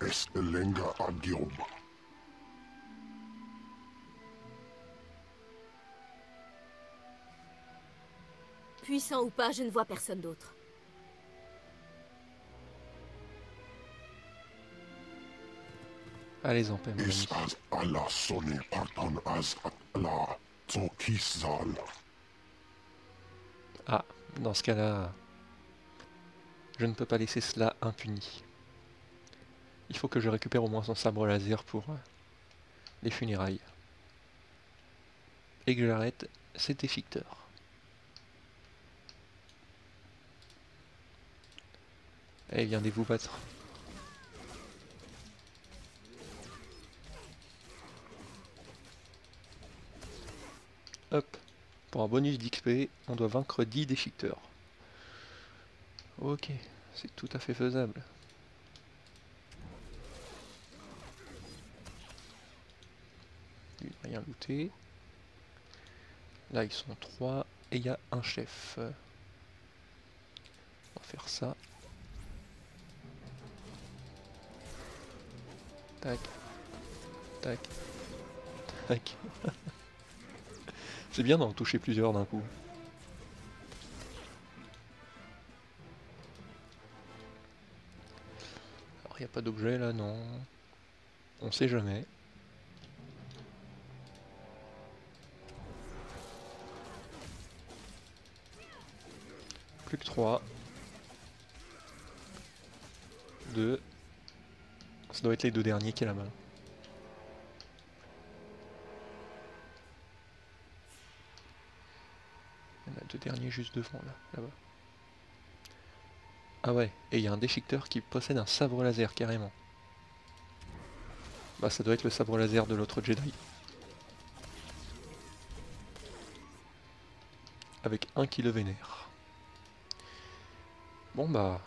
es elenga agiob. Puissant ou pas, je ne vois personne d'autre. Allez en paix. Ah, dans ce cas-là, je ne peux pas laisser cela impuni. Il faut que je récupère au moins son sabre laser pour euh, les funérailles. Et que j'arrête cet effecteur. Eh allez, viendez vous battre. Hop. Pour un bonus d'XP, on doit vaincre 10 déficteurs. Ok, c'est tout à fait faisable. Lui, rien looté. Là, ils sont 3 et il y a un chef. On va faire ça. Tac. Tac. Tac. C'est bien d'en toucher plusieurs d'un coup. Il n'y a pas d'objet là, non. On sait jamais. Plus que 3. 2. Ça doit être les deux derniers qui est main. Il y en a deux derniers juste devant là, là-bas. Ah ouais, et il y a un déchiqueteur qui possède un sabre laser carrément. Bah ça doit être le sabre laser de l'autre Jedi. Avec un qui le vénère. Bon bah...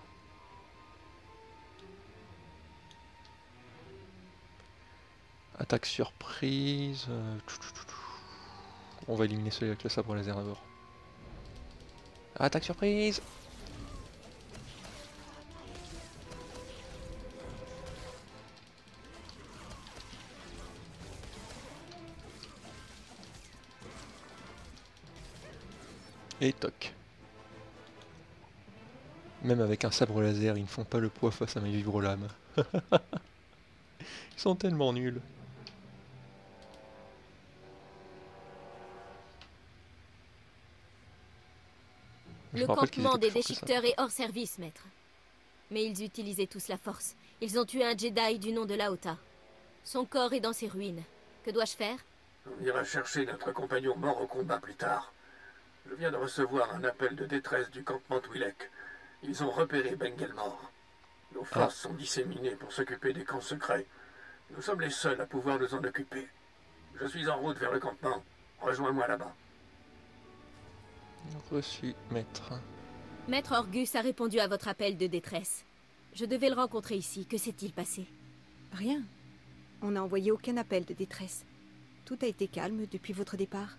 Attaque surprise... euh, On va éliminer celui avec le sabre laser d'abord. Attaque surprise Et toc. Même avec un sabre laser, ils ne font pas le poids face à mes vibro-lames. ils sont tellement nuls. Je Le campement des déchiqueteurs est hors service, maître. Mais ils utilisaient tous la force. Ils ont tué un Jedi du nom de Laota. Son corps est dans ses ruines. Que dois-je faire? On ira chercher notre compagnon mort au combat plus tard. Je viens de recevoir un appel de détresse du campement Twi'lek. Ils ont repéré Bengelmore. Nos forces sont disséminées pour s'occuper des camps secrets. Nous sommes les seuls à pouvoir nous en occuper. Je suis en route vers le campement. Rejoins-moi là-bas. Reçu, maître. Maître Orgus a répondu à votre appel de détresse. Je devais le rencontrer ici. Que s'est-il passé? Rien. On n'a envoyé aucun appel de détresse. Tout a été calme depuis votre départ.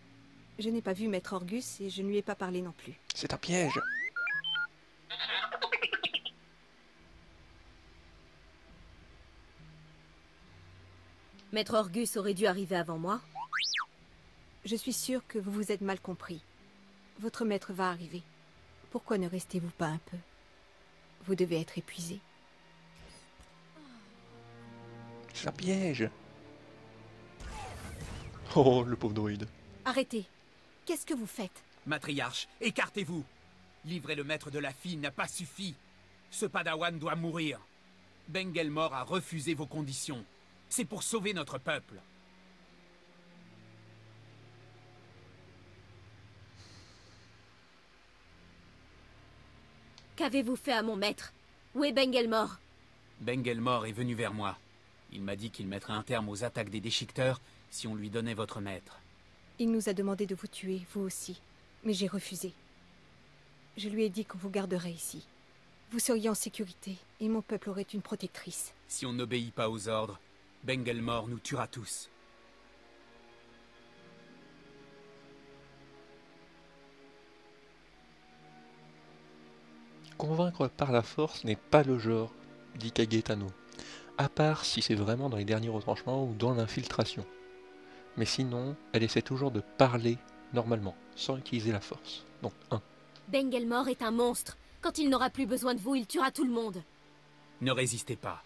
Je n'ai pas vu Maître Orgus et je ne lui ai pas parlé non plus. C'est un piège Maître Orgus aurait dû arriver avant moi. Je suis sûre que vous vous êtes mal compris. Votre maître va arriver. Pourquoi ne restez-vous pas un peu? Vous devez être épuisé. C'est un piège Oh, le pauvre droïde. Arrêtez. Qu'est-ce que vous faites? Matriarche, écartez-vous Livrer le maître de la fille n'a pas suffi. Ce padawan doit mourir. Bengelmore a refusé vos conditions. C'est pour sauver notre peuple. Qu'avez-vous fait à mon maître? Où est Bengelmore Bengelmore est venu vers moi. Il m'a dit qu'il mettrait un terme aux attaques des déchiqueteurs si on lui donnait votre maître. Il nous a demandé de vous tuer, vous aussi. Mais j'ai refusé. Je lui ai dit qu'on vous garderait ici. Vous seriez en sécurité et mon peuple aurait une protectrice. Si on n'obéit pas aux ordres, Bengelmore nous tuera tous. Convaincre par la force n'est pas le genre, dit Kagetano. À part si c'est vraiment dans les derniers retranchements ou dans l'infiltration. Mais sinon, elle essaie toujours de parler normalement, sans utiliser la force. Donc 1. Bengelmore est un monstre. Quand il n'aura plus besoin de vous, il tuera tout le monde. Ne résistez pas.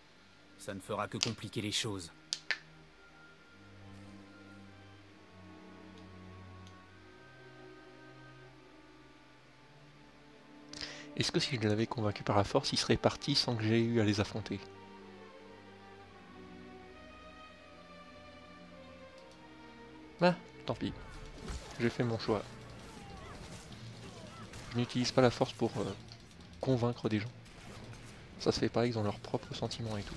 Ça ne fera que compliquer les choses. Est-ce que si je l'avais convaincu par la force, il serait parti sans que j'aie eu à les affronter? Ah, tant pis. J'ai fait mon choix. Je n'utilise pas la force pour euh, convaincre des gens. Ça se fait pareil, ils ont leurs propres sentiments et tout.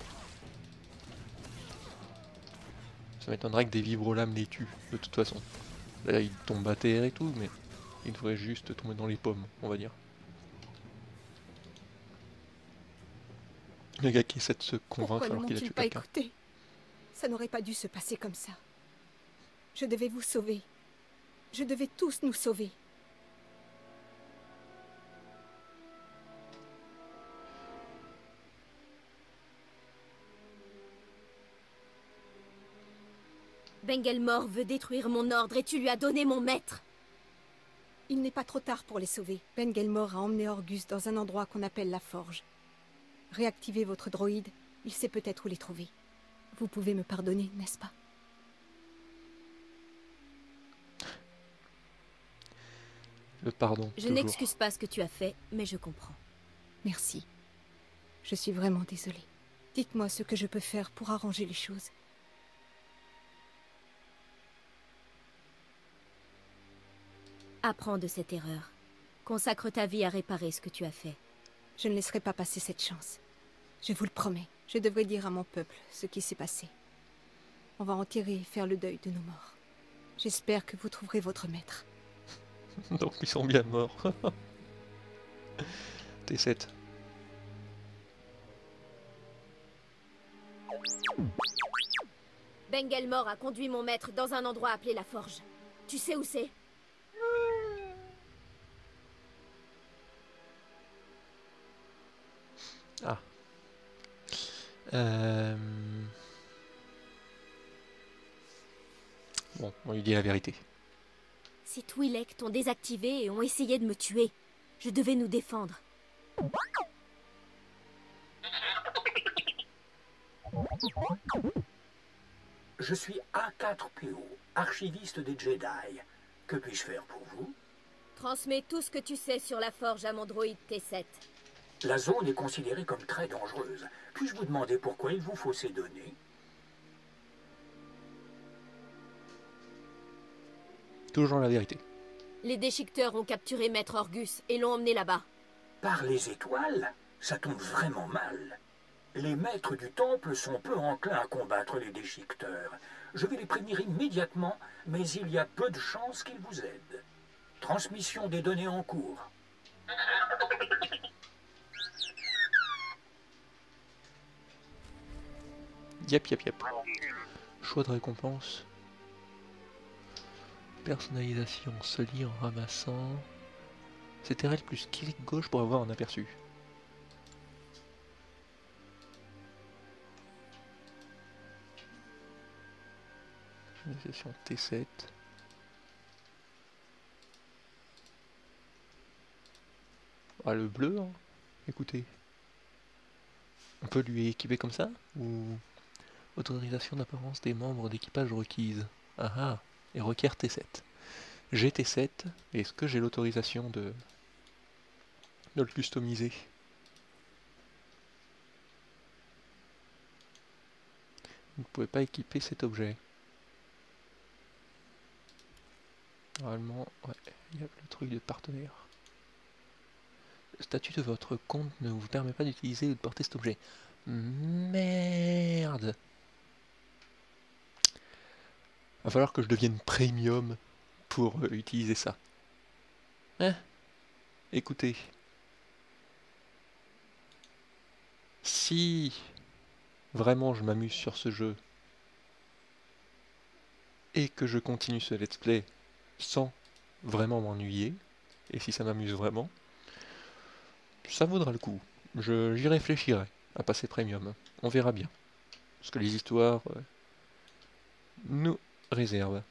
Ça m'étonnerait que des vibro-lames les tuent, de toute façon. Là, ils tombent à terre et tout, mais ils devraient juste tomber dans les pommes, on va dire. Le gars qui essaie de se convaincre Pourquoi alors qu'il a tué pas quelqu'un. Ça n'aurait pas dû se passer comme ça. Je devais vous sauver. Je devais tous nous sauver. Bengelmore veut détruire mon ordre et tu lui as donné mon maître. Il n'est pas trop tard pour les sauver. Ben Gelmore a emmené Orgus dans un endroit qu'on appelle la Forge. Réactivez votre droïde, il sait peut-être où les trouver. Vous pouvez me pardonner, n'est-ce pas? Le pardon. Je n'excuse pas ce que tu as fait, mais je comprends. Merci. Je suis vraiment désolée. Dites-moi ce que je peux faire pour arranger les choses. Apprends de cette erreur. Consacre ta vie à réparer ce que tu as fait. Je ne laisserai pas passer cette chance. Je vous le promets. Je devrais dire à mon peuple ce qui s'est passé. On va en tirer et faire le deuil de nos morts. J'espère que vous trouverez votre maître. Donc ils sont bien morts. T7. Bengelmore a conduit mon maître dans un endroit appelé la Forge. Tu sais où c'est? Ah. Euh... Bon, on lui dit la vérité. Ces Twi'lek t'ont désactivé et ont essayé de me tuer. Je devais nous défendre. Je suis A4PO, archiviste des Jedi. Que puis-je faire pour vous? Transmets tout ce que tu sais sur la Forge à mon droïde T7. La zone est considérée comme très dangereuse. Puis-je vous demander pourquoi il vous faut ces données? Toujours la vérité. Les déchiqueteurs ont capturé Maître Orgus et l'ont emmené là-bas. Par les étoiles Ça tombe vraiment mal. Les maîtres du temple sont peu enclins à combattre les déchiqueteurs. Je vais les prévenir immédiatement, mais il y a peu de chances qu'ils vous aident. Transmission des données en cours. Yep, yep, yep. Choix de récompense. Personnalisation se lit en ramassant. C'est RL plus clic gauche pour avoir un aperçu. Personnalisation T7. Ah le bleu, hein. écoutez. On peut lui équiper comme ça Ou? Autorisation d'apparence des membres d'équipage requise Ah ah Et requiert T7. J'ai T7. Est-ce que j'ai l'autorisation de... de le customiser? Vous ne pouvez pas équiper cet objet. Normalement, ouais, il y a le truc de partenaire. Le statut de votre compte ne vous permet pas d'utiliser ou de porter cet objet. Merde Va falloir que je devienne premium pour euh, utiliser ça. Hein? Écoutez. Si vraiment je m'amuse sur ce jeu et que je continue ce let's play sans vraiment m'ennuyer, et si ça m'amuse vraiment, ça vaudra le coup. J'y réfléchirai à passer premium. On verra bien. Parce que les histoires euh, nous réservent.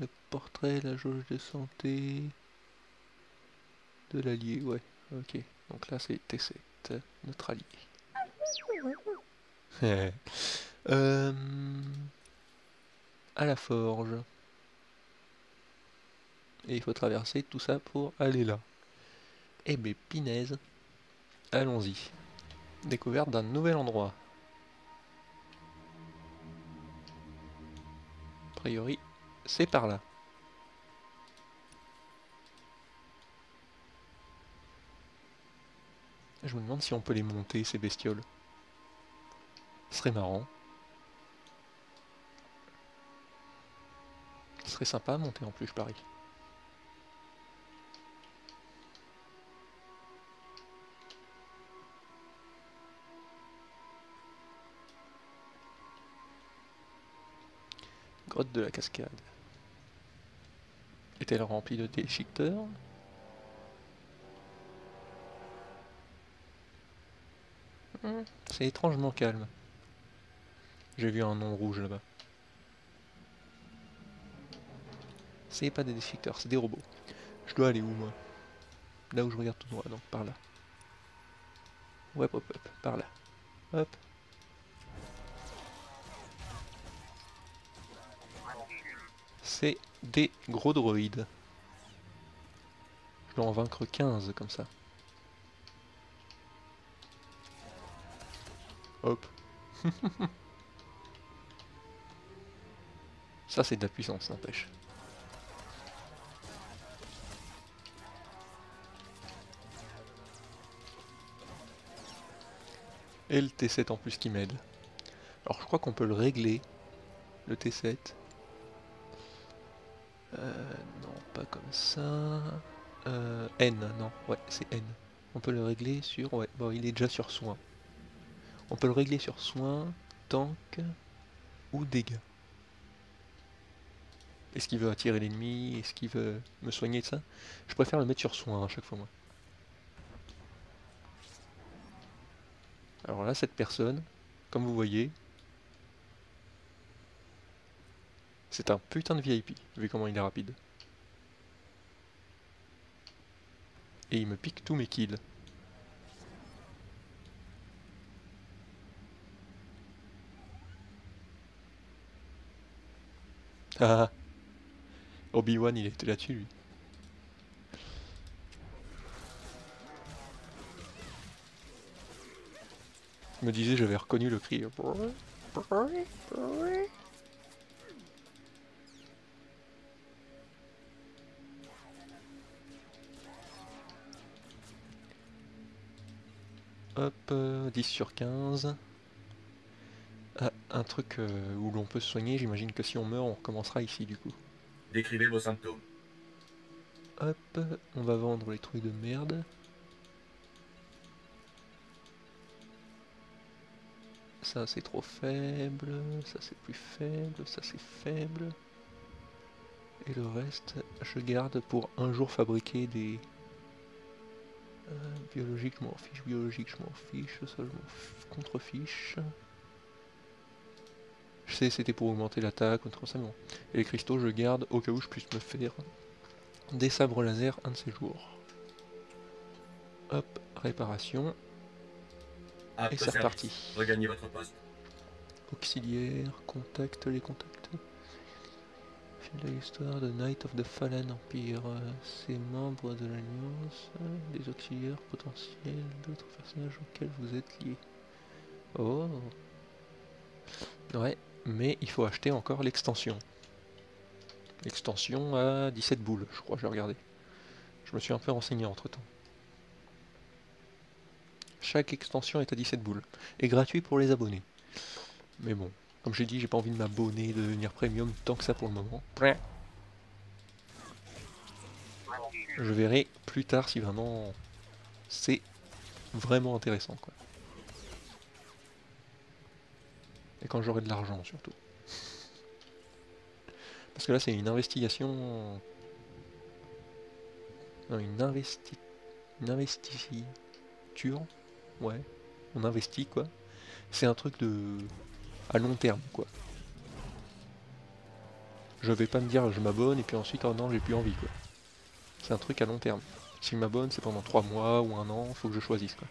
Le portrait, la jauge de santé de l'allié, ouais, ok. Donc là c'est T7, notre allié. euh, à la forge. Et il faut traverser tout ça pour aller là. Eh ben, pinaise. Allons-y. Découverte d'un nouvel endroit. Priori, c'est par là. Je me demande si on peut les monter, ces bestioles. Ce serait marrant. Ce serait sympa à monter en plus, je parie. De la cascade. Est-elle remplie de déchiqueteurs? Hmm, C'est étrangement calme. J'ai vu un nom rouge là-bas. C'est pas des déchiqueteurs, c'est des robots. Je dois aller où moi? Là où je regarde tout droit, donc par là. Hop hop hop, par là. Hop. C'est des gros droïdes. Je dois en vaincre 15 comme ça. Hop. ça c'est de la puissance, n'empêche. Et le T7 en plus qui m'aide. Alors je crois qu'on peut le régler, le T7. Euh, non, pas comme ça. Euh, N, non, ouais, c'est N. On peut le régler sur... Ouais, bon, il est déjà sur soin. On peut le régler sur soin, tank ou dégâts. Est-ce qu'il veut attirer l'ennemi? Est-ce qu'il veut me soigner de ça? Je préfère le mettre sur soin à chaque fois, moi. Alors là, cette personne, comme vous voyez, c'est un putain de VIP, vu comment il est rapide. Et il me pique tous mes kills. Ah Obi-Wan, il était là-dessus, lui. Je me disais, j'avais reconnu le cri. Hop, euh, 10 sur 15. Ah, un truc euh, où l'on peut se soigner, j'imagine que si on meurt, on recommencera ici du coup. Décrivez vos symptômes. Hop, on va vendre les trucs de merde. Ça c'est trop faible, ça c'est plus faible, ça c'est faible. Et le reste, je garde pour un jour fabriquer des... Euh, biologique, je m'en fiche, biologique, je m'en fiche, ça je m'en contrefiche. Je sais, c'était pour augmenter l'attaque, contre ça, mais bon. Et les cristaux, je garde au cas où je puisse me faire des sabres laser un de ces jours. Hop, réparation. Et c'est reparti. Regagnez votre poste. Auxiliaire, contact, les contacts. L'histoire de Knight of the Fallen Empire. euh, Ces membres de l'Alliance, euh, des auxiliaires potentiels, d'autres personnages auxquels vous êtes liés. Oh Ouais, mais il faut acheter encore l'extension. L'extension à 17 boules, je crois, j'ai regardé. Je me suis un peu renseigné entre temps. Chaque extension est à 17 boules. Et gratuit pour les abonnés. Mais bon, comme j'ai dit, j'ai pas envie de m'abonner, de devenir premium tant que ça pour le moment. Je verrai plus tard si vraiment c'est vraiment intéressant quoi. Et quand j'aurai de l'argent surtout. Parce que là c'est une investigation. Non, une investi. Une investiture. Ouais. On investit quoi. C'est un truc de. À long terme quoi. Je vais pas me dire je m'abonne et puis ensuite oh non j'ai plus envie quoi. C'est un truc à long terme. Si je m'abonne c'est pendant 3 mois ou un an, faut que je choisisse quoi.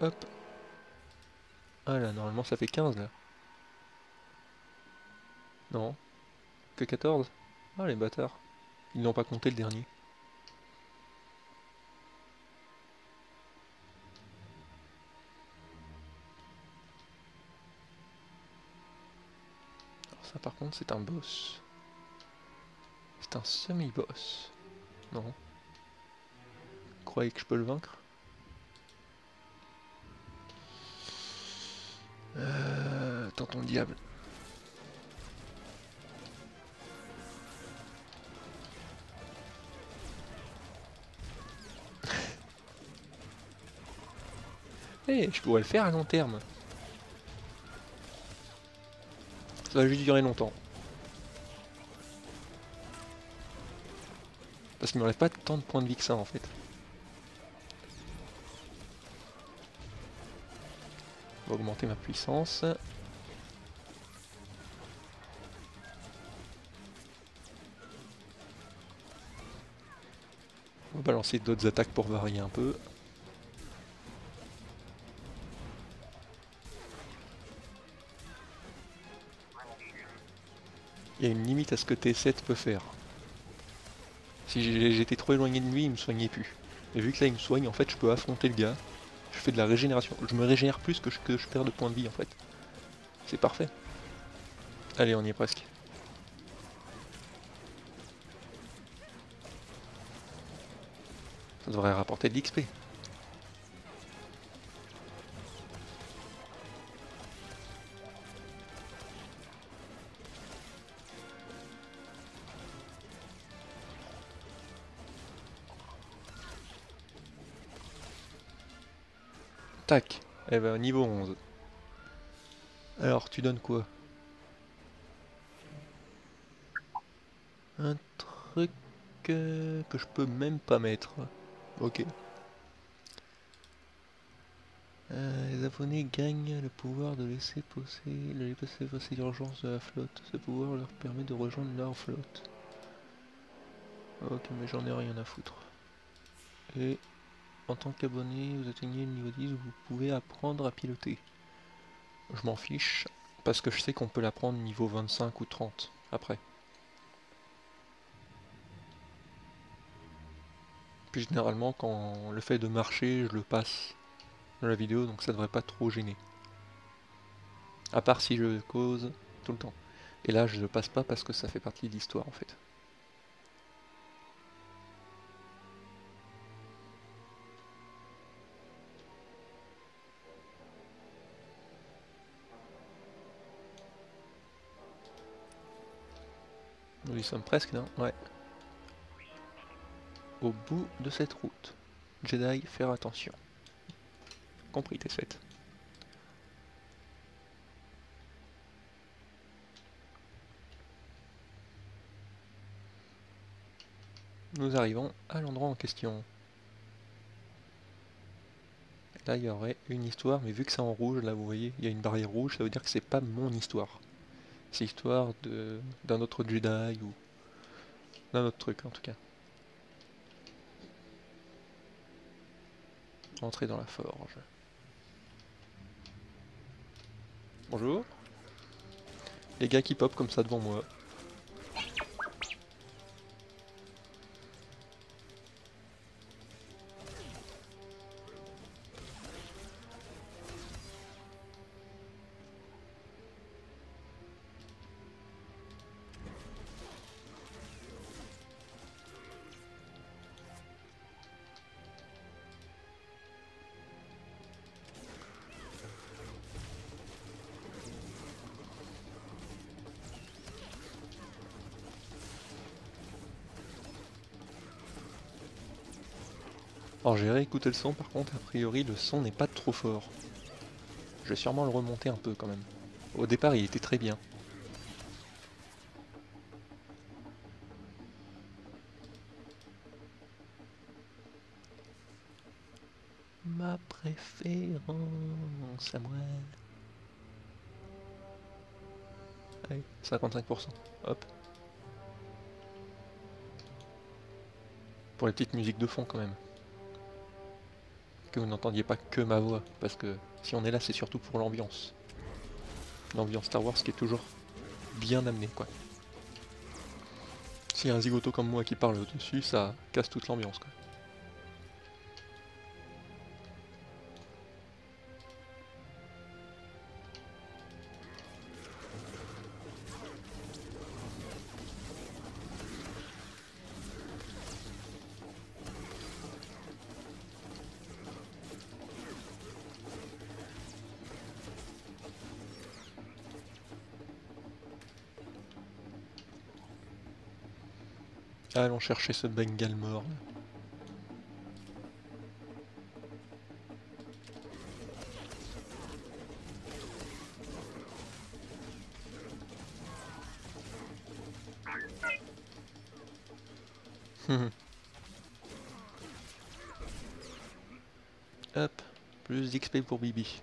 Hop. Ah là, normalement ça fait 15 là. Non. Que 14 Ah les bâtards. Ils n'ont pas compté le dernier. Ça par contre c'est un boss. C'est un semi-boss. Non. Croyez que je peux le vaincre? Euh, diable. Eh, je pourrais le faire à long terme. Ça va juste durer longtemps. Parce qu'il m'enlève pas tant de points de vie que ça en fait. On va augmenter ma puissance. On va balancer d'autres attaques pour varier un peu. Y a une limite à ce que T7 peut faire. Si j'étais trop éloigné de lui, il me soignait plus. Et vu que là il me soigne, en fait je peux affronter le gars. Je fais de la régénération. Je me régénère plus que je, que je perds de points de vie en fait. C'est parfait. Allez, on y est presque. Ça devrait rapporter de l'XP. Tac. Eh ben, niveau 11. Alors, tu donnes quoi? Un truc euh, que je peux même pas mettre. Ok. Euh, les abonnés gagnent le pouvoir de laisser passer, de laisser passer l'urgence de la flotte. Ce pouvoir leur permet de rejoindre leur flotte. Ok, mais j'en ai rien à foutre. Et en tant qu'abonné, vous atteignez le niveau 10 où vous pouvez apprendre à piloter. Je m'en fiche, parce que je sais qu'on peut l'apprendre niveau 25 ou 30 après. Puis généralement, quand le fait de marcher, je le passe dans la vidéo, donc ça devrait pas trop gêner. À part si je cause tout le temps. Et là, je le passe pas parce que ça fait partie de l'histoire en fait. Sommes presque, non? Ouais. Au bout de cette route. Jedi, faire attention. Compris, t'es faite. Nous arrivons à l'endroit en question. Là, il y aurait une histoire, mais vu que c'est en rouge, là, vous voyez, il y a une barrière rouge, ça veut dire que c'est pas mon histoire. C'est l'histoire de d'un autre Jedi ou d'un autre truc, en tout cas. Entrer dans la forge. Bonjour. Les gars qui pop comme ça devant moi. Alors j'ai réécouté le son par contre, a priori le son n'est pas trop fort. Je vais sûrement le remonter un peu quand même. Au départ il était très bien. Ma préférence à moi. Allez, 55%. Hop. Pour les petites musiques de fond quand même vous n'entendiez pas que ma voix, parce que si on est là, c'est surtout pour l'ambiance. L'ambiance Star Wars qui est toujours bien amenée, quoi. S'il y a un zigoto comme moi qui parle dessus, ça casse toute l'ambiance, quoi. Allons chercher ce Bengal mort. Hum. Hop, plus d'XP pour Bibi.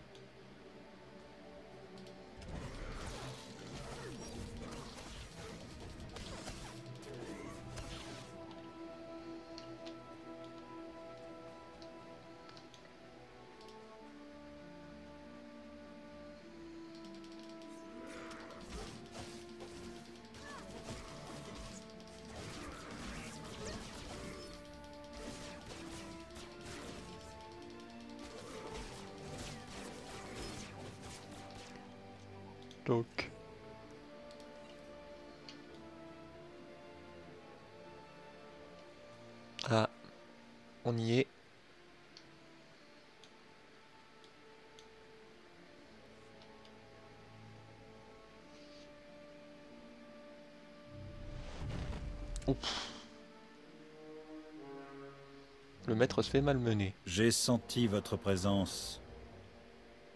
Se fait malmener. J'ai senti votre présence.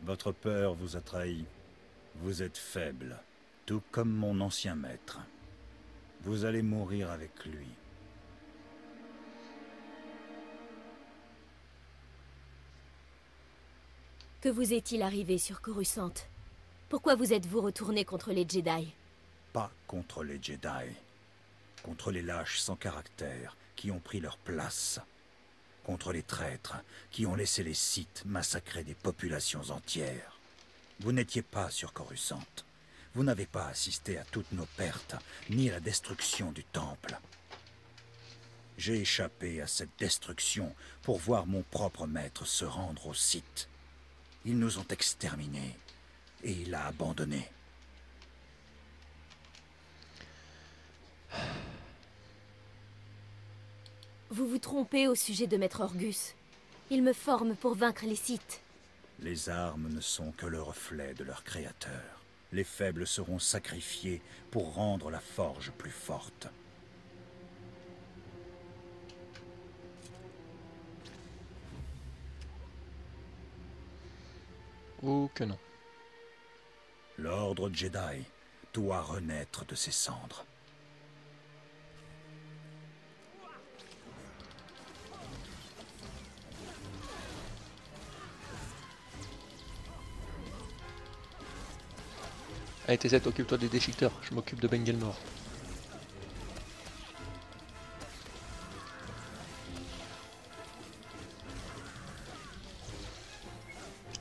Votre peur vous a trahi. Vous êtes faible, tout comme mon ancien maître. Vous allez mourir avec lui. Que vous est-il arrivé sur Coruscant Pourquoi vous êtes-vous retourné contre les Jedi? Pas contre les Jedi. Contre les lâches sans caractère qui ont pris leur place. Contre les traîtres qui ont laissé les Sith massacrer des populations entières. Vous n'étiez pas sur Coruscant. Vous n'avez pas assisté à toutes nos pertes, ni à la destruction du temple. J'ai échappé à cette destruction pour voir mon propre maître se rendre au site. Ils nous ont exterminés et il a abandonné. Vous vous trompez au sujet de Maître Orgus. Il me forme pour vaincre les Sith. Les armes ne sont que le reflet de leur créateur. Les faibles seront sacrifiés pour rendre la forge plus forte. Ou que non. L'ordre Jedi doit renaître de ses cendres. Allez TZ, occupe-toi des déchiqueteurs, je m'occupe de Bengalmore.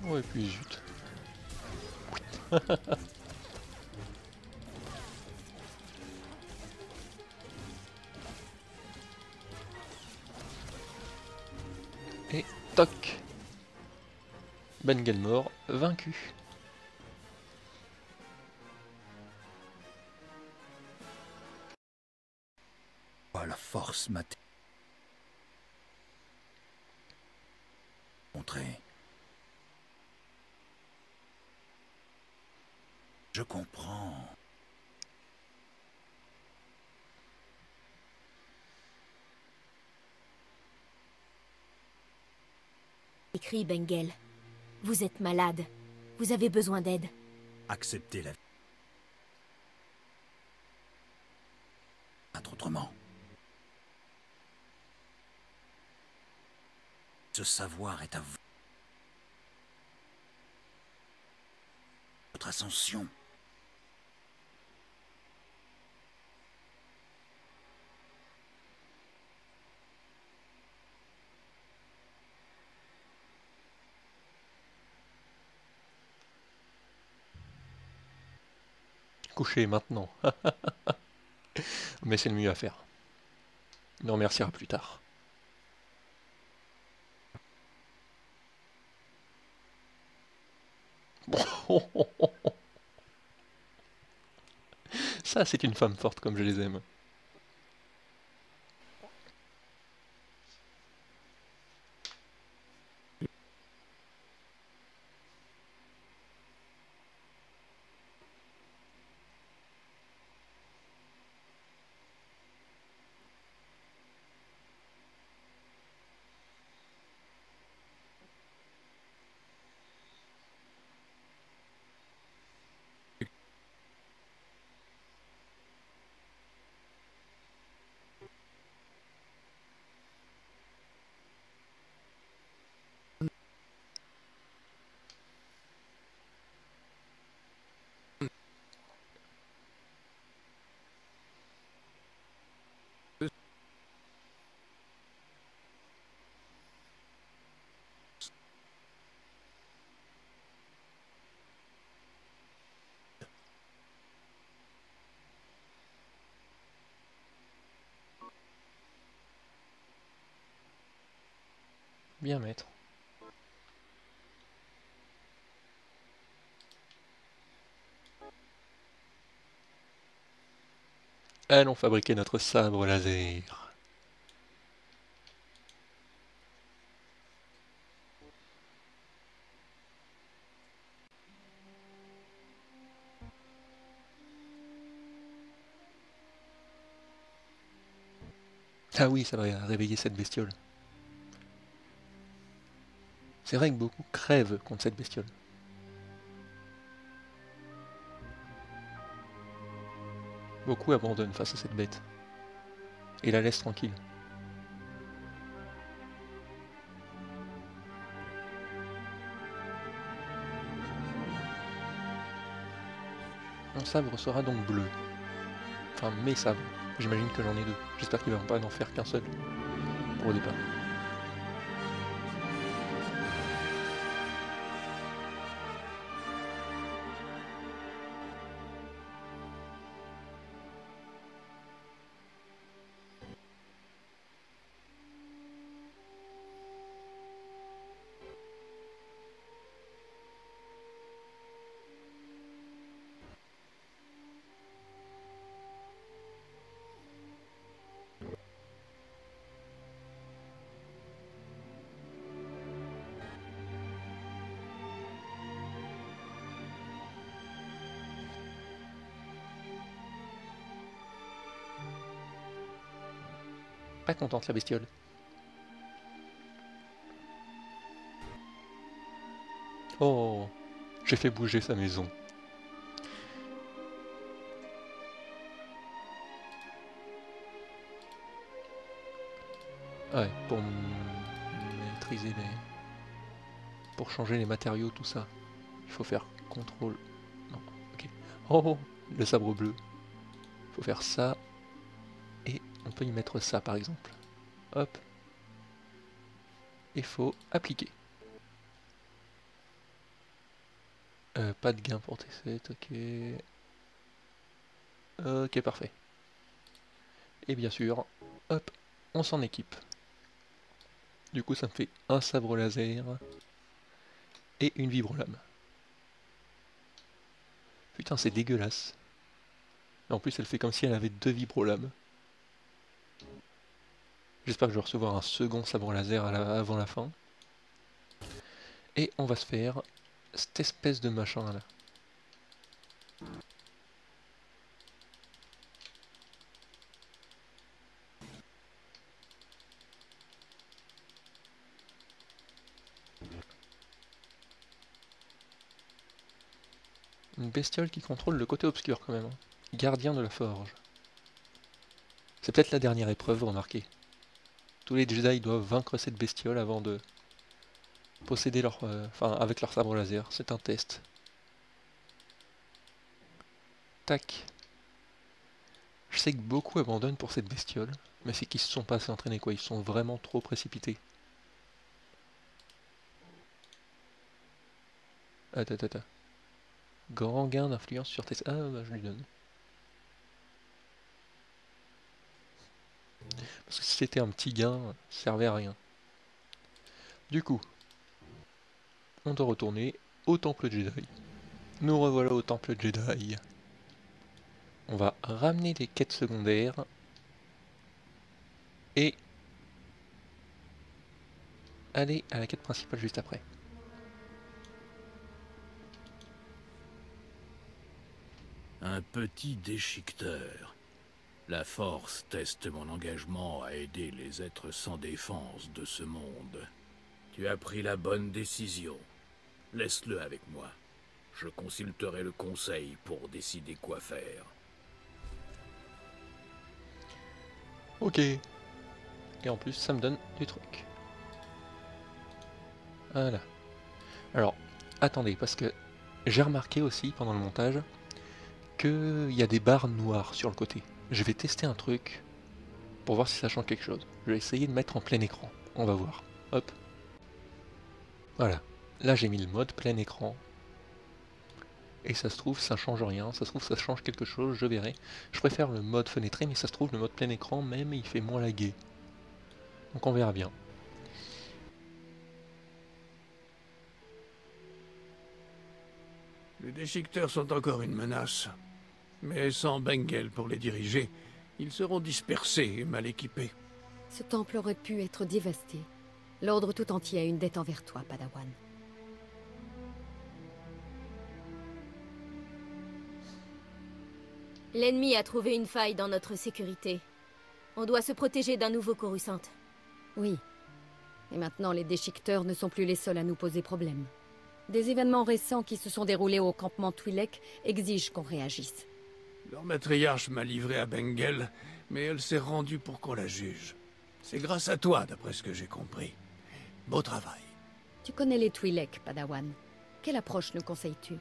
Oh et puis zut. Et toc Bengalmore vaincu. Je comprends. Écrit Bengel. Vous êtes malade. Vous avez besoin d'aide. Accepter la vie. Ce savoir est à vous. Votre ascension. Coucher maintenant. Mais c'est le mieux à faire. On en remerciera plus tard. Ça, c'est une femme forte comme je les aime. Bien maître. Allons fabriquer notre sabre laser. Ah oui, ça va réveiller cette bestiole. C'est vrai que beaucoup crèvent contre cette bestiole. Beaucoup abandonnent face à cette bête. Et la laissent tranquille. Mon sabre sera donc bleu. Enfin, mes sabres. J'imagine que j'en ai deux. J'espère qu'il va pas en faire qu'un seul. Pour le départ. Contente la bestiole. Oh, j'ai fait bouger sa maison. Ouais, pour maîtriser les... Pour changer les matériaux, tout ça. Il faut faire contrôle. Non, ok. Oh, le sabre bleu. Il faut faire ça. Et peut y mettre ça par exemple. Hop. Il faut appliquer. Euh, pas de gain pour T7, ok. Ok, parfait. Et bien sûr, hop, on s'en équipe. Du coup, ça me fait un sabre laser et une vibrolame. Putain, c'est dégueulasse. Et en plus, elle fait comme si elle avait deux vibrolames. J'espère que je vais recevoir un second sabre laser avant la fin. Et on va se faire cette espèce de machin là. Une bestiole qui contrôle le côté obscur quand même. hein. Gardien de la forge. C'est peut-être la dernière épreuve, remarquez. Tous les Jedi doivent vaincre cette bestiole avant de posséder leur... euh, avec leur sabre laser. C'est un test. Tac. Je sais que beaucoup abandonnent pour cette bestiole, mais c'est qu'ils se sont pas assez quoi, ils sont vraiment trop précipités. Attends, attends, attends. Grand gain d'influence sur tes... Ah, bah, je lui donne. Parce que si c'était un petit gain, ça servait à rien. Du coup, on doit retourner au temple Jedi. Nous revoilà au temple Jedi. On va ramener les quêtes secondaires. Et aller à la quête principale juste après. Un petit déchiqueteur. La force teste mon engagement à aider les êtres sans défense de ce monde. Tu as pris la bonne décision. Laisse-le avec moi. Je consulterai le conseil pour décider quoi faire. Ok. Et en plus, ça me donne du truc. Voilà. Alors, attendez, parce que j'ai remarqué aussi pendant le montage qu'il y a des barres noires sur le côté je vais tester un truc pour voir si ça change quelque chose. Je vais essayer de mettre en plein écran. On va voir. Hop. Voilà. Là, j'ai mis le mode plein écran. Et ça se trouve, ça ne change rien. Ça se trouve, ça change quelque chose. Je verrai. Je préfère le mode fenêtré, mais ça se trouve, le mode plein écran, même, il fait moins laguer. Donc on verra bien. Les déchiqueteurs sont encore une menace. Mais sans Bengel pour les diriger, ils seront dispersés et mal équipés. Ce temple aurait pu être dévasté. L'ordre tout entier a une dette envers toi, Padawan. L'ennemi a trouvé une faille dans notre sécurité. On doit se protéger d'un nouveau Coruscant. Oui. Et maintenant, les déchiqueteurs ne sont plus les seuls à nous poser problème. Des événements récents qui se sont déroulés au campement Twi'lek exigent qu'on réagisse. Leur matriarche m'a livré à Bengel, mais elle s'est rendue pour qu'on la juge. C'est grâce à toi, d'après ce que j'ai compris. Beau travail. Tu connais les Twi'lek, Padawan. Quelle approche nous conseilles-tu?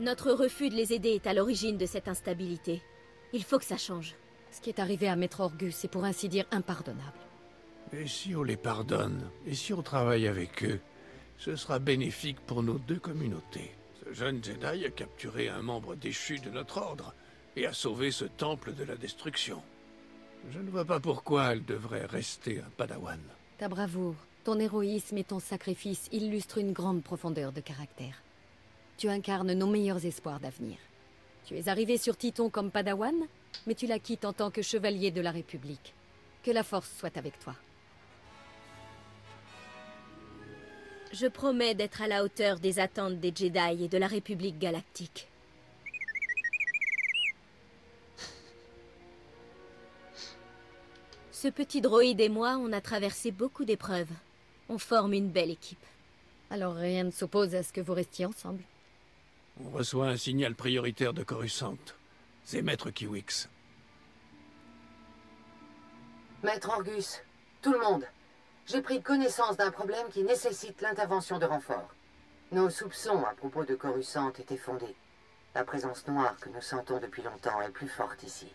Notre refus de les aider est à l'origine de cette instabilité. Il faut que ça change. Ce qui est arrivé à Maître Orgus est pour ainsi dire impardonnable. Et si on les pardonne, et si on travaille avec eux, ce sera bénéfique pour nos deux communautés. Ce jeune Jedi a capturé un membre déchu de notre ordre et a sauvé ce temple de la destruction. Je ne vois pas pourquoi elle devrait rester un padawan. Ta bravoure, ton héroïsme et ton sacrifice illustrent une grande profondeur de caractère. Tu incarnes nos meilleurs espoirs d'avenir. Tu es arrivé sur Titon comme padawan, mais tu la quittes en tant que chevalier de la République. Que la force soit avec toi. Je promets d'être à la hauteur des attentes des Jedi et de la République galactique. Ce petit droïde et moi, on a traversé beaucoup d'épreuves. On forme une belle équipe. Alors rien ne s'oppose à ce que vous restiez ensemble. On reçoit un signal prioritaire de Coruscant. C'est Maître Kiwix. Maître Orgus, tout le monde, j'ai pris connaissance d'un problème qui nécessite l'intervention de renforts. Nos soupçons à propos de Coruscant étaient fondés. La présence noire que nous sentons depuis longtemps est plus forte ici.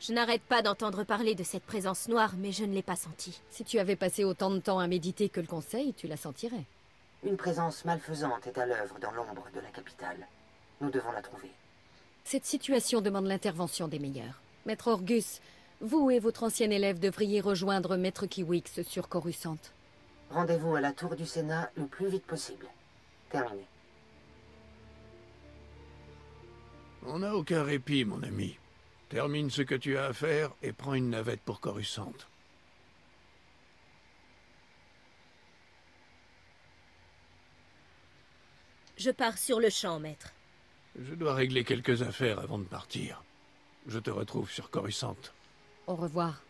Je n'arrête pas d'entendre parler de cette présence noire, mais je ne l'ai pas sentie. Si tu avais passé autant de temps à méditer que le conseil, tu la sentirais. Une présence malfaisante est à l'œuvre dans l'ombre de la capitale. Nous devons la trouver. Cette situation demande l'intervention des meilleurs. Maître Orgus, vous et votre ancien élève devriez rejoindre Maître Kiwix sur Coruscant. Rendez-vous à la tour du Sénat le plus vite possible. Terminé. On n'a aucun répit, mon ami. Termine ce que tu as à faire et prends une navette pour Coruscant. Je pars sur le champ, maître. Je dois régler quelques affaires avant de partir. Je te retrouve sur Coruscant. Au revoir.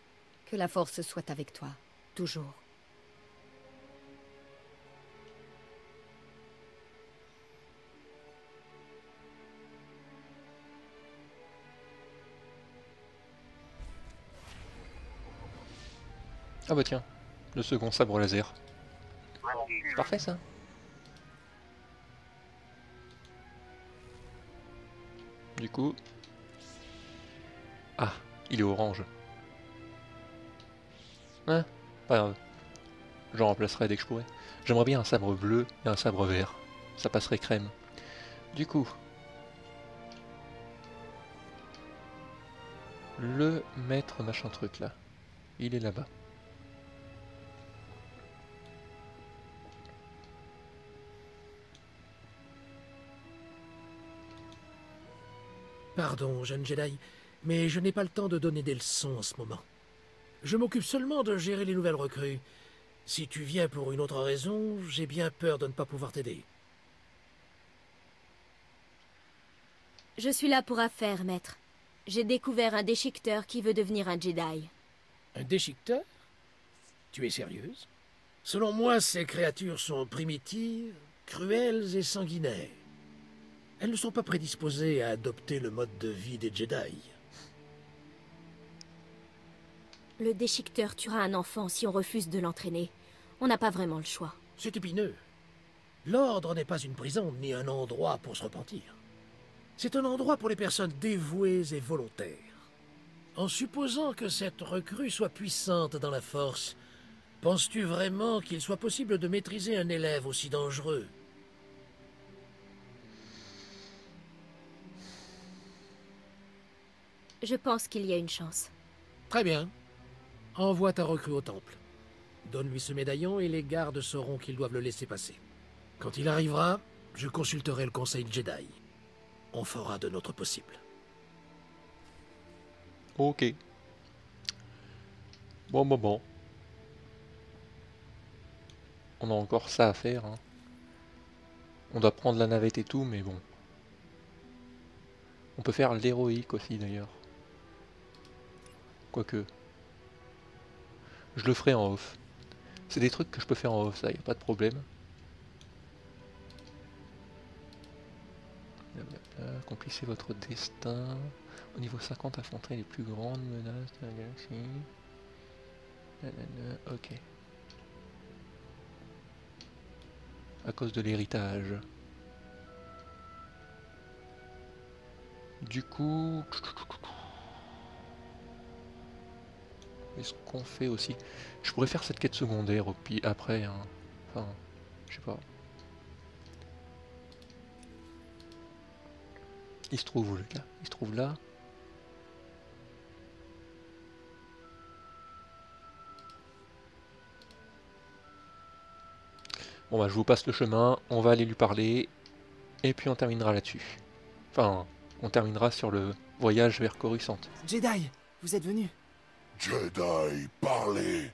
Que la force soit avec toi. Toujours. Ah bah tiens, le second sabre laser. C'est parfait ça. Du coup... Ah, il est orange. Hein Pas. J'en remplacerai dès que je pourrai. J'aimerais bien un sabre bleu et un sabre vert. Ça passerait crème. Du coup... Le maître machin truc là. Il est là-bas. Pardon, jeune Jedi, mais je n'ai pas le temps de donner des leçons en ce moment. Je m'occupe seulement de gérer les nouvelles recrues. Si tu viens pour une autre raison, j'ai bien peur de ne pas pouvoir t'aider. Je suis là pour affaire, maître. J'ai découvert un déchiqueteur qui veut devenir un Jedi. Un déchiqueteur? Tu es sérieuse? Selon moi, ces créatures sont primitives, cruelles et sanguinaires. Elles ne sont pas prédisposées à adopter le mode de vie des Jedi. Le déchiqueteur tuera un enfant si on refuse de l'entraîner. On n'a pas vraiment le choix. C'est épineux. L'ordre n'est pas une prison ni un endroit pour se repentir. C'est un endroit pour les personnes dévouées et volontaires. En supposant que cette recrue soit puissante dans la force, penses-tu vraiment qu'il soit possible de maîtriser un élève aussi dangereux Je pense qu'il y a une chance. Très bien. Envoie ta recrue au temple. Donne-lui ce médaillon et les gardes sauront qu'ils doivent le laisser passer. Quand il arrivera, je consulterai le conseil Jedi. On fera de notre possible. Ok. Bon, bon, bon. On a encore ça à faire. hein. On doit prendre la navette et tout, mais bon. On peut faire l'héroïque aussi d'ailleurs. Quoique. Je le ferai en off. C'est des trucs que je peux faire en off, ça, y a pas de problème. Accomplissez votre destin. Au niveau 50, affronterez les plus grandes menaces de la galaxie. Ok. À cause de l'héritage. Du coup... Qu'est-ce qu'on fait aussi? Je pourrais faire cette quête secondaire au après. hein. Enfin, je sais pas. Il se trouve où le gars Il se trouve là? Bon bah je vous passe le chemin, on va aller lui parler, et puis on terminera là-dessus. Enfin, on terminera sur le voyage vers Coruscant. Jedi, vous êtes venu? Jedi, parler.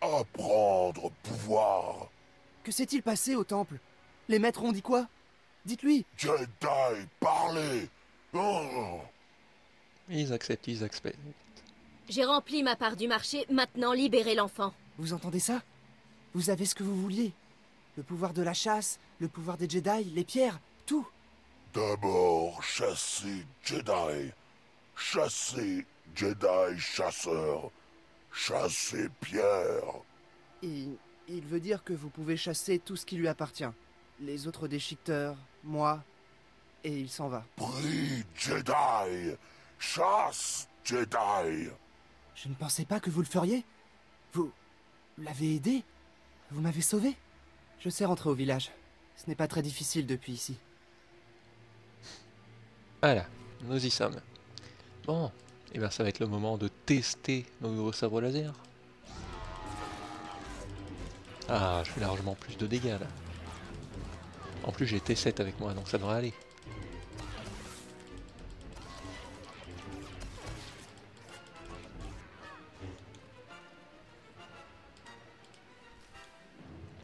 Apprendre pouvoir. Que s'est-il passé au temple? Les maîtres ont dit quoi? Dites-lui. Jedi, parler. Oh. Ils acceptent, ils acceptent. J'ai rempli ma part du marché, maintenant libérez l'enfant. Vous entendez ça? Vous avez ce que vous vouliez. Le pouvoir de la chasse, le pouvoir des Jedi, les pierres, tout. D'abord, chasser Jedi. Chasser Jedi chasseur. Chasser Pierre. Il, il veut dire que vous pouvez chasser tout ce qui lui appartient. Les autres déchiqueteurs, moi, et il s'en va. Prie Jedi. Chasse Jedi. Je ne pensais pas que vous le feriez. Vous l'avez aidé? Vous m'avez sauvé? Je sais rentrer au village. Ce n'est pas très difficile depuis ici. Voilà, nous y sommes. Bon, et bien ça va être le moment de tester nos nouveaux sabres laser. Ah, je fais largement plus de dégâts là. En plus j'ai T7 avec moi, donc ça devrait aller.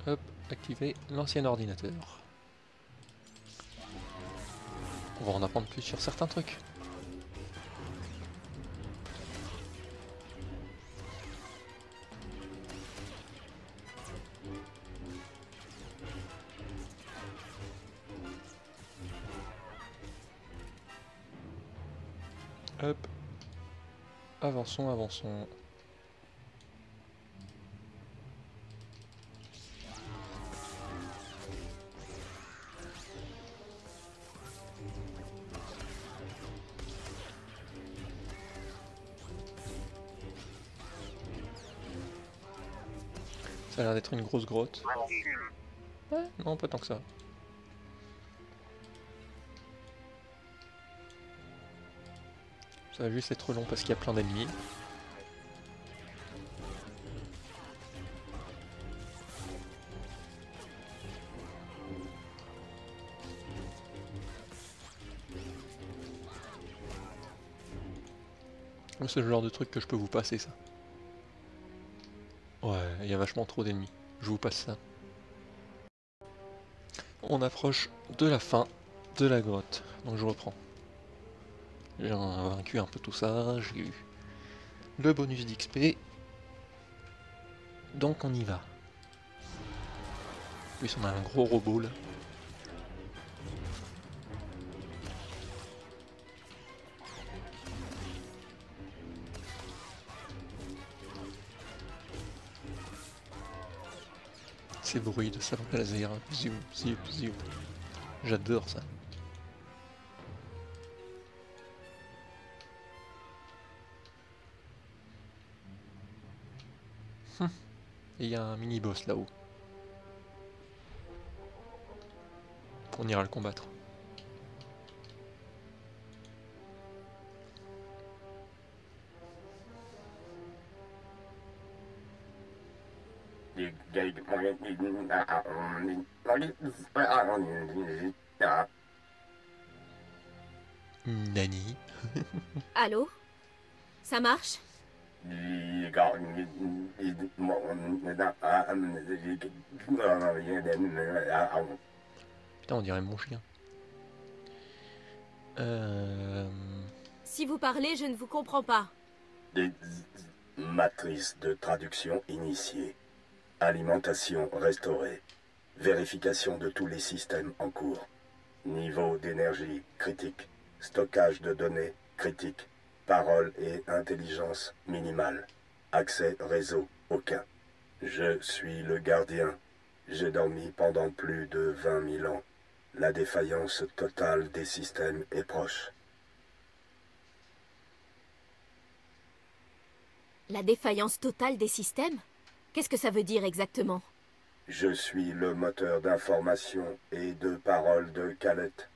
Hop, activer l'ancien ordinateur. On va en apprendre plus sur certains trucs. Avançons, avançons. Ça a l'air d'être une grosse grotte. Ouais, non, pas tant que ça. Ça va juste être long parce qu'il y a plein d'ennemis. C'est le genre de truc que je peux vous passer ça. Ouais, il y a vachement trop d'ennemis. Je vous passe ça. On approche de la fin de la grotte. Donc je reprends. J'ai vaincu un peu tout ça, j'ai eu le bonus d'XP. Donc on y va. En plus on a un gros robot là. Ces bruits de sabre laser, ziou, ziou, ziou. J'adore ça. il y a un mini-boss là-haut. On ira le combattre. Nani? Allô? Ça marche? Putain, on dirait mon chien. Euh... Si vous parlez, je ne vous comprends pas. Des matrices de traduction initiées. Alimentation restaurée. Vérification de tous les systèmes en cours. Niveau d'énergie critique. Stockage de données critique. Parole et intelligence minimale. Accès réseau aucun. Je suis le gardien. J'ai dormi pendant plus de 20 000 ans. La défaillance totale des systèmes est proche. La défaillance totale des systèmes? Qu'est-ce que ça veut dire exactement? Je suis le moteur d'information et de parole de Calette.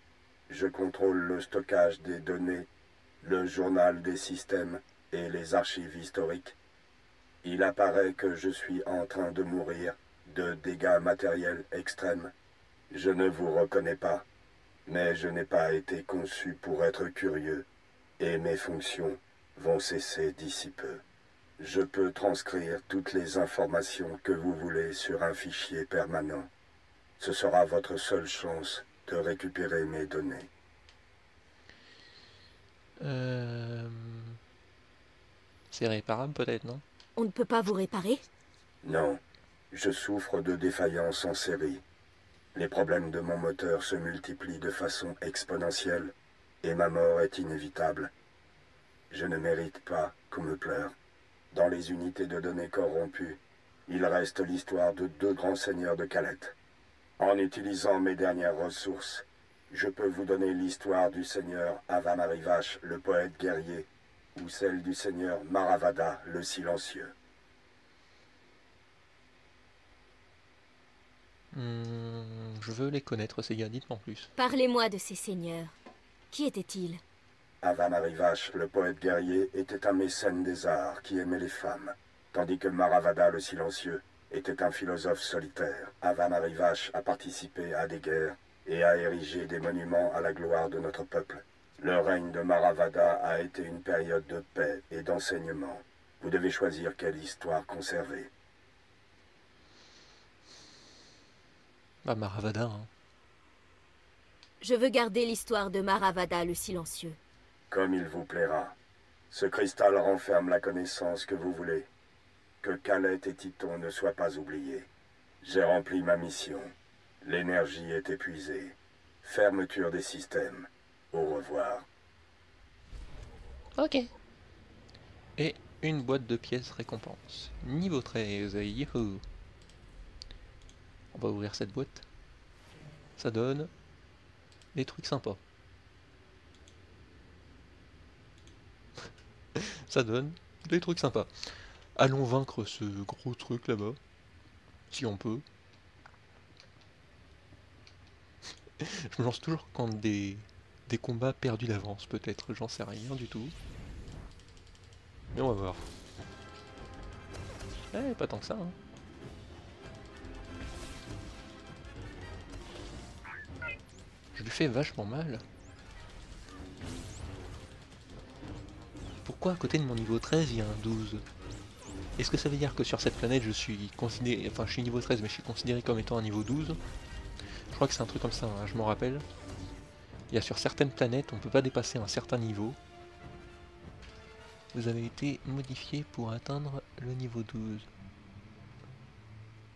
Je contrôle le stockage des données, le journal des systèmes et les archives historiques. Il apparaît que je suis en train de mourir de dégâts matériels extrêmes. Je ne vous reconnais pas, mais je n'ai pas été conçu pour être curieux, et mes fonctions vont cesser d'ici peu. Je peux transcrire toutes les informations que vous voulez sur un fichier permanent. Ce sera votre seule chance de récupérer mes données. Euh... C'est réparable peut-être, non? On ne peut pas vous réparer? Non, je souffre de défaillance en série. Les problèmes de mon moteur se multiplient de façon exponentielle et ma mort est inévitable. Je ne mérite pas qu'on me pleure. Dans les unités de données corrompues, il reste l'histoire de deux grands seigneurs de Calette. En utilisant mes dernières ressources, je peux vous donner l'histoire du seigneur Avamarivash, le poète guerrier, ou celle du seigneur Maravada, le silencieux. Hmm, je veux les connaître, ces gars, dites-moi en plus. Parlez-moi de ces seigneurs. Qui étaient-ils? Avamarivash, le poète guerrier, était un mécène des arts qui aimait les femmes, tandis que Maravada, le silencieux, était un philosophe solitaire. Avamarivash a participé à des guerres et a érigé des monuments à la gloire de notre peuple. Le règne de Maravada a été une période de paix et d'enseignement. Vous devez choisir quelle histoire conserver. Bah, Maravada, hein. Je veux garder l'histoire de Maravada le silencieux. Comme il vous plaira. Ce cristal renferme la connaissance que vous voulez. Que Calette et Titon ne soient pas oubliés. J'ai rempli ma mission. L'énergie est épuisée. Fermeture des systèmes. Au revoir. Ok. Et une boîte de pièces récompense. Niveau 13, youhou. On va ouvrir cette boîte. Ça donne des trucs sympas. Ça donne des trucs sympas. Allons vaincre ce gros truc là-bas. Si on peut. Je me lance toujours quand des, combats perdus d'avance, peut-être. J'en sais rien du tout. Mais on va voir. Eh, pas tant que ça. Hein. Je lui fais vachement mal. Pourquoi à côté de mon niveau 13 il y a un 12 Est-ce que ça veut dire que sur cette planète je suis considéré... Enfin je suis niveau 13 mais je suis considéré comme étant un niveau 12 Je crois que c'est un truc comme ça, hein, je m'en rappelle. Il y a sur certaines planètes, on peut pas dépasser un certain niveau. Vous avez été modifié pour atteindre le niveau 12.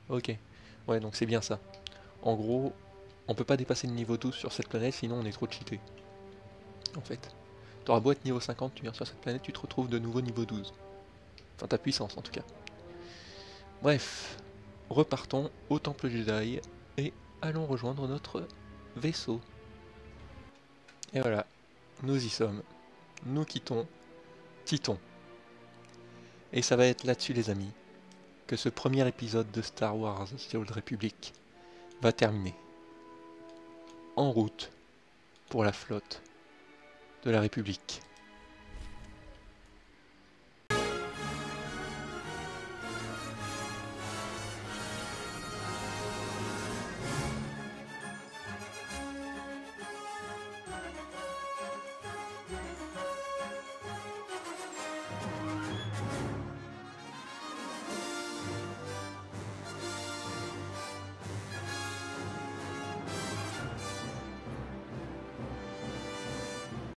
Ok. Ouais, donc c'est bien ça. En gros, on peut pas dépasser le niveau 12 sur cette planète, sinon on est trop cheaté. En fait. T'auras beau être niveau 50, tu viens sur cette planète, tu te retrouves de nouveau niveau 12. Enfin, ta puissance en tout cas. Bref, repartons au Temple Jedi allons rejoindre notre vaisseau. Et voilà, nous y sommes. Nous quittons Titon. Et ça va être là-dessus les amis, que ce premier épisode de Star Wars The Old Republic va terminer. En route pour la flotte de la République.